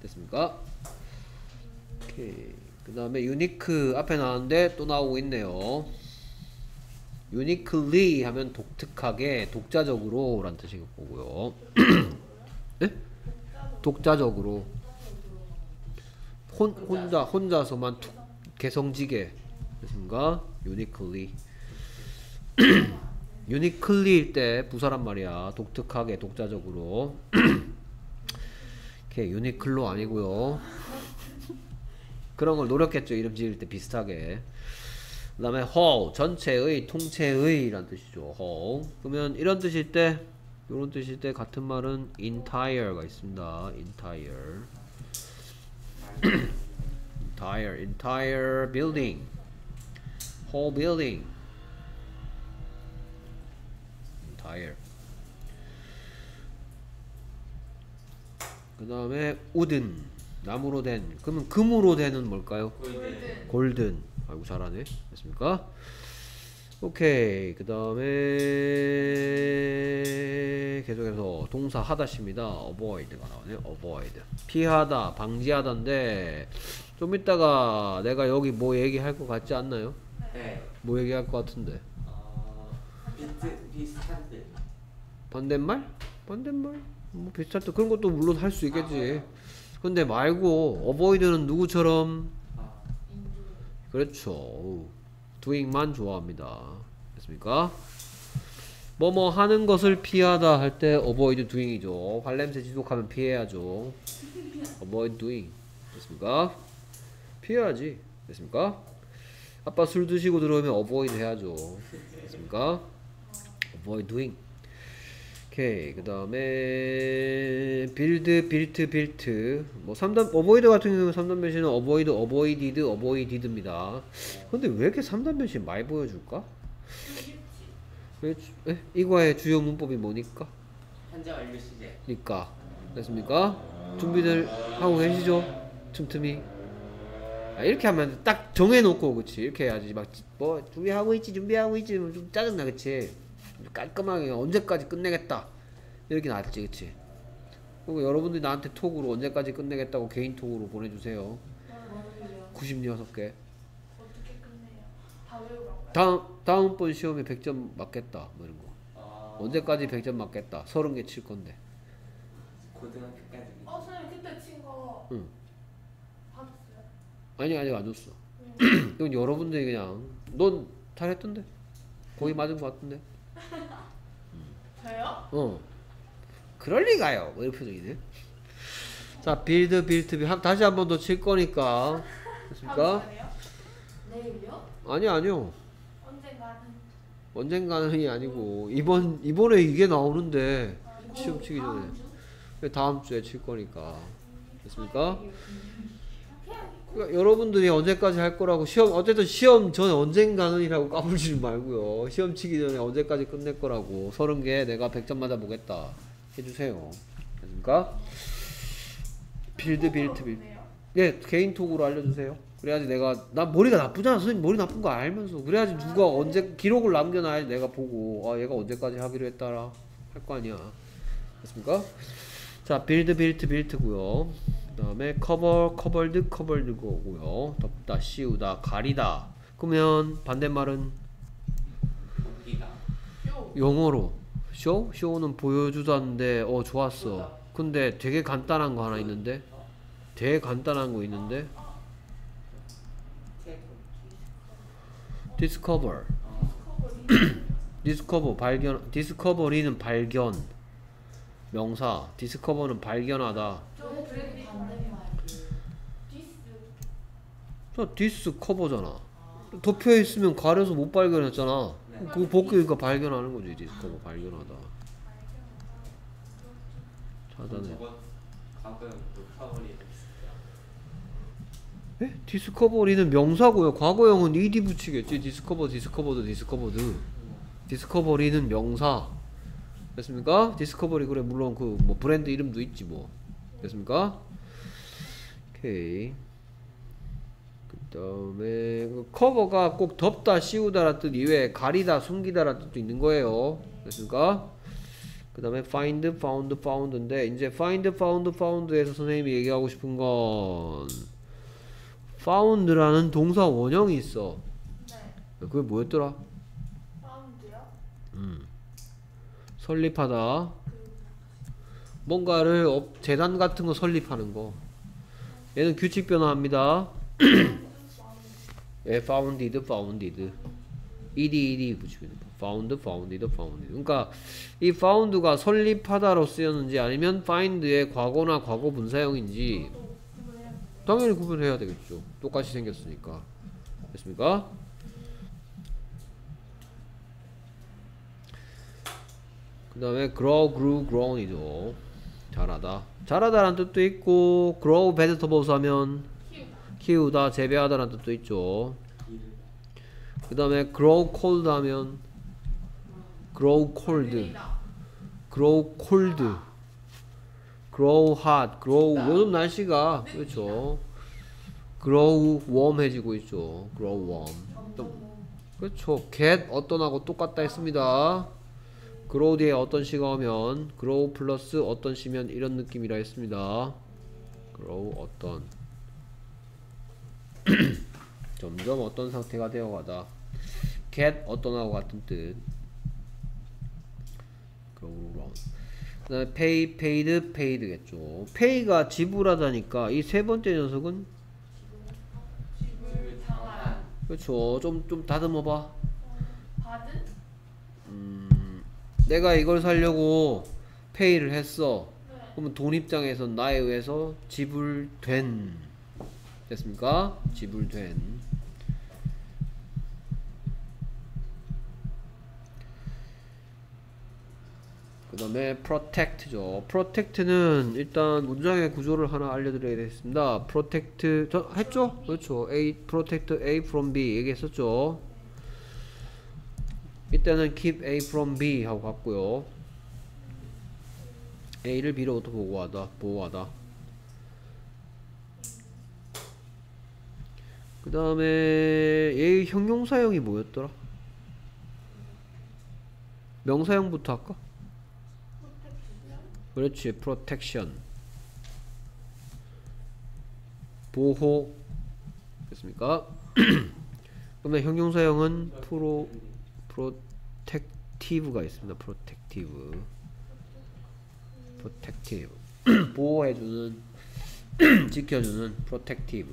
됐습니까? 오케이. 그 다음에 unique 앞에 나왔는데 또 나오고 있네요. uniquely 하면 독특하게 독자적으로 라는 뜻이 거고요. 네? 독자적으로. 혼, 혼자 혼자서만 툭 개성지게. 됐습니까? uniquely uniquely일 때 부사란 말이야. 독특하게 독자적으로. 이렇게 유니클로 아니고요. 그런 걸 노력했죠. 이름 지을 때 비슷하게. 그 다음에 whole 전체의 통째의란 뜻이죠. whole. 그러면 이런 뜻일 때 이런 뜻일 때 같은 말은 entire가 있습니다. entire. entire entire building. whole building. Entire. 그 다음에 우든 나무로 된 그러면 금으로 되는 뭘까요? 골든. 골든 아이고 잘하네 됐습니까? 오케이 그 다음에 계속해서 동사 하다십니다 avoid가 나오네요 avoid 피하다 방지하다인데 좀 이따가 내가 여기 뭐 얘기할 것 같지 않나요? 네. 뭐 얘기할 것 같은데 어, 비슷 비슷한데. 반대말? 반대말? 뭐 비슷할 때 그런 것도 물론 할 수 있겠지 근데 말고 avoid는 누구처럼 아, 그렇죠 doing만 좋아합니다. 됐습니까? 뭐뭐 하는 것을 피하다 할때 avoid doing이죠. 발냄새 지속하면 피해야죠. avoid doing. 됐습니까? 피해야지. 됐습니까? 아빠 술 드시고 들어오면 avoid 해야죠. 됐습니까? Avoid doing. 오케이. 그 다음에 build, built, built. 뭐 3단 avoid 같은 경우는 3단 변신은 avoid, avoided, avoided입니다. 근데 왜 이렇게 3단 변신 많이 보여줄까? 왜, 주- 에? 이과의 주요 문법이 뭐니까? 현재 완료 시제. 니까 됐습니까? 준비들 하고 계시죠? 틈틈이 아, 이렇게 하면 딱 정해놓고 그치 이렇게 해야지 막 뭐 준비하고 있지 준비하고 있지 뭐좀 짜증나 그치 깔끔하게 언제까지 끝내겠다 이렇게 낫지 그치 그리고 여러분들이 나한테 톡으로 언제까지 끝내겠다고 개인 톡으로 보내주세요 96개 어떻게 끝내요? 다 외우라고요? 다음 다음번 시험에 100점 맞겠다 뭐 이런 거 어, 언제까지 100점 맞겠다 30개 칠 건데 고등학교까지. 어 선생님 그때 친거 응. 받았어요? 아니 아직 안 줬어. 이건 여러분들이 그냥 넌 잘했던데. 거기 맞은 것 같은데. 저요? 어. 그럴 리가요. 뭐 이런 표정이네. 자, build built built 다시 한 번 더 칠 거니까. 됐습니까? 내일요? 아니 아니요. 언젠가는 언젠가는이 아니고 이번 이번에 이게 나오는데 이거 시험 치기 전에 주? 다음 주에 칠 거니까. 됐습니까? 그러니까 여러분들이 언제까지 할 거라고 시험 어쨌든 시험 전에 언젠가는이라고 까불지 말고요. 시험 치기 전에 언제까지 끝낼 거라고 30개 내가 100점 맞아 보겠다 해주세요. 됐습니까? build built built. 예 개인 톡으로 알려주세요. 그래야지 내가 나 머리가 나쁘잖아 선생님 머리 나쁜 거 알면서 그래야지 누가 언제 기록을 남겨놔야지 내가 보고 아 얘가 언제까지 하기로 했다라 할 거 아니야. 됐습니까? 자 build built built고요. 그 다음에 cover covered covered 거고요. 덮다 씌우다 가리다. 그러면 반대말은. 영어로 show show는 보여주다인데 어 좋았어. 근데 되게 간단한 거 하나 있는데 되게 간단한 거 있는데 discover covery. discover 발견 discovery는 발견 명사 discover는 발견하다 반대말. dis. 저 dis cover잖아 덮여 있으면 가려서 못 발견했잖아 네. 그거 벗기니까 발견하는 거지 dis cover 발견하다 찾아내 저거 가끔 녹화버리 있어요. 에? discovery는 명사고요 과거형은 ed 붙이겠지 discover discovered discovered discovery는 명사 됐습니까? discovery 그래 물론 그 뭐 브랜드 이름도 있지 뭐 됐습니까? 오케이 그 다음에 cover가 꼭 덮다 씌우다 라는 뜻 이외에 가리다 숨기다 라는 뜻도 있는 거예요 됐습니까? 그 다음에 find, found, found인데 이제 find, found, found에서 선생님이 얘기하고 싶은 건 found라는 동사 원형이 있어 네. 그게 뭐였더라? found요? 음. 설립하다. 뭔가를 업- 재단 같은 거 설립하는 거. 얘는 규칙 변화합니다. 예, founded, founded. ed, ed 붙이면 돼. found, founded, founded. 그러니까 이 found가 설립하다로 쓰였는지 아니면 find의 과거나 과거 분사형인지 당연히 구분해야 되겠죠. 똑같이 생겼으니까. 됐습니까? 그 다음에 grow, grew, grown이죠. 자라다. 자라다라는 뜻도 있고 grow vegetables 하면 키우다, 재배하다라는 뜻도 있죠. 그 다음에 grow cold 하면 grow cold, grow cold, grow hot, grow 요즘 날씨가 그렇죠. grow warm해지고 있죠. grow warm. 또 그렇죠. get 어떤하고 똑같다 했습니다. Grow 뒤에 어떤 시가 오면 grow 플러스 어떤 시면 이런 느낌이라 했습니다. grow 어떤 점점 어떤 상태가 되어가다. get 어떤하고 같은 뜻. grow round. 그다음에 pay, paid, paid겠죠. pay가 지불하다니까 이 세 번째 녀석은. 그렇죠. 좀좀 다듬어 봐. 받은? 음, 내가 이걸 사려고 페이를 했어. 네. 그러면 돈 입장에서 나에 의해서 지불된 됐습니까? 지불된 그 다음에 protect죠. protect는 일단 문장의 구조를 하나 알려드려야 되겠습니다. protect 저 했죠? 그렇죠. A protect A from B 얘기했었죠. 이때는 keep A from B 하고 갔고요. A를 B로부터 보호하다, 보호하다. 그 다음에 얘의 형용사형이 뭐였더라? 명사형부터 할까? 그렇지, protection. 보호. 됐습니까? 그러면 형용사형은 프로, protective가 있습니다. protective. protective. 보호해주는, 지켜주는. 그 어택이에요.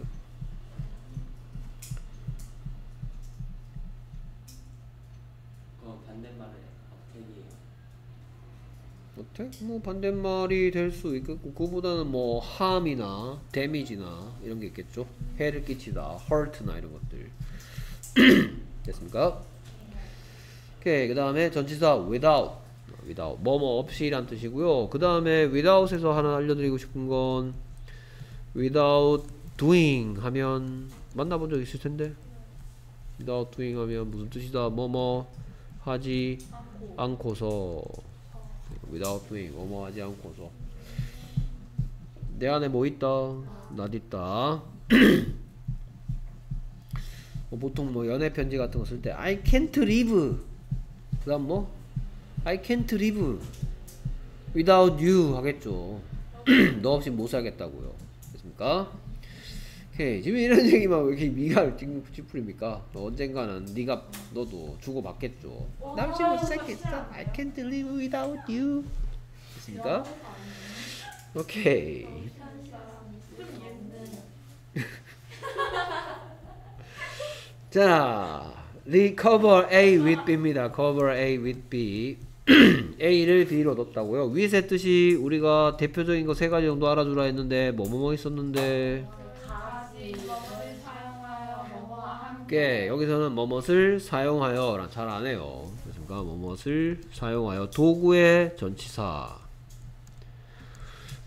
어때? 뭐 반대말이 될 수 있겠고 그보다는 뭐 harm이나 damage나 이런 게 있겠죠. 해를 끼치다, hurt나 이런 것들. 됐습니까? 오케이 그 다음에 전치사 without, without 뭐뭐 없이 란 뜻이고요. 그 다음에 without에서 하나 알려드리고 싶은 건 without doing 하면 만나본 적 있을 텐데. without doing 하면 무슨 뜻이다? 뭐뭐 하지 않고서. without doing 뭐뭐 하지 않고서. 내 안에 뭐 있다? 낫 있다. 뭐 보통 뭐 연애 편지 같은 거 쓸 때 I can't live 그 다음 뭐? I can't live without you 하겠죠. 너 없이 못 살겠다고요. 됐습니까? 오케이. 지금 이런 얘기만 왜 이렇게 미가 찌푸립니까? 뭐 언젠가는 네가 너도 주고 받겠죠. 나 없이 못 살겠어. I can't live without you. 됐습니까? 오케이. 자, recover A with B입니다. cover A with B. A를 B로 넣었다고요. with의 뜻이 우리가 대표적인 거 세 가지 정도 알아주라 했는데 뭐뭐뭐 있었는데 게 여기서는 뭐뭇을 사용하여 잘 안해요. 그러니까 뭐뭇을 사용하여 도구의 전치사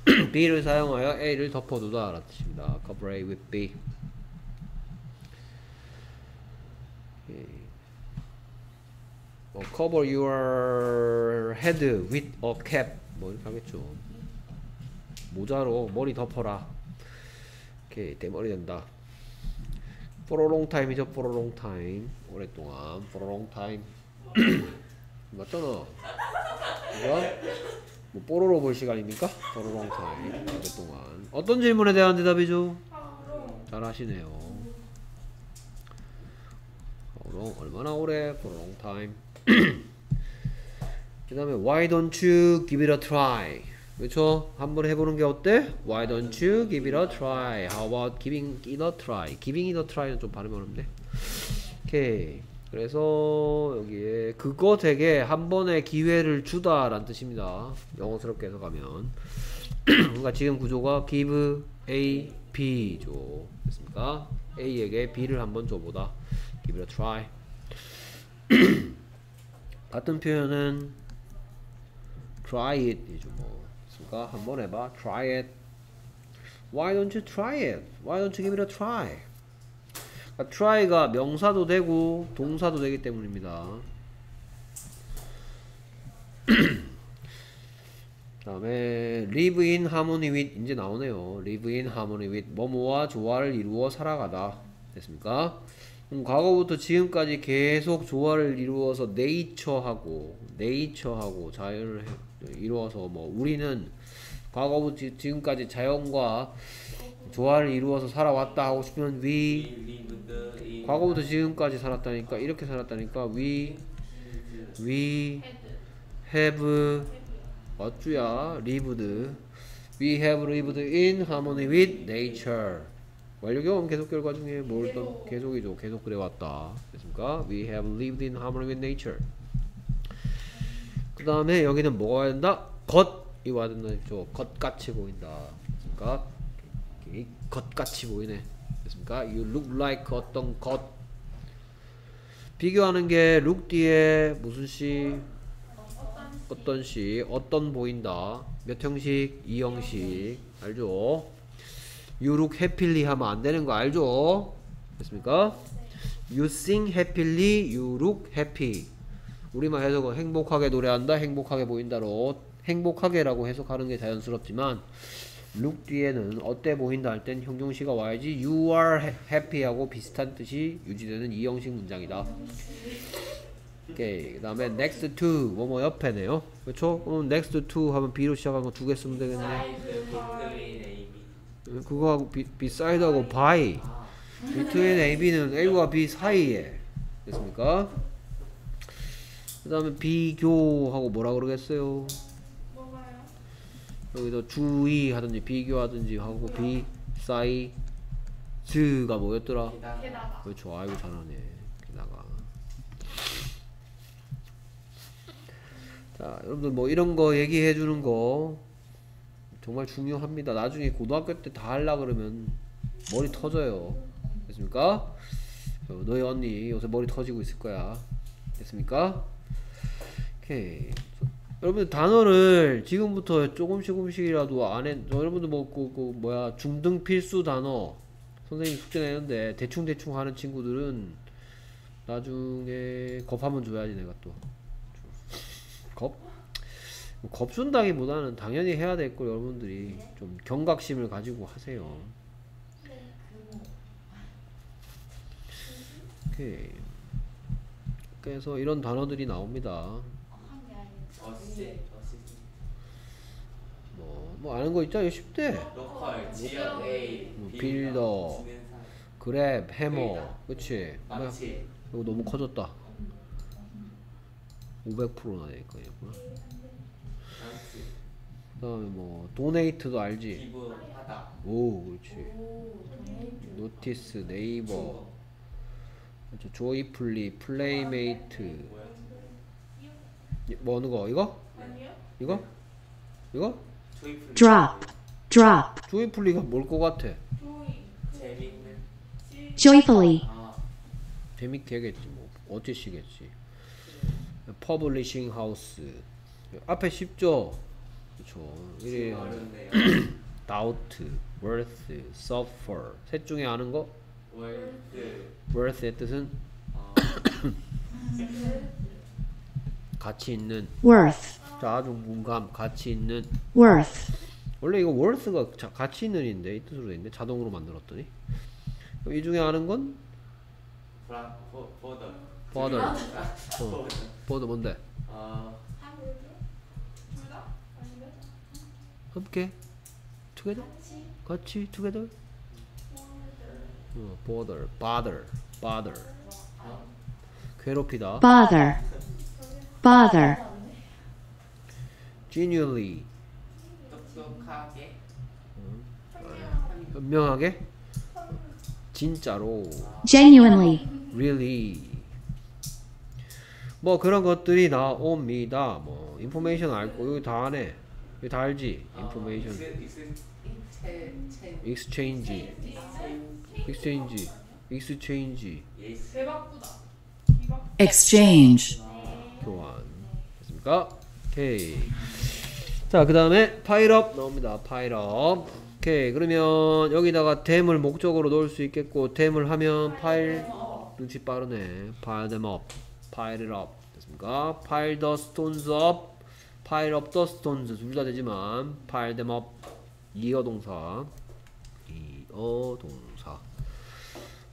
B를 사용하여 A를 덮어두다 라는 뜻입니다. cover A with B. 오케이. 뭐 cover your head with a cap 뭐 이렇게 하겠죠. 모자로 머리 덮어라. 오케이 대머리 된다. for a long time이죠. for a long time 오랫동안 for a long time 맞잖아. 그죠? 뭐 뽀로로 볼 시간입니까? long time 오랫동안 어떤 질문에 대한 대답이죠? 잘 하시네요. 어, 얼마나 오래? long time. 그 다음에 why don't you give it a try? 그렇죠? 한번 해보는 게 어때? Why don't you give it a try? How about giving it a try? Giving it a try는 좀 발음이 어렵네. 오케이. 그래서 여기에 그거 되게 한 번의 기회를 주다 라는 뜻입니다. 영어스럽게 해석하면. 그러니까 지금 구조가 give A, B죠. 됐습니까? A에게 B를 한번 줘보다. Give it a try. 같은 표현은 try it이죠 뭐. 그러니까 한번 해봐. try it. Why don't you try it? Why don't you give it a try? 그러니까 try가 명사도 되고 동사도 되기 때문입니다. 다음에 live in harmony with 이제 나오네요. live in harmony with 뭐뭐와 조화를 이루어 살아가다. 됐습니까? 그럼 과거부터 지금까지 계속 조화를 이루어서 nature하고 nature하고 자연을 해- 이루어서 뭐 우리는 과거부터 지- 지금까지 자연과 조화를 이루어서 살아왔다 하고 싶으면 we 과거부터 지금까지 살았다니까 이렇게 살았다니까 we we have 어쭈야 lived. we have lived in harmony with nature 완료 경험 계속 결과 중에 뭘 어떤 계속이죠. 계속 그래왔다. 됐습니까? We have lived in harmony with nature. 그 다음에 여기는 뭐가 와야 된다? 겉이 와야 된다죠. 겉같이 보인다. 됐습니까? 이 겉같이 보이네. 됐습니까? You look like 어떤 것. 비교하는 게 look 뒤에 무슨 시? 어떤 시? 어떤 보인다. 몇 형식? 이 형식. 알죠? Look happily 하면 안 되는 거 알죠? 됐습니까? You sing happily, you look happy. 우리만 해석은 행복하게 노래한다, 행복하게 보인다로 행복하게라고 해석하는 게 자연스럽지만 look 뒤에는 어때 보인다 할 땐 형용시가 와야지 you are ha- happy하고 비슷한 뜻이 유지되는 이 형식 문장이다. 오케이. 그 다음에 next to 뭐뭐 옆에네요. 그렇죠? 그럼 next to 하면 B로 시작하는 거두 개 쓰면 되겠네. 그거하고 비, beside하고 by between A, B는 A와 B 사이에 됐습니까? 그 다음에 비교하고 뭐라 그러겠어요? 뭐가요? 여기서 주의하든지 비교하든지 하고 비 사이 즈가 뭐였더라? 게다가 게다가 그렇죠 아이고 잘하네 게다가 자 여러분들 뭐 이런 거 얘기해 주는 거 정말 중요합니다 나중에 고등학교 때다 하려 그러면 머리 터져요 됐습니까? 어, 너희 언니 요새 머리 터지고 있을 거야 됐습니까? 오케이 여러분들 단어를 지금부터 조금씩 조금씩이라도 안에 여러분들 뭐 그, 그 뭐야 중등 필수 단어 선생님 숙제 내는데 대충 대충 하는 친구들은 나중에 겁 한번 줘야지 내가 또 겁? 겁 준다기보다는 당연히 해야 될 걸 여러분들이 좀 경각심을 가지고 하세요. 오케이. 그래서 이런 단어들이 나옵니다. 뭐, 뭐 아는 거 있잖아요. 10대. local, 지역 A, 뭐 builder, grab, hammer. 그치? 이거 너무 커졌다. 500%나 되니까 이구나. 장치, 그 다음에 뭐 donate도 알지? 기부하다, 오 그렇지. notice, neighbor, 그렇죠. joyfully, playmate. 뭐 어느 거? 이거? 아니요? 이거? 이거? 조이풀, drop, drop, joyfully가 뭘 것 같아? joy 재밌는, joyfully, 아, 재밌게 하겠지 뭐 어찌시겠지. publishing house 앞에 쉽죠? 그렇죠. 이래 어렵네요. doubt, worth, suffer. 셋 중에 아는 거? 월드, worth의 뜻은? 어, 가치 있는. Worth, 자 아주 문감. 가치 있는. Worth, 원래 이거 worth가 자, 가치 있는인데 이 뜻으로 돼 있네. 자동으로 만들었더니. 그럼 이 중에 아는 건? Border 어, 보더, border 뭔데? 어, 함께 together 같이 together 어, border bother bother 어, 괴롭히다 bother, bother, genuinely 똑똑하게, 현명하게 진짜로 genuinely, really 뭐 그런 것들이 나옵니다 뭐 information 알고 여기 다 아네 여기 다 알지? information exchange. exchange. Exchange. Exchange, 교환. 됐습니까? 오케이. 자 그 다음에 pile up 나옵니다. pile up. 오케이. 그러면 여기다가 댐을 목적으로 넣을 수 있겠고 댐을 하면 파일 눈치 빠르네. 파일 them up 파일 it up 됐습니까? 파일 the stones up 파일 up the stones 둘 다 되지만 파일 them up 이어 동사 이어 동사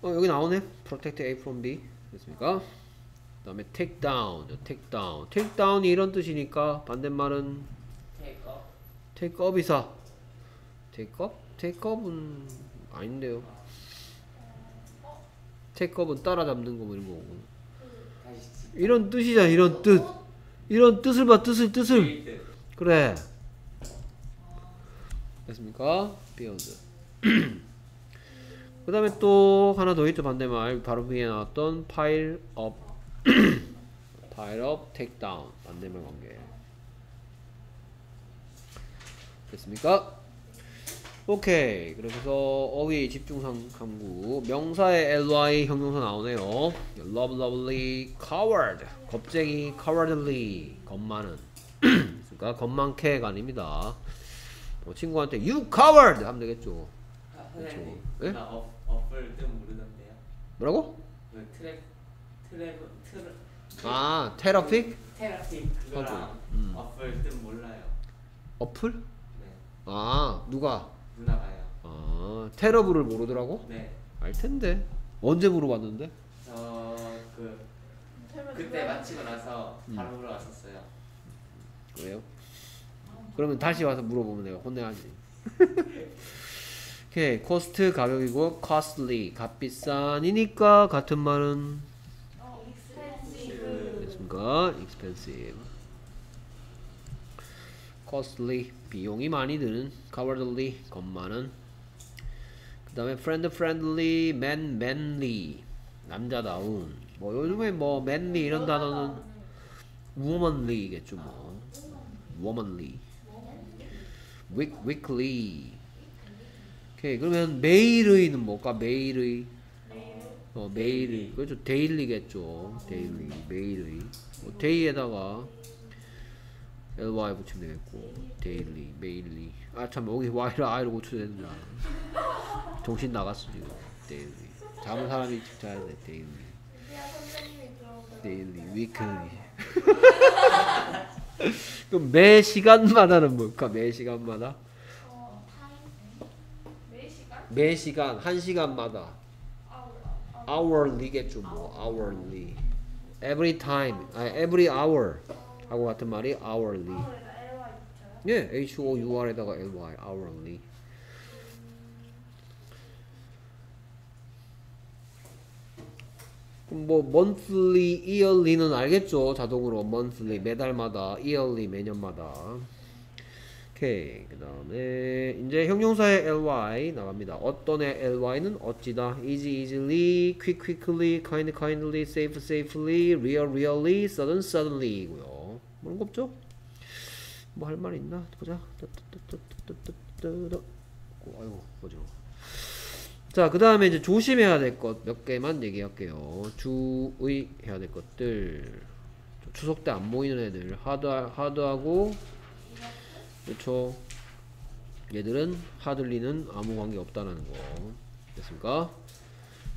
어 여기 나오네 protect A from B 됐습니까? 그 다음에 take down, take down. take down이 이런 뜻이니까 반대말은 take up, take up이사. take up? take up은 아닌데요. take up은 따라잡는 거 뭐 이런 거고. 이런 뜻이잖아, 이런 뜻. 이런 뜻을 봐, 뜻을, 뜻을. build, 그래. 됐습니까? 그그 다음에 또 하나 더 있죠 반대말 바로 위에 나왔던 pile up pile up take down 반대말 관계 됐습니까? 오케이. 그래서 어휘 집중상 탐구. 명사의 ly 형용사 나오네요. Love lovely coward. 겁쟁이 cowardly. 겁 많은. 그러니까 겁 많게가 아닙니다. 뭐 친구한테 you coward! 하면 되겠죠. 아, 선생님 예? 나 어, 어플 뜻 모르던데요. 뭐라고? 그 트랙 트랙 트랙 아 테라픽? 테라픽 그거랑 음. 어플 뜻 몰라요. 어플? 네. 아 누가? 누나가요 아 테러블을 모르더라고? 네저 알 텐데 언제 물어봤는데? 그 그때 마치고 나서 음. 바로 물어봤었어요 그래요? 그러면 다시 와서 물어보면 내가 혼내야지 오케이 cost 가격이고 costly 값비싼이니까 같은 말은 됐습니까? expensive costly 비용이 많이 드는 cowardly 겁 많은 그 다음에 friend friendly man manly 남자다운 뭐 요즘에 뭐 manly 이런 단어는 womanly겠죠 뭐 womanly week weekly 오케이 그러면 매일의는 뭘까 매일의 어 매일의 그렇죠 daily겠죠 daily 매일의 뭐 day에다가 ly 붙이면 되겠고 daily 매일리 아참 여기 y를 i로 고쳐야 되는 줄 알아. 정신 나갔어 지금. daily. 잡은 사람이 해야 돼 daily. daily weekly. 그럼 매 시간마다는 뭘까? 매 시간마다? 매 시간 한 시간마다. hourly겠죠 뭐. hourly. every time 아 every hour 하고 같은 말이 hourly 예 H O U R에다가 L Y hourly 뭐 monthly, yearly는 알겠죠 자동으로 monthly 매달마다 yearly 매년마다 오케이 그 다음에 이제 형용사의 ly 나갑니다 어떤의 ly는 어찌다 easy easily quick quickly kind kindly safe safely real really sudden suddenly 이고요 뭐 뭔거 없죠? 뭐 할 말이 있나? 보자. 아이고, 뭐죠? 자, 그 다음에 이제 조심해야 될 것 몇 개만 얘기할게요. 주의해야 될 것들. 추석 때 안 모이는 애들. 하드, 하드하고, 그쵸. 얘들은 하들리는 아무 관계 없다는 거. 됐습니까?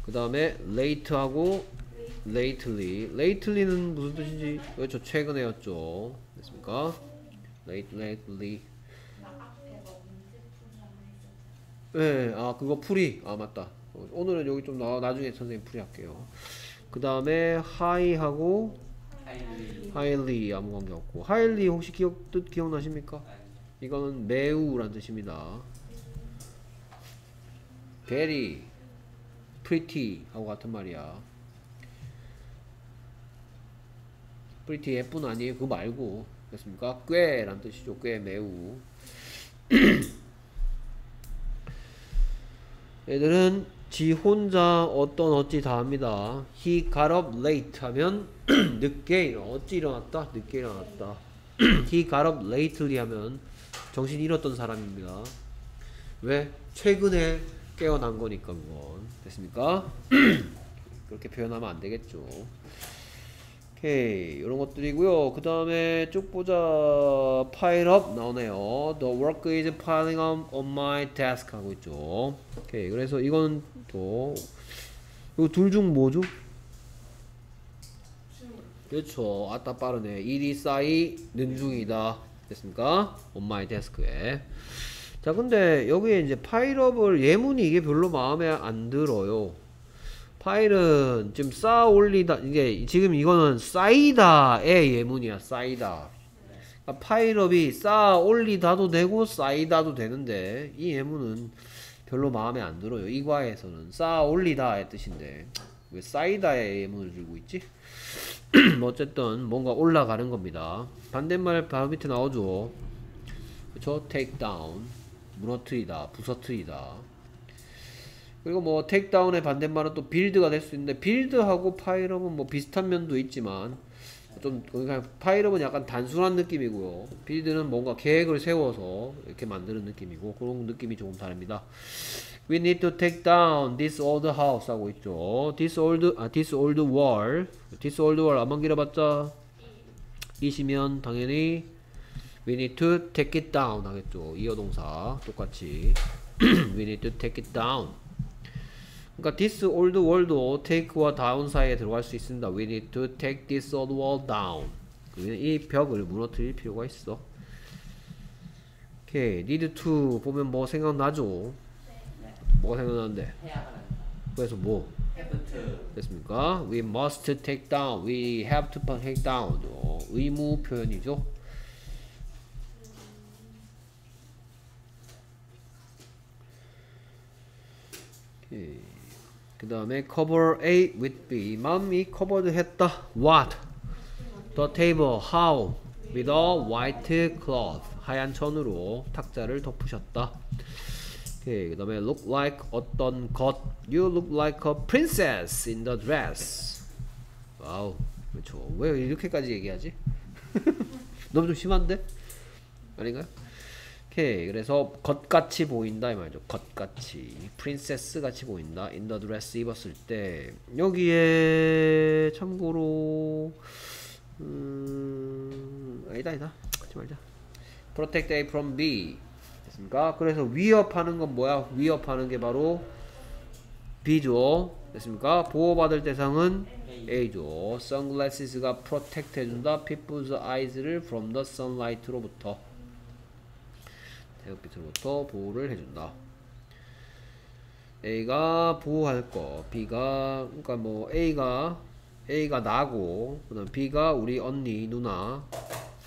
그 다음에 레이트하고 lately. lately는 무슨 뜻인지, 그렇죠. 최근에였죠. 됐습니까? late, lately. 네, 아 그거 풀이 아 맞다. 어, 오늘은 여기 좀 나, 나중에 선생님 풀이 할게요. 그 다음에 high하고 highly 아무 관계 없고 highly 혹시 기억 뜻 기억나십니까? 이거는 매우 란 뜻입니다. very, pretty 하고 같은 말이야. Pretty 예쁜 아니에요. 그거 말고 됐습니까? 꽤 란 뜻이죠. 꽤 매우. 얘들은 지 혼자 어떤 어찌 다 합니다. He got up late 하면 늦게 일어 어찌 일어났다? 늦게 일어났다. He got up lately 하면 정신 잃었던 사람입니다. 왜? 최근에 깨어난 거니까 그건 됐습니까? 그렇게 표현하면 안 되겠죠. 오케이 이런 것들이고요. 그 다음에 쭉 보자. up 나오네요. The work is piling up on my desk 하고 있죠. 오케이 그래서 이건 또 이거 둘 중 뭐죠? 그렇죠. 아따 빠르네. 일이 쌓이는 중이다. 됐습니까? on my desk에. 자 근데 여기에 이제 파일업을 예문이 이게 별로 마음에 안 들어요. 파일은 지금 쌓아 올리다 이게 지금 이거는 쌓이다의 예문이야 쌓이다 그러니까 파일업이 쌓아 올리다도 되고 쌓이다도 되는데 이 예문은 별로 마음에 안 들어요 이 과에서는 쌓아 올리다의 뜻인데 왜 쌓이다의 예문을 들고 있지? 뭐 어쨌든 뭔가 올라가는 겁니다 반대말 바로 밑에 나오죠 그쵸? take down 무너뜨리다 부서뜨리다 그리고 뭐 테이크다운의 반대말은 또 빌드가 될 수 있는데 빌드하고 파일업은 뭐 비슷한 면도 있지만 좀 그러니까 파일업은 약간 단순한 느낌이고요. 빌드는 뭔가 계획을 세워서 이렇게 만드는 느낌이고 그런 느낌이 조금 다릅니다. We need to take down this old house 하고 있죠. This old 아 this old wall. This old wall 안만 길어봤자 이시면 당연히 we need to take it down 하겠죠. 이어동사 똑같이 we need to take it down. 그러니까 this old wall도 take와 down 사이에 들어갈 수 있습니다. We need to take this old wall down. 우리는 이 벽을 무너뜨릴 필요가 있어. 오케이, need to 보면 뭐 생각나죠? 뭐가 생각나는데? 그래서 뭐. 됐습니까? We must take down. We have to take down. 어, 의무 표현이죠. 그 다음에 cover A with B. 마음이 covered 했다. What? The table. How? With a white cloth. 하얀 천으로 탁자를 덮으셨다. 오케이. 그 다음에 look like 어떤 것. You look like a princess in the dress. 와우. 그렇죠. 왜 이렇게까지 얘기하지? 너무 좀 심한데? 아닌가요? 오케이. 그래서 것같이 보인다 이 말이죠. 것같이. princess 같이 보인다. the dress 입었을 때 여기에 참고로 음 아니다 아니다. 하지 말자. protect A from B 됐습니까? 그래서 위협하는 건 뭐야? 위협하는 게 바로 B죠. 됐습니까? 보호받을 대상은 A죠. sunglasses가 protect 해준다. people's eyes를 from the sunlight로부터 태극빛으로부터 보호를 해준다. A가 보호할 거, B가 그러니까 뭐 A가 A가 나고, 그다음 B가 우리 언니, 누나,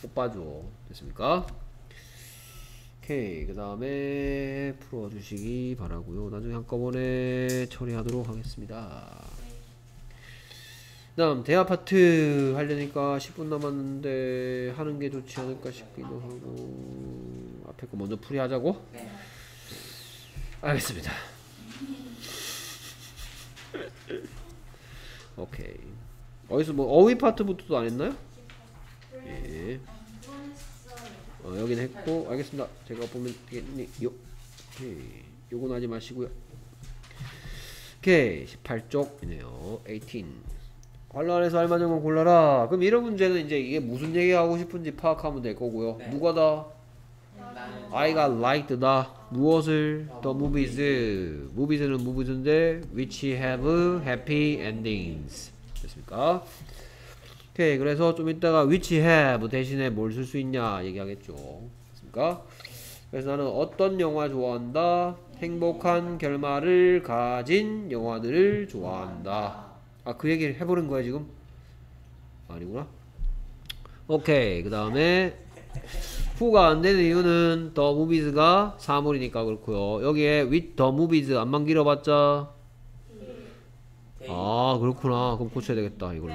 오빠죠. 됐습니까? 오케이 그 다음에 풀어주시기 바라고요 나중에 한꺼번에 처리하도록 하겠습니다 그 다음 대화 파트 하려니까 10분 남았는데 하는 게 좋지 않을까 싶기도 하고 앞에 거 먼저 풀이하자고? 네. 알겠습니다 오케이 어디서 뭐 어휘 파트부터도 안 했나요? 예. 어, 여기는 했고 알겠습니다. 제가 보면 되겠니? 요. 오케이. 요건 하지 마시고요. 오케이. 18쪽이네요. 18. 관란에서 알맞은 건 골라라. 그럼 이런 문제는 이제 이게 무슨 얘기하고 싶은지 파악하면 될 거고요. 네. 누가 다? I got liked다. 무엇을? The movies. movies는 movies인데 which have happy endings. 됐습니까? 오케이. 그래서 좀 이따가 which have 대신에 뭘 쓸 수 있냐 얘기하겠죠. 됐습니까? 그래서 나는 어떤 영화 좋아한다. 행복한 결말을 가진 영화들을 좋아한다. 아, 그 얘기를 해보는 거야, 지금? 아니구나. 오케이. 그 다음에 후가 안 되는 이유는 the movies가 사물이니까 그렇고요. 여기에 with the movies 안만 길어봤자 They. 아 그렇구나. 그럼 고쳐야 되겠다 이걸로.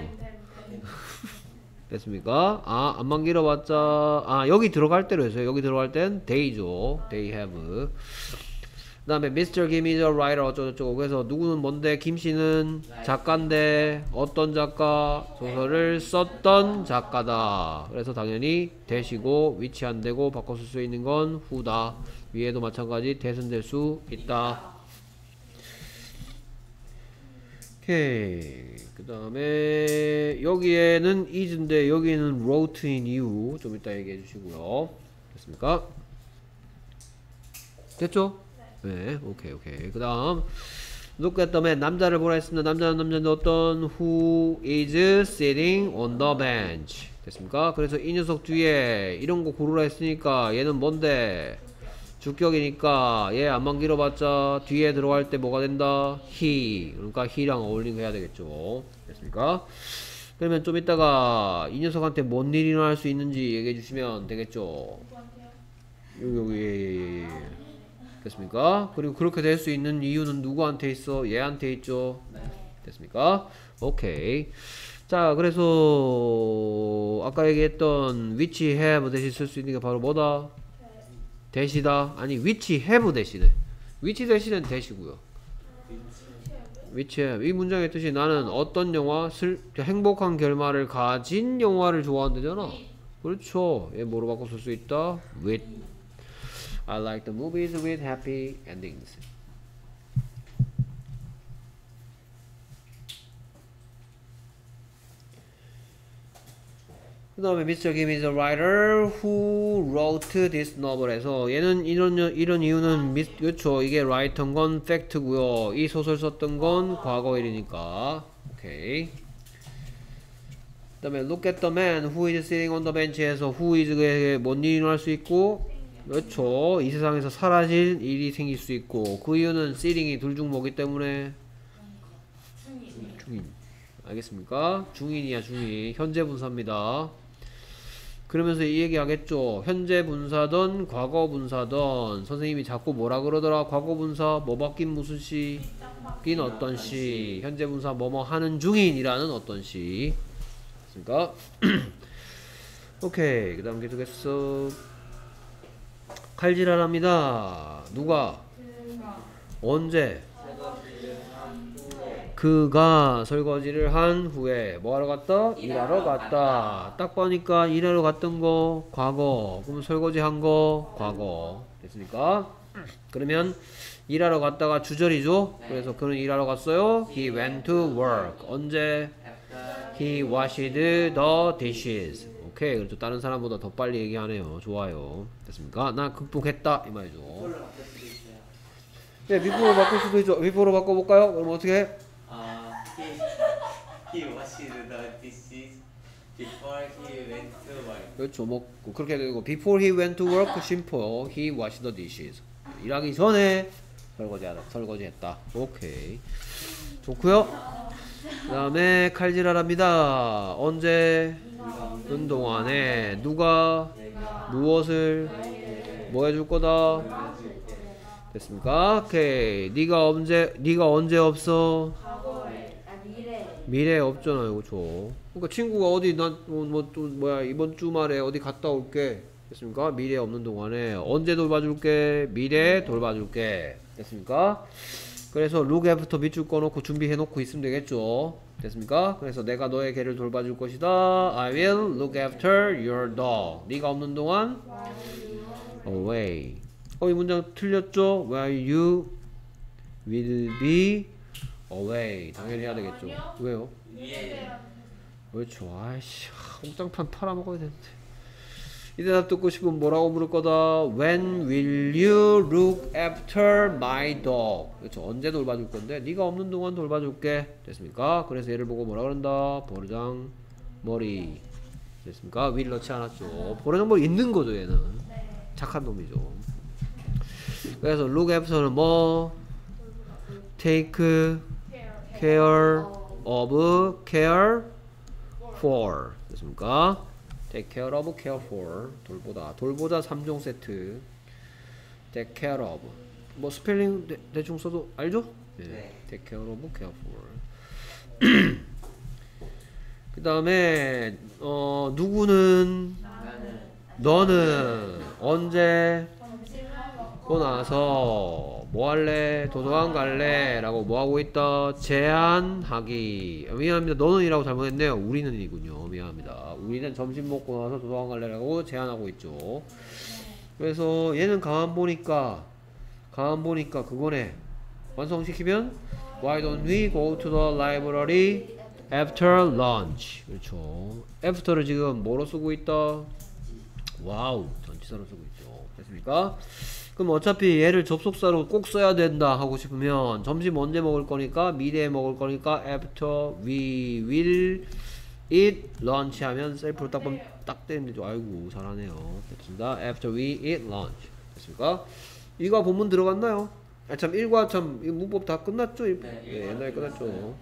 됐습니까? 아 암만 길어봤자 아 여기 들어갈 때로 해서 여기 들어갈 땐 they죠. they have. 그 다음에 Mr. Kim is a writer 어쩌고저쩌고 그래서 누구는 뭔데 김 씨는 작가인데 어떤 작가 소설을 썼던 작가다 그래서 당연히 that이고 which 안 되고 바꿔 쓸 수 있는 건 who다 위에도 마찬가지 that은 될 수 있다 오케이 그 다음에 여기에는 is인데 여기는 wrote인 이유 좀 이따 얘기해 주시고요 됐습니까? 됐죠? 네, 오케이, 오케이. 그 다음, look at the man. 남자를 보라 했습니다. 남자는 남자인데 어떤 who is sitting on the bench. 됐습니까? 그래서 이 녀석 뒤에 이런 거 고르라 했으니까 얘는 뭔데? 주격이니까 얘 안만 길어봤자 뒤에 들어갈 때 뭐가 된다? he. 그러니까 he랑 어울리는 거 해야 되겠죠. 됐습니까? 그러면 좀 이따가 이 녀석한테 뭔 일이 일어날 수 있는지 얘기해 주시면 되겠죠. 여기, 여기, 예, 예, 예. 됐습니까? 그리고 그렇게 될 수 있는 이유는 누구한테 있어? 얘한테 있죠? 됐습니까? 오케이. 자, 그래서 아까 얘기했던 which have 대신 쓸 수 있는 게 바로 뭐다? 대시다. 아니 which have 대신에 which 대신은 대시고요. which have 이 문장의 뜻이 나는 어떤 영화 슬 행복한 결말을 가진 영화를 좋아한다잖아. 그렇죠. 얘 뭐로 바꿔 쓸 수 있다? with I like the movies with happy endings. 그 다음에 Mr. Kim is a writer who wrote this novel에서 얘는 이런 이런 이유는 미, 그렇죠 이게 write인 건 팩트고요 이 소설 썼던 건 과거일이니까 오케이 그 다음에 look at the man who is sitting on the bench에서 who is에 뭔 일이 일어날 수 있고 그렇죠. 이 세상에서 사라질 일이 생길 수 있고 그 이유는 sitting이 둘중 뭐기 때문에? 중인 알겠습니까? 중인이야 중인. 현재 분사입니다. 그러면서 이 얘기 하겠죠. 현재 분사든 과거 분사든 선생님이 자꾸 뭐라 그러더라? 과거 분사 뭐 바뀐 무슨 시 바뀐 어떤 시 현재 분사 뭐뭐 하는 중인이라는 어떤 시 됐습니까? 오케이. 그 다음 계속해서 칼질하랍니다 누가 언제 그가 설거지를 한 후에 뭐 하러 갔다? 일하러 갔다. 딱 보니까 일하러 갔던 거 과거. 그럼 설거지 한 거 과거. 됐습니까? 그러면 일하러 갔다가 주절이죠. 그래서 그는 일하러 갔어요. He went to work. 언제? He washed the dishes. 오케이. 그래도 다른 사람보다 더 빨리 얘기하네요. 좋아요. 됐습니까? 나 극복했다 이 말이죠. 네, 비포로 바꿀 수도 있죠. 비포로 바꿔볼까요? 그럼 어떻게 해? 아, he he washed the dishes before he went to work. 그렇죠. 뭐 그렇게 되고 before he went to work simple he washed the dishes. 일하기 전에 설거지하다 설거지했다. 오케이. 좋고요. 그 다음에 칼질하랍니다. 언제 운동안에 누가 무엇을 뭐 해줄 거다. 됐습니까? 오케이. 네가 언제 네가 언제 없어? 미래에 없잖아요, 그렇죠? 그러니까 친구가 어디 난뭐또 뭐야 이번 주말에 어디 갔다 올게 됐습니까? 미래에 없는 동안에 언제 돌봐줄게? 미래에 돌봐줄게 됐습니까? 그래서 look after 밑줄 꺼놓고 준비해 놓고 있으면 되겠죠. 됐습니까? 그래서 내가 너의 개를 돌봐줄 것이다. I will look after your dog. 네가 없는 동안 away. 어, 이 문장 틀렸죠? While you will be away. 당연히 해야 되겠죠. 왜요? 위에 그렇죠. 아이씨, 홍장판 팔아먹어야 되는데. 이 대답 듣고 싶으면 뭐라고 물을 거다? When will you look after my dog? 그렇죠. 언제 돌봐줄 건데? 네가 없는 동안 돌봐줄게. 됐습니까? 그래서 얘를 보고 뭐라 그런다? 버르장 머리. 됐습니까? will 넣지 않았죠. 버르장 머리 있는 거죠, 얘는. 착한 놈이죠. 그래서 look after는 뭐? take care of care for 됐습니까? Take care of care for 돌보다 돌보다 3종 세트 take care of 뭐 스펠링 대, 대충 써도 알죠? 네. 네. take care of care for 그 다음에 어 누구는 나는 너는 언제 고 나서 뭐 할래? 도서관 갈래? 라고 뭐 하고 있다? 제안하기 아, 미안합니다 너는 이라고 잘못했네요 우리는 이군요 미안합니다 우리는 점심 먹고 나서 도서관 갈래? 라고 제안하고 있죠 그래서 얘는 가만 보니까 가만 보니까 그거네 완성시키면 Why don't we go to the library after lunch 그렇죠 after를 지금 뭐로 쓰고 있다? 와우 전치사로 쓰고 있죠 됐습니까? 그럼 어차피 얘를 접속사로 꼭 써야 된다 하고 싶으면 점심 언제 먹을 거니까? 미래에 먹을 거니까? After we will eat lunch 하면 셀프로 딱, 보면 딱 되죠. 아이고 잘하네요. 됐습니다. After we eat lunch. 됐습니까? 이거 본문 들어갔나요? 아, 참 1과 참이 문법 다 끝났죠? 일- 네, 예, 옛날에 끝났죠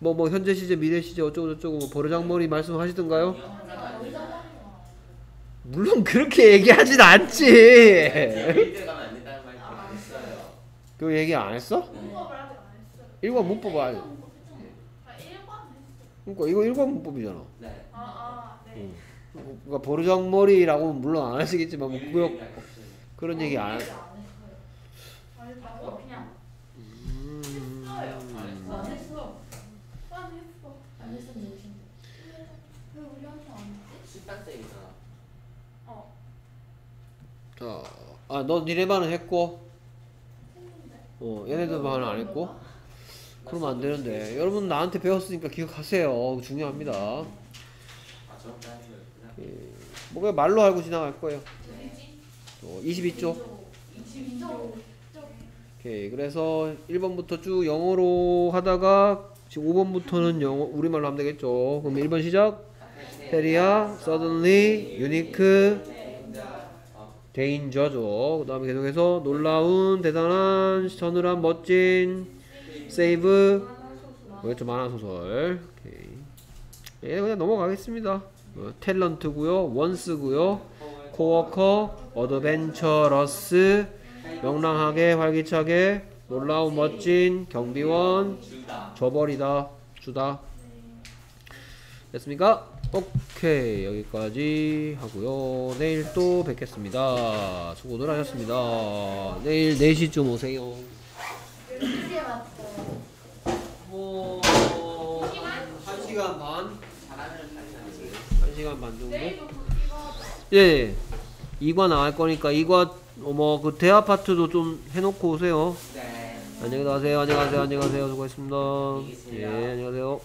뭐뭐 현재 시제 미래 시제 어쩌고 저쩌고 뭐 버르장머리 말씀하시던가요? 물론 그렇게 얘기하진 않지 안. 그 얘기 안 했어? 안 했어요. 일과 문법 알. 아, 1번 했어요. 그러니까 이거 일과 문법이잖아. 네. 아, 아, 네. 그러니까 버르장머리라고 물론 안 하시겠지만 뭐 있어요. 그런 얘기 안. 안 했어요. 아, 그냥 음, 아, 너 니네 반은 했고, 어, 얘네들 반은 안 했고. 그러면 안 되는데. 여러분 나한테 배웠으니까 기억하세요. 중요합니다. 단위였구나 뭐 그냥 말로 알고 지나갈 거예요. 어, 22쪽. 오케이. 그래서 1번부터 쭉 영어로 하다가 지금 5번부터는 영어 우리말로 하면 되겠죠. 그럼 1번 시작. 페리아, suddenly, unique, danger죠. 그 다음에 계속해서 놀라운, 대단한, 서늘한, 멋진, save, 뭐였죠? 만화소설. 오케이. 예, 그냥 넘어가겠습니다. 어, talent고요, once고요, co-worker, adventurous, 명랑하게, 활기차게, 놀라운, 멋진, 경비원, 줘버리다, 주다. 됐습니까? 오케이 여기까지 하고요. 내일 또 뵙겠습니다. 수고들 하셨습니다. 내일 4시쯤 오세요. 뭐 1시간 반? 잘하면 살리는 1시간 반 정도? 예. 이과 나갈 거니까 이과 뭐그 대화 파트도 좀 해놓고 오세요. 네 안녕히 가세요. 안녕히 가세요. 안녕히 가세요. 수고했습니다. 계세요. 예, 안녕히 가세요.